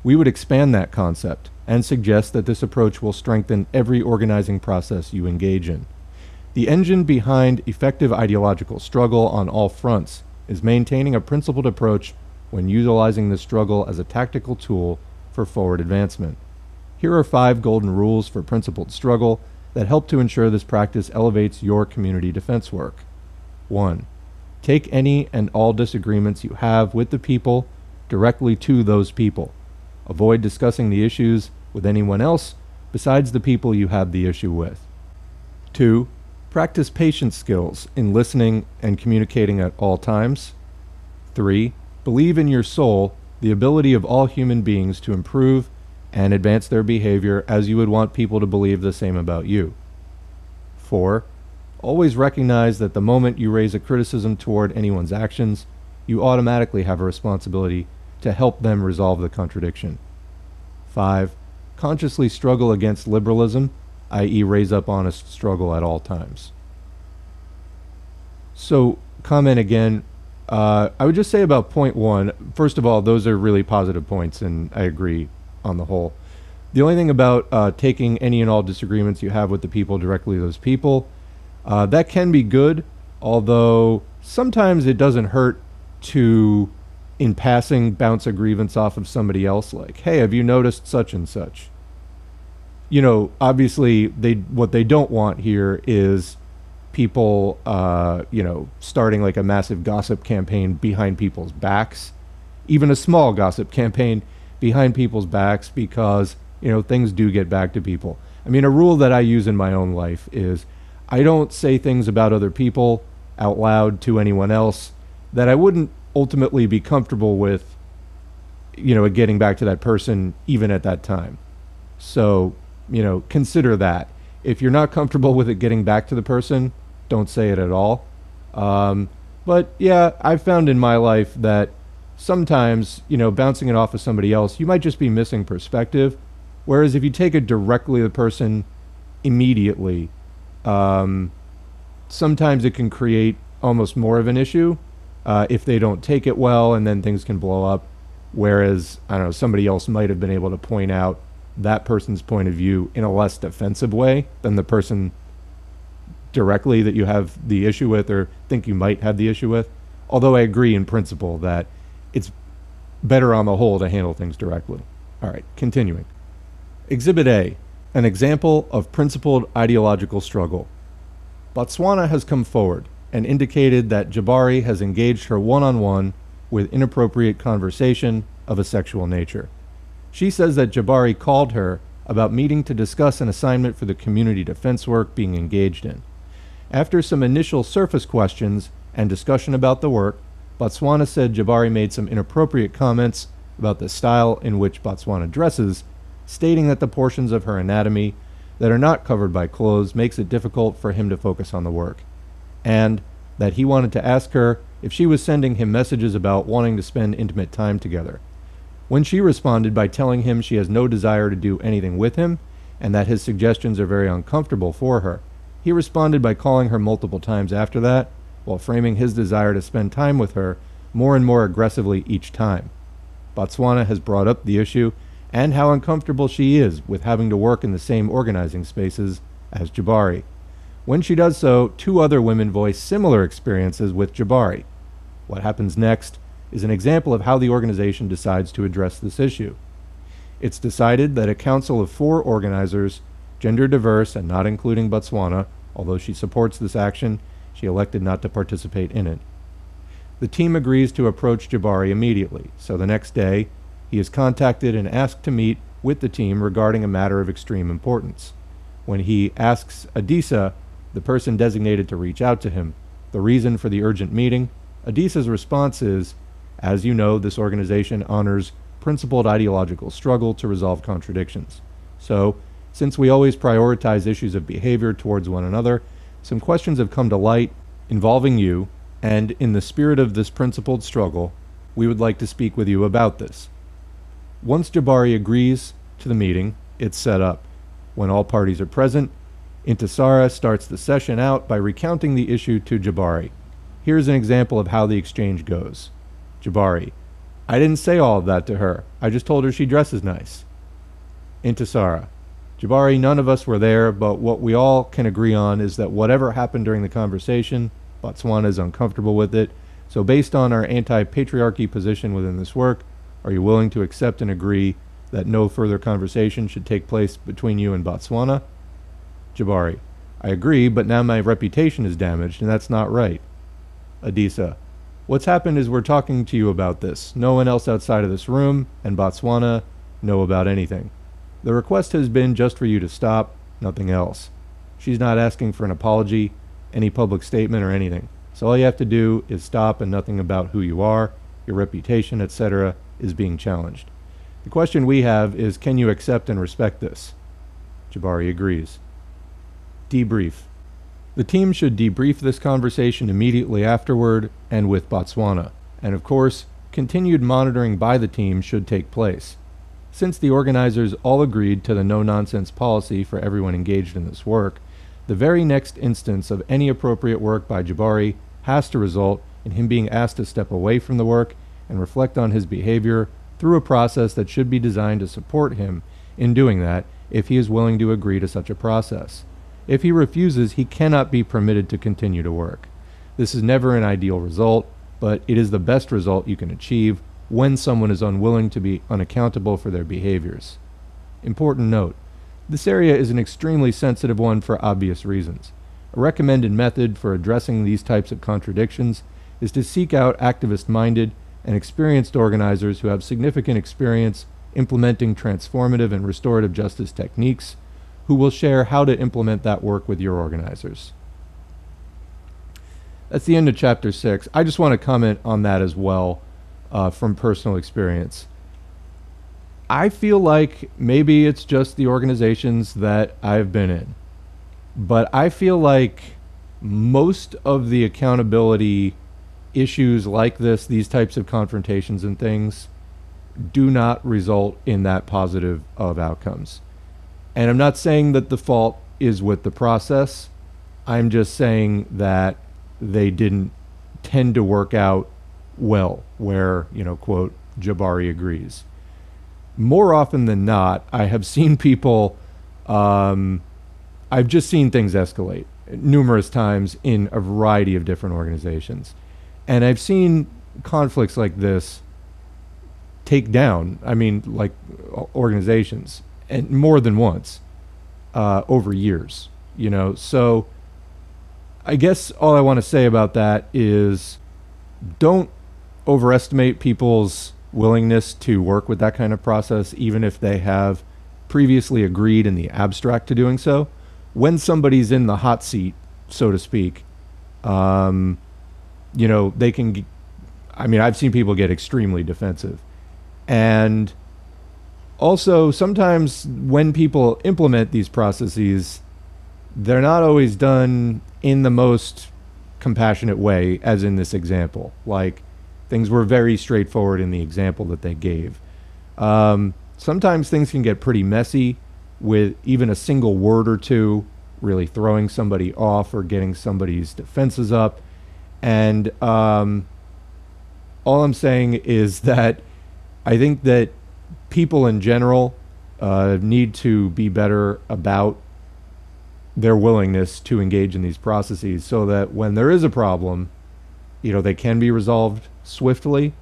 We would expand that concept and suggest that this approach will strengthen every organizing process you engage in. The engine behind effective ideological struggle on all fronts is maintaining a principled approach when utilizing the struggle as a tactical tool for forward advancement. Here are five golden rules for principled struggle that help to ensure this practice elevates your community defense work. 1. Take any and all disagreements you have with the people directly to those people. Avoid discussing the issues with anyone else besides the people you have the issue with. 2. Practice patience skills in listening and communicating at all times. 3. Believe in your soul the ability of all human beings to improve and advance their behavior as you would want people to believe the same about you. 4. Always recognize that the moment you raise a criticism toward anyone's actions, you automatically have a responsibility to help them resolve the contradiction. 5. Consciously struggle against liberalism, i.e., raise up honest struggle at all times. So, comment again uh, I would just say about point one. First of all, those are really positive points, and I agree on the whole. The only thing about uh, taking any and all disagreements you have with the people directly those people, uh, that can be good, although sometimes it doesn't hurt to, in passing, bounce a grievance off of somebody else. Like, hey, have you noticed such and such? You know, obviously, they what they don't want here is people, uh, you know, starting like a massive gossip campaign behind people's backs, even a small gossip campaign behind people's backs because, you know, things do get back to people. I mean, a rule that I use in my own life is I don't say things about other people out loud to anyone else that I wouldn't ultimately be comfortable with, you know, getting back to that person even at that time. So, you know, consider that. If you're not comfortable with it getting back to the person, don't say it at all. Um, but yeah, I've found in my life that sometimes, you know, bouncing it off of somebody else, you might just be missing perspective. Whereas if you take it directly to the person immediately, um, sometimes it can create almost more of an issue uh, if they don't take it well, and then things can blow up. Whereas, I don't know, somebody else might have been able to point out that person's point of view in a less defensive way than the person directly that you have the issue with or think you might have the issue with. Although I agree in principle that it's better on the whole to handle things directly. All right, continuing. Exhibit A An example of principled ideological struggle. Botswana has come forward and indicated that Jabari has engaged her one on one with inappropriate conversation of a sexual nature. She says that Jabari called her about meeting to discuss an assignment for the community defense work being engaged in. After some initial surface questions and discussion about the work, Botswana said Jabari made some inappropriate comments about the style in which Botswana dresses, stating that the portions of her anatomy that are not covered by clothes makes it difficult for him to focus on the work, and that he wanted to ask her if she was sending him messages about wanting to spend intimate time together. When she responded by telling him she has no desire to do anything with him and that his suggestions are very uncomfortable for her, he responded by calling her multiple times after that, while framing his desire to spend time with her more and more aggressively each time. Botswana has brought up the issue and how uncomfortable she is with having to work in the same organizing spaces as Jabari. When she does so, two other women voice similar experiences with Jabari. What happens next is an example of how the organization decides to address this issue. It's decided that a council of four organizers, gender diverse and not including Botswana, although she supports this action, she elected not to participate in it. The team agrees to approach Jabari immediately, so the next day, he is contacted and asked to meet with the team regarding a matter of extreme importance. When he asks Adisa, the person designated to reach out to him, the reason for the urgent meeting, Adisa's response is, As you know, this organization honors principled ideological struggle to resolve contradictions. So, since we always prioritize issues of behavior towards one another, some questions have come to light involving you, and in the spirit of this principled struggle, we would like to speak with you about this. Once Jabari agrees to the meeting, it's set up. When all parties are present, Intisara starts the session out by recounting the issue to Jabari. Here's an example of how the exchange goes. Jabari, I didn't say all of that to her. I just told her she dresses nice. Intisara, Jabari, none of us were there, but what we all can agree on is that whatever happened during the conversation, Botswana is uncomfortable with it. So, based on our anti patriarchy position within this work, are you willing to accept and agree that no further conversation should take place between you and Botswana? Jabari, I agree, but now my reputation is damaged, and that's not right. Adisa, what's happened is we're talking to you about this. No one else outside of this room and Botswana know about anything. The request has been just for you to stop, nothing else. She's not asking for an apology, any public statement, or anything. So all you have to do is stop and nothing about who you are, your reputation, etc., is being challenged. The question we have is can you accept and respect this? Jabari agrees. Debrief. The team should debrief this conversation immediately afterward and with Botswana. And of course, continued monitoring by the team should take place. Since the organizers all agreed to the no nonsense policy for everyone engaged in this work, the very next instance of any appropriate work by Jabari has to result in him being asked to step away from the work and reflect on his behavior through a process that should be designed to support him in doing that if he is willing to agree to such a process. If he refuses, he cannot be permitted to continue to work. This is never an ideal result, but it is the best result you can achieve when someone is unwilling to be unaccountable for their behaviors. Important note this area is an extremely sensitive one for obvious reasons. A recommended method for addressing these types of contradictions is to seek out activist minded and experienced organizers who have significant experience implementing transformative and restorative justice techniques, who will share how to implement that work with your organizers. That's the end of chapter six. I just want to comment on that as well uh, from personal experience. I feel like maybe it's just the organizations that I've been in, but I feel like most of the accountability issues like this, these types of confrontations and things, do not result in that positive of outcomes. And I'm not saying that the fault is with the process. I'm just saying that they didn't tend to work out well, where, you know, quote, Jabari agrees. More often than not, I have seen people, um, I've just seen things escalate. numerous times in a variety of different organizations. And I've seen conflicts like this take down, I mean, like organizations, and more than once uh, over years, you know. So I guess all I want to say about that is don't overestimate people's willingness to work with that kind of process, even if they have previously agreed in the abstract to doing so. When somebody's in the hot seat, so to speak, um, you know, they can. I mean, I've seen people get extremely defensive. And also, sometimes when people implement these processes, they're not always done in the most compassionate way, as in this example. Like, things were very straightforward in the example that they gave. Um, sometimes things can get pretty messy with even a single word or two really throwing somebody off or getting somebody's defenses up. And um, all I'm saying is that I think that people in general uh, need to be better about their willingness to engage in these processes so that when there is a problem, you know, they can be resolved swiftly.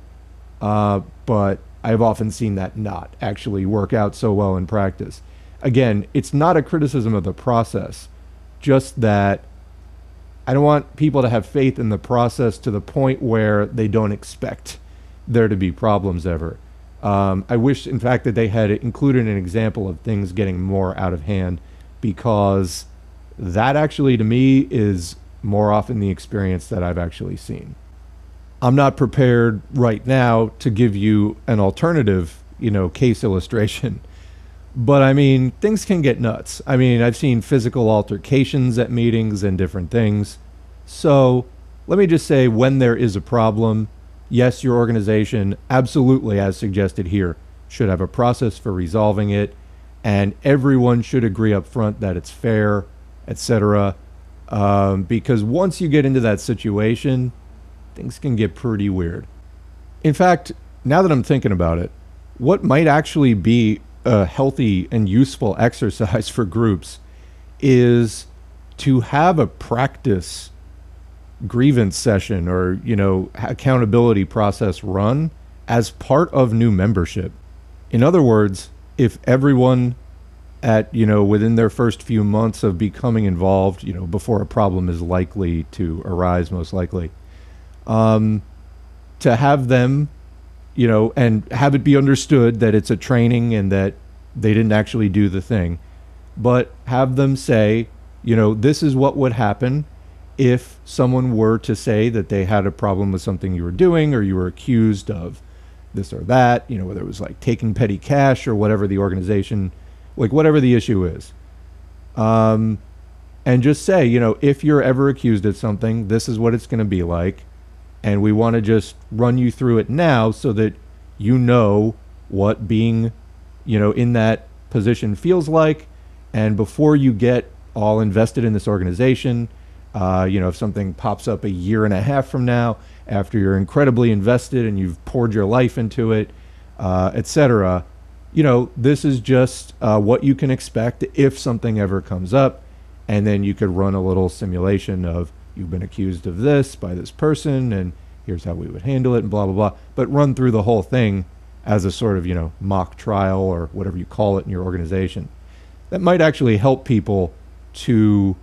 Uh, but I've often seen that not actually work out so well in practice. Again, it's not a criticism of the process, just that I don't want people to have faith in the process to the point where they don't expect there to be problems ever. Um, I wish, in fact, that they had included an example of things getting more out of hand because that actually, to me, is more often the experience that I've actually seen. I'm not prepared right now to give you an alternative, you know, case illustration. But I mean, things can get nuts. I mean, I've seen physical altercations at meetings and different things. So let me just say when there is a problem, yes, your organization, absolutely, as suggested here, should have a process for resolving it. And everyone should agree up front that it's fair, etc. Um, because once you get into that situation, things can get pretty weird. In fact, now that I'm thinking about it, what might actually be a healthy and useful exercise for groups is to have a practice grievance session or you know accountability process run as part of new membership in other words if everyone at you know within their first few months of becoming involved you know before a problem is likely to arise most likely um, to have them, you know, and have it be understood that it's a training and that they didn't actually do the thing, but have them say, you know, this is what would happen if someone were to say that they had a problem with something you were doing or you were accused of this or that, you know, whether it was like taking petty cash or whatever the organization, like whatever the issue is. Um, and just say, you know, if you're ever accused of something, this is what it's going to be like and we want to just run you through it now so that you know what being you know in that position feels like and before you get all invested in this organization uh, you know if something pops up a year and a half from now after you're incredibly invested and you've poured your life into it uh, etc you know this is just uh, what you can expect if something ever comes up. And then you could run a little simulation of you've been accused of this by this person and here's how we would handle it and blah blah blah. But run through the whole thing as a sort of you know mock trial or whatever you call it in your organization. That might actually help people to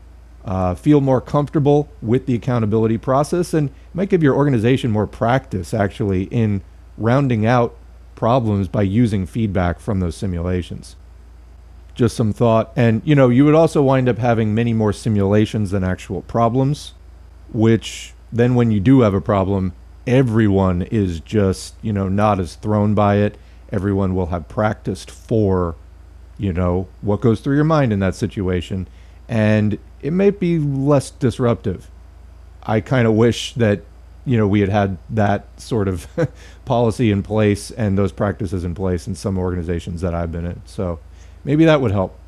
uh, feel more comfortable with the accountability process and might give your organization more practice actually in rounding out problems by using feedback from those simulations just some thought and you know you would also wind up having many more simulations than actual problems which then when you do have a problem, everyone is just, you know, not as thrown by it. Everyone will have practiced for, you know, what goes through your mind in that situation. And it may be less disruptive. I kind of wish that, you know, we had had that sort of policy in place and those practices in place in some organizations that I've been in. So maybe that would help.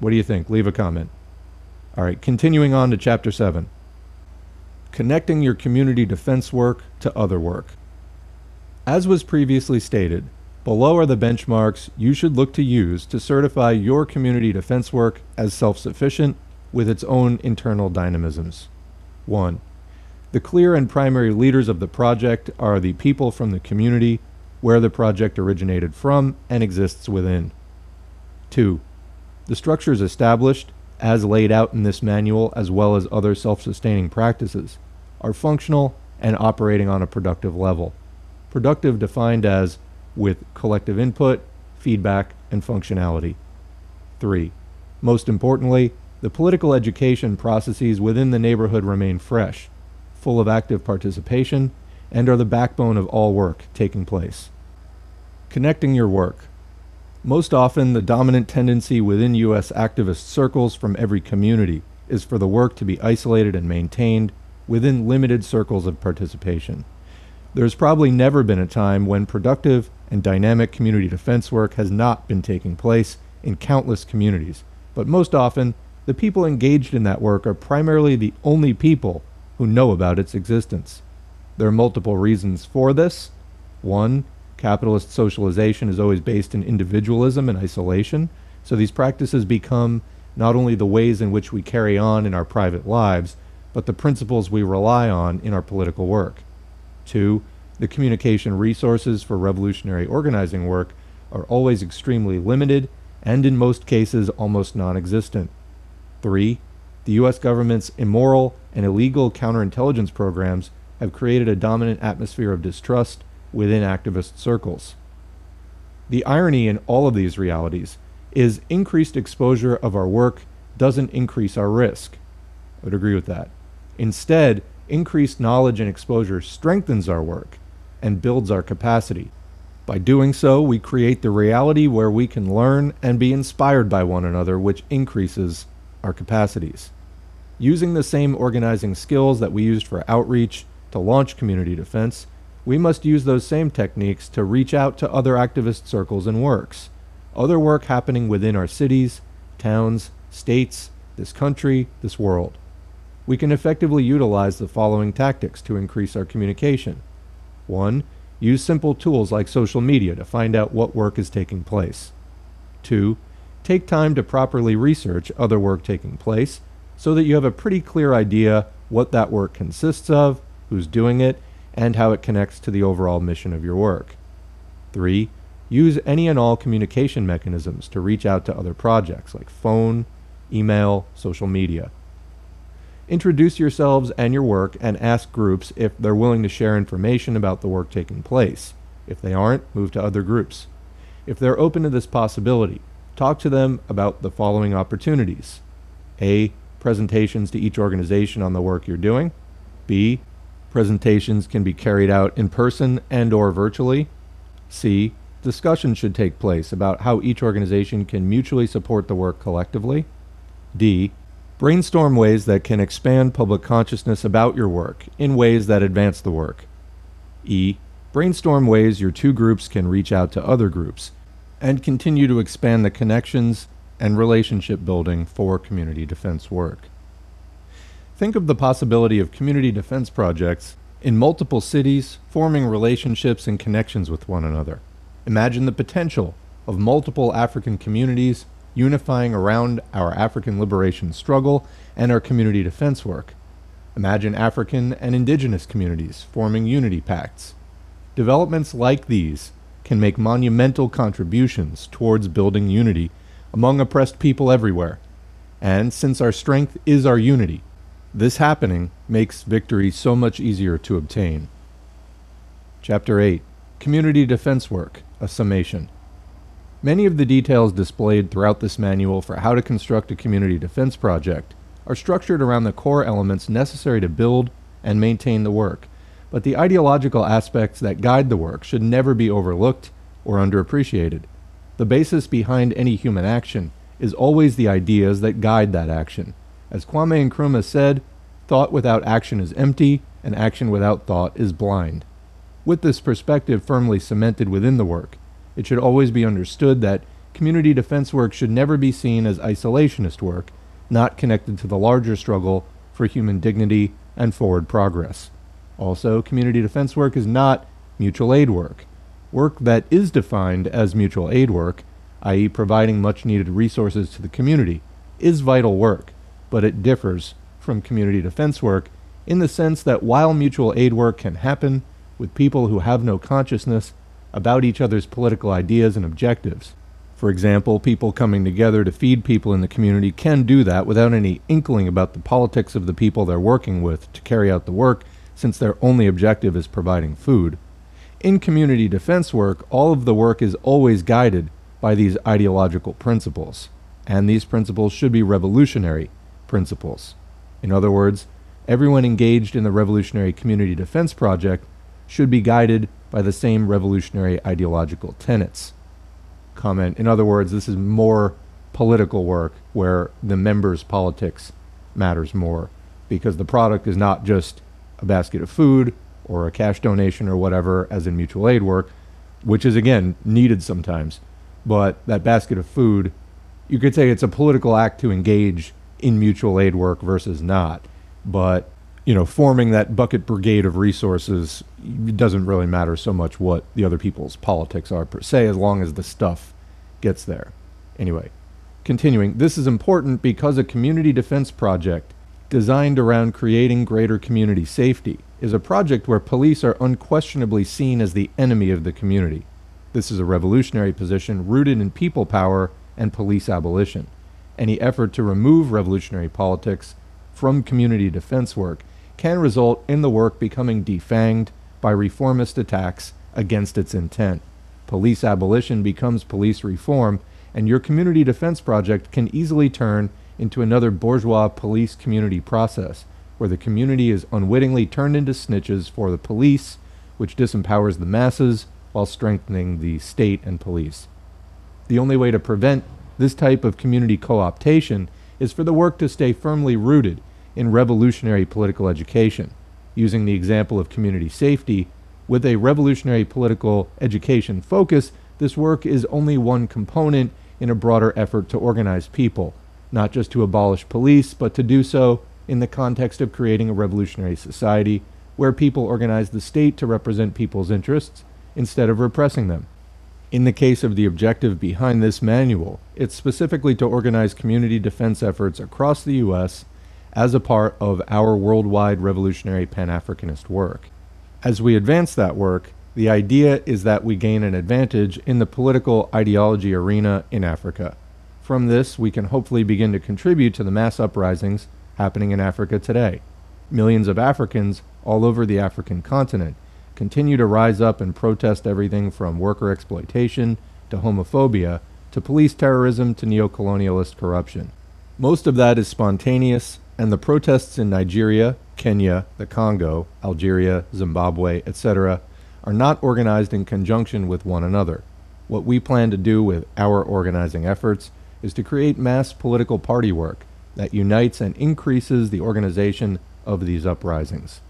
What do you think? Leave a comment. All right, continuing on to chapter 7 connecting your community defense work to other work. As was previously stated, below are the benchmarks you should look to use to certify your community defense work as self sufficient, with its own internal dynamisms. 1. The clear and primary leaders of the project are the people from the community where the project originated from and exists within. 2. The structures established, as laid out in this manual as well as other self sustaining practices, are functional and operating on a productive level. Productive defined as with collective input, feedback, and functionality. 3. Most importantly, the political education processes within the neighborhood remain fresh, full of active participation, and are the backbone of all work taking place. Connecting your work. Most often, the dominant tendency within U.S. activist circles from every community is for the work to be isolated and maintained within limited circles of participation. There's probably never been a time when productive and dynamic community defense work has not been taking place in countless communities, but most often, the people engaged in that work are primarily the only people who know about its existence. There are multiple reasons for this. One, capitalist socialization is always based in individualism and isolation, so these practices become not only the ways in which we carry on in our private lives, but the principles we rely on in our political work. Two, the communication resources for revolutionary organizing work are always extremely limited and in most cases almost non existent. Three, the U.S. government's immoral and illegal counterintelligence programs have created a dominant atmosphere of distrust within activist circles. The irony in all of these realities is increased exposure of our work doesn't increase our risk. I would agree with that. Instead, increased knowledge and exposure strengthens our work and builds our capacity. By doing so, we create the reality where we can learn and be inspired by one another, which increases our capacities. Using the same organizing skills that we used for outreach to launch community defense, we must use those same techniques to reach out to other activist circles and works, other work happening within our cities, towns, states, this country, this world we can effectively utilize the following tactics to increase our communication. 1. Use simple tools like social media to find out what work is taking place. 2. Take time to properly research other work taking place so that you have a pretty clear idea what that work consists of, who's doing it, and how it connects to the overall mission of your work. 3. Use any and all communication mechanisms to reach out to other projects like phone, email, social media. Introduce yourselves and your work and ask groups if they're willing to share information about the work taking place. If they aren't, move to other groups. If they're open to this possibility, talk to them about the following opportunities. A. Presentations to each organization on the work you're doing. B. Presentations can be carried out in person and or virtually. C. Discussions should take place about how each organization can mutually support the work collectively. D. Brainstorm ways that can expand public consciousness about your work in ways that advance the work. E. Brainstorm ways your two groups can reach out to other groups and continue to expand the connections and relationship building for community defense work. Think of the possibility of community defense projects in multiple cities forming relationships and connections with one another. Imagine the potential of multiple African communities unifying around our African liberation struggle and our community defense work. Imagine African and indigenous communities forming unity pacts. Developments like these can make monumental contributions towards building unity among oppressed people everywhere. And since our strength is our unity, this happening makes victory so much easier to obtain. Chapter 8 Community Defense Work A Summation. Many of the details displayed throughout this manual for how to construct a community defense project are structured around the core elements necessary to build and maintain the work, but the ideological aspects that guide the work should never be overlooked or underappreciated. The basis behind any human action is always the ideas that guide that action. As Kwame Nkrumah said, thought without action is empty, and action without thought is blind. With this perspective firmly cemented within the work, it should always be understood that community defense work should never be seen as isolationist work, not connected to the larger struggle for human dignity and forward progress. Also, community defense work is not mutual aid work. Work that is defined as mutual aid work, i.e., providing much needed resources to the community, is vital work, but it differs from community defense work in the sense that while mutual aid work can happen with people who have no consciousness about each other's political ideas and objectives, for example, people coming together to feed people in the community can do that without any inkling about the politics of the people they're working with to carry out the work, since their only objective is providing food. In community defense work, all of the work is always guided by these ideological principles, and these principles should be revolutionary principles. In other words, everyone engaged in the Revolutionary Community Defense Project should be guided by the same revolutionary ideological tenets comment. In other words, this is more political work where the members' politics matters more because the product is not just a basket of food or a cash donation or whatever, as in mutual aid work, which is again needed sometimes. But that basket of food, you could say it's a political act to engage in mutual aid work versus not. But you know, forming that bucket brigade of resources doesn't really matter so much what the other people's politics are per se, as long as the stuff gets there. Anyway, continuing, this is important because a community defense project designed around creating greater community safety is a project where police are unquestionably seen as the enemy of the community. This is a revolutionary position rooted in people power and police abolition. Any effort to remove revolutionary politics from community defense work can result in the work becoming defanged by reformist attacks against its intent. Police abolition becomes police reform, and your community defense project can easily turn into another bourgeois police community process, where the community is unwittingly turned into snitches for the police, which disempowers the masses while strengthening the state and police. The only way to prevent this type of community co optation is for the work to stay firmly rooted in revolutionary political education, using the example of community safety. With a revolutionary political education focus, this work is only one component in a broader effort to organize people, not just to abolish police, but to do so in the context of creating a revolutionary society where people organize the state to represent people's interests instead of repressing them. In the case of the objective behind this manual, it's specifically to organize community defense efforts across the U.S as a part of our worldwide revolutionary Pan Africanist work. As we advance that work, the idea is that we gain an advantage in the political ideology arena in Africa. From this, we can hopefully begin to contribute to the mass uprisings happening in Africa today. Millions of Africans all over the African continent continue to rise up and protest everything from worker exploitation to homophobia to police terrorism to neocolonialist corruption. Most of that is spontaneous and the protests in Nigeria, Kenya, the Congo, Algeria, Zimbabwe, etc., are not organized in conjunction with one another. What we plan to do with our organizing efforts is to create mass political party work that unites and increases the organization of these uprisings,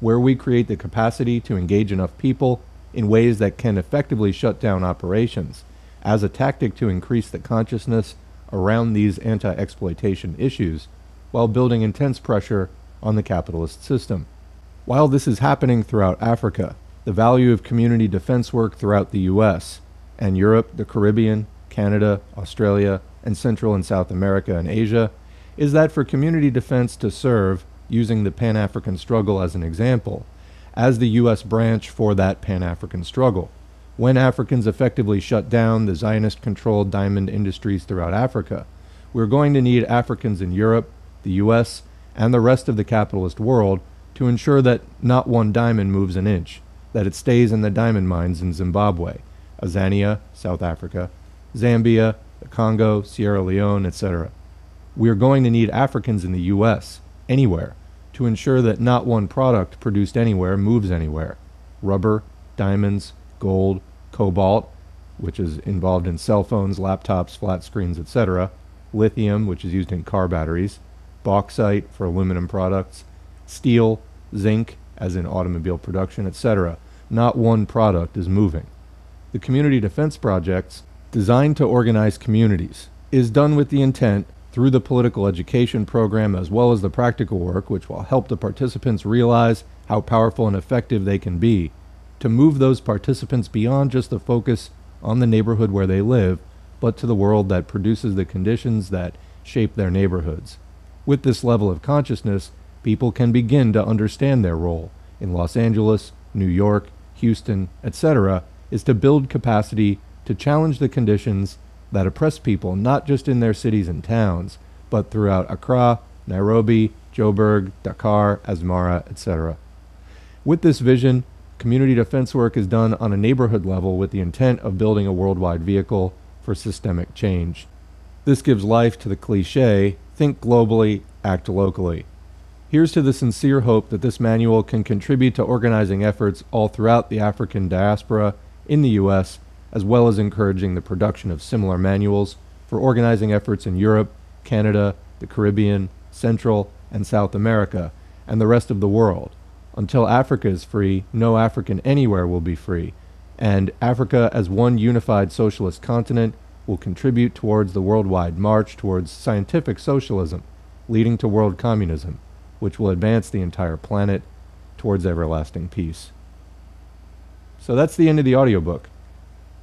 where we create the capacity to engage enough people in ways that can effectively shut down operations as a tactic to increase the consciousness around these anti exploitation issues while building intense pressure on the capitalist system. While this is happening throughout Africa, the value of community defense work throughout the US and Europe, the Caribbean, Canada, Australia, and Central and South America and Asia is that for community defense to serve, using the Pan African struggle as an example, as the U.S. branch for that Pan African struggle. When Africans effectively shut down the Zionist controlled diamond industries throughout Africa, we're going to need Africans in Europe, the U.S., and the rest of the capitalist world to ensure that not one diamond moves an inch, that it stays in the diamond mines in Zimbabwe, Azania, South Africa, Zambia, the Congo, Sierra Leone, etc. We are going to need Africans in the U.S., anywhere, to ensure that not one product produced anywhere moves anywhere. Rubber, diamonds, gold, cobalt, which is involved in cell phones, laptops, flat screens, etc., lithium, which is used in car batteries, bauxite for aluminum products, steel, zinc, as in automobile production, etc. Not one product is moving. The community defense projects, designed to organize communities, is done with the intent through the political education program as well as the practical work, which will help the participants realize how powerful and effective they can be, to move those participants beyond just the focus on the neighborhood where they live, but to the world that produces the conditions that shape their neighborhoods. With this level of consciousness, people can begin to understand their role in Los Angeles, New York, Houston, etc., is to build capacity to challenge the conditions that oppress people not just in their cities and towns, but throughout Accra, Nairobi, Joburg, Dakar, Asmara, etc. With this vision, community defense work is done on a neighborhood level with the intent of building a worldwide vehicle for systemic change. This gives life to the cliche think globally, act locally. Here's to the sincere hope that this manual can contribute to organizing efforts all throughout the African diaspora in the U.S., as well as encouraging the production of similar manuals for organizing efforts in Europe, Canada, the Caribbean, Central, and South America, and the rest of the world. Until Africa is free, no African anywhere will be free, and Africa as one unified socialist continent will contribute towards the worldwide march towards scientific socialism, leading to world communism, which will advance the entire planet towards everlasting peace. So that's the end of the audiobook.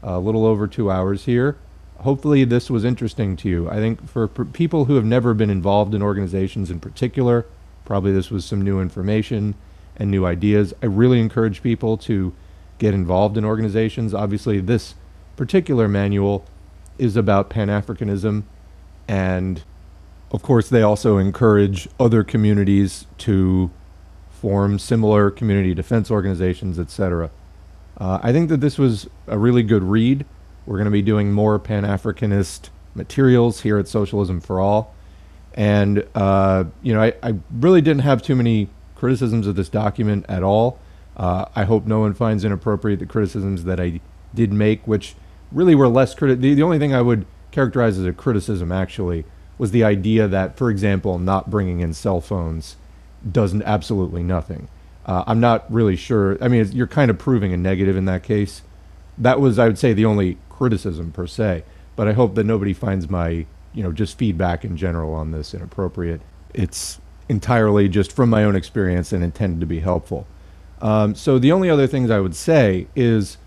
A little over two hours here. Hopefully, this was interesting to you. I think for people who have never been involved in organizations in particular, probably this was some new information and new ideas. I really encourage people to get involved in organizations. Obviously, this particular manual is about Pan Africanism, and of course, they also encourage other communities to form similar community defense organizations, etc. Uh, I think that this was a really good read. We're going to be doing more Pan Africanist materials here at Socialism for All. And, uh, you know, I, I, really didn't have too many criticisms of this document at all. Uh, I hope no one finds inappropriate the criticisms that I did make, which really were less critical. The, the only thing I would characterize as a criticism actually was the idea that, for example, not bringing in cell phones does absolutely nothing. Uh, I'm not really sure. I mean, you're kind of proving a negative in that case. That was, I would say, the only criticism per se. But I hope that nobody finds my, you know, just feedback in general on this inappropriate. It's entirely just from my own experience and intended to be helpful. Um, so the only other things I would say is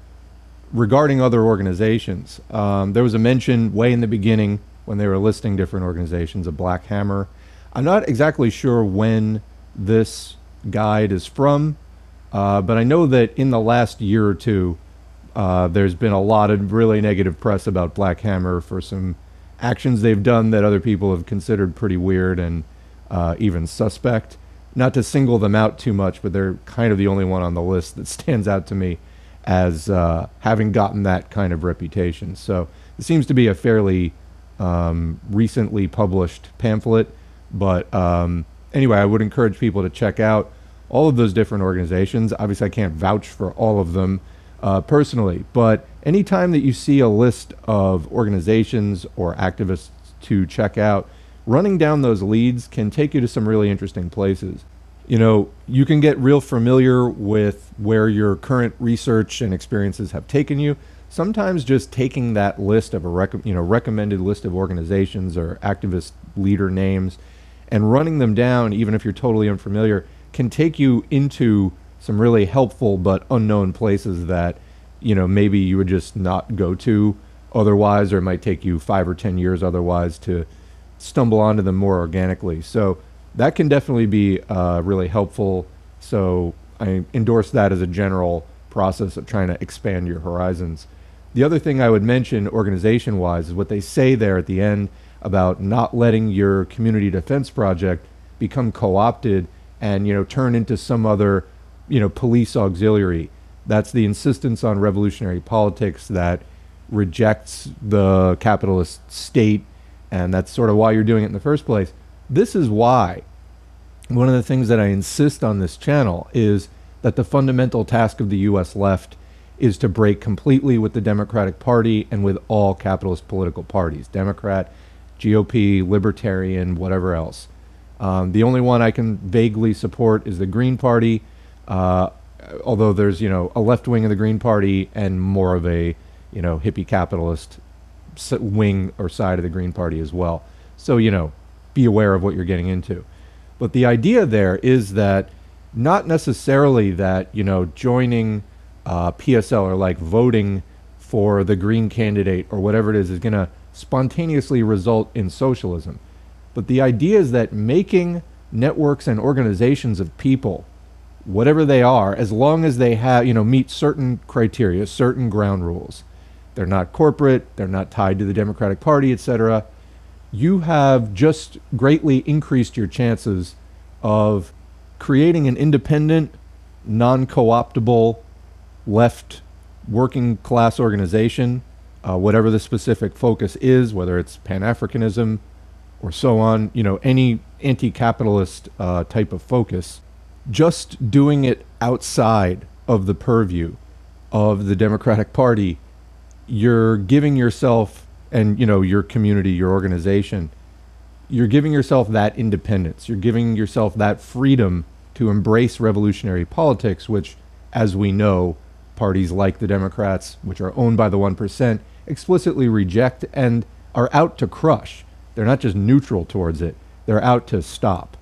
regarding other organizations, um, there was a mention way in the beginning when they were listing different organizations of Black Hammer. I'm not exactly sure when this guide is from, uh, but I know that in the last year or two, uh, there's been a lot of really negative press about Black Hammer for some actions they've done that other people have considered pretty weird and uh, even suspect. Not to single them out too much, but they're kind of the only one on the list that stands out to me as uh, having gotten that kind of reputation. So it seems to be a fairly um, recently published pamphlet. But um, anyway, I would encourage people to check out all of those different organizations. Obviously, I can't vouch for all of them uh, personally, but anytime that you see a list of organizations or activists to check out, running down those leads can take you to some really interesting places you know, you can get real familiar with where your current research and experiences have taken you. Sometimes just taking that list of a rec- you know recommended list of organizations or activist leader names and running them down, even if you're totally unfamiliar, can take you into some really helpful but unknown places that you know maybe you would just not go to otherwise, or it might take you five or ten years otherwise to stumble onto them more organically. So that can definitely be uh, really helpful. So I endorse that as a general process of trying to expand your horizons. The other thing I would mention organization wise is what they say there at the end about not letting your community defense project become co-opted and you know turn into some other you know police auxiliary. That's the insistence on revolutionary politics that rejects the capitalist state and that's sort of why you're doing it in the first place. This is why. One of the things that I insist on this channel is that the fundamental task of the US left is to break completely with the Democratic Party and with all capitalist political parties Democrat, GOP, Libertarian, whatever else. Um, the only one I can vaguely support is the Green Party, uh, although there's you know a left wing of the Green Party and more of a you know hippie capitalist wing or side of the Green Party as well. So you know be aware of what you're getting into. But the idea there is that not necessarily that, you know, joining uh, PSL or like voting for the green candidate or whatever it is is going to spontaneously result in socialism. But the idea is that making networks and organizations of people, whatever they are, as long as they have, you know, meet certain criteria, certain ground rules, they're not corporate, they're not tied to the Democratic Party, etc. You have just greatly increased your chances of creating an independent, non co optable, left working class organization, uh, whatever the specific focus is, whether it's Pan Africanism or so on, you know, any anti capitalist uh, type of focus, just doing it outside of the purview of the Democratic Party, you're giving yourself and, you know, your community, your organization, you're giving yourself that independence. You're giving yourself that freedom to embrace revolutionary politics, which, as we know, parties like the Democrats, which are owned by the 1%, explicitly reject and are out to crush. They're not just neutral towards it, they're out to stop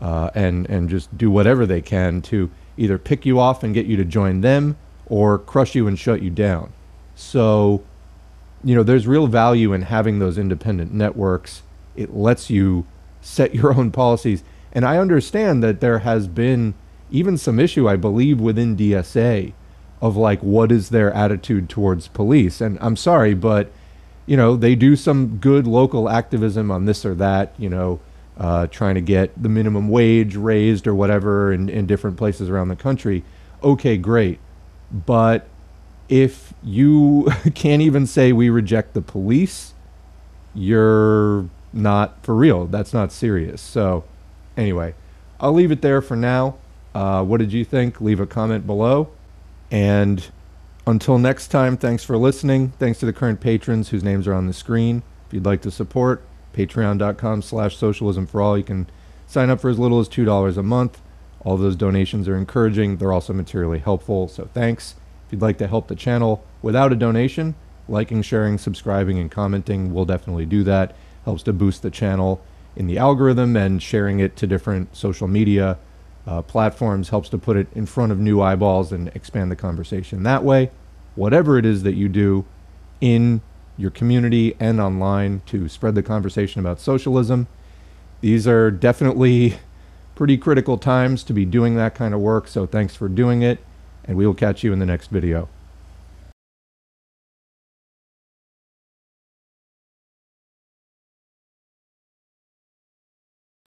uh, and, and just do whatever they can to either pick you off and get you to join them or crush you and shut you down. So, you know, there's real value in having those independent networks. It lets you set your own policies. And I understand that there has been even some issue, I believe, within DSA of like what is their attitude towards police. And I'm sorry, but you know they do some good local activism on this or that. You know, uh, trying to get the minimum wage raised or whatever in, in different places around the country. Okay, great, but if you can't even say we reject the police, you're not for real. That's not serious. So, anyway, I'll leave it there for now. Uh, what did you think? Leave a comment below. And until next time, thanks for listening. Thanks to the current patrons whose names are on the screen. If you'd like to support, patreon.com slash socialism for all. You can sign up for as little as $2 a month. All those donations are encouraging. They're also materially helpful, so thanks. If you'd like to help the channel without a donation, liking, sharing, subscribing, and commenting will definitely do that. Helps to boost the channel in the algorithm and sharing it to different social media uh, platforms helps to put it in front of new eyeballs and expand the conversation that way. Whatever it is that you do in your community and online to spread the conversation about socialism, these are definitely pretty critical times to be doing that kind of work. So thanks for doing it, and we will catch you in the next video.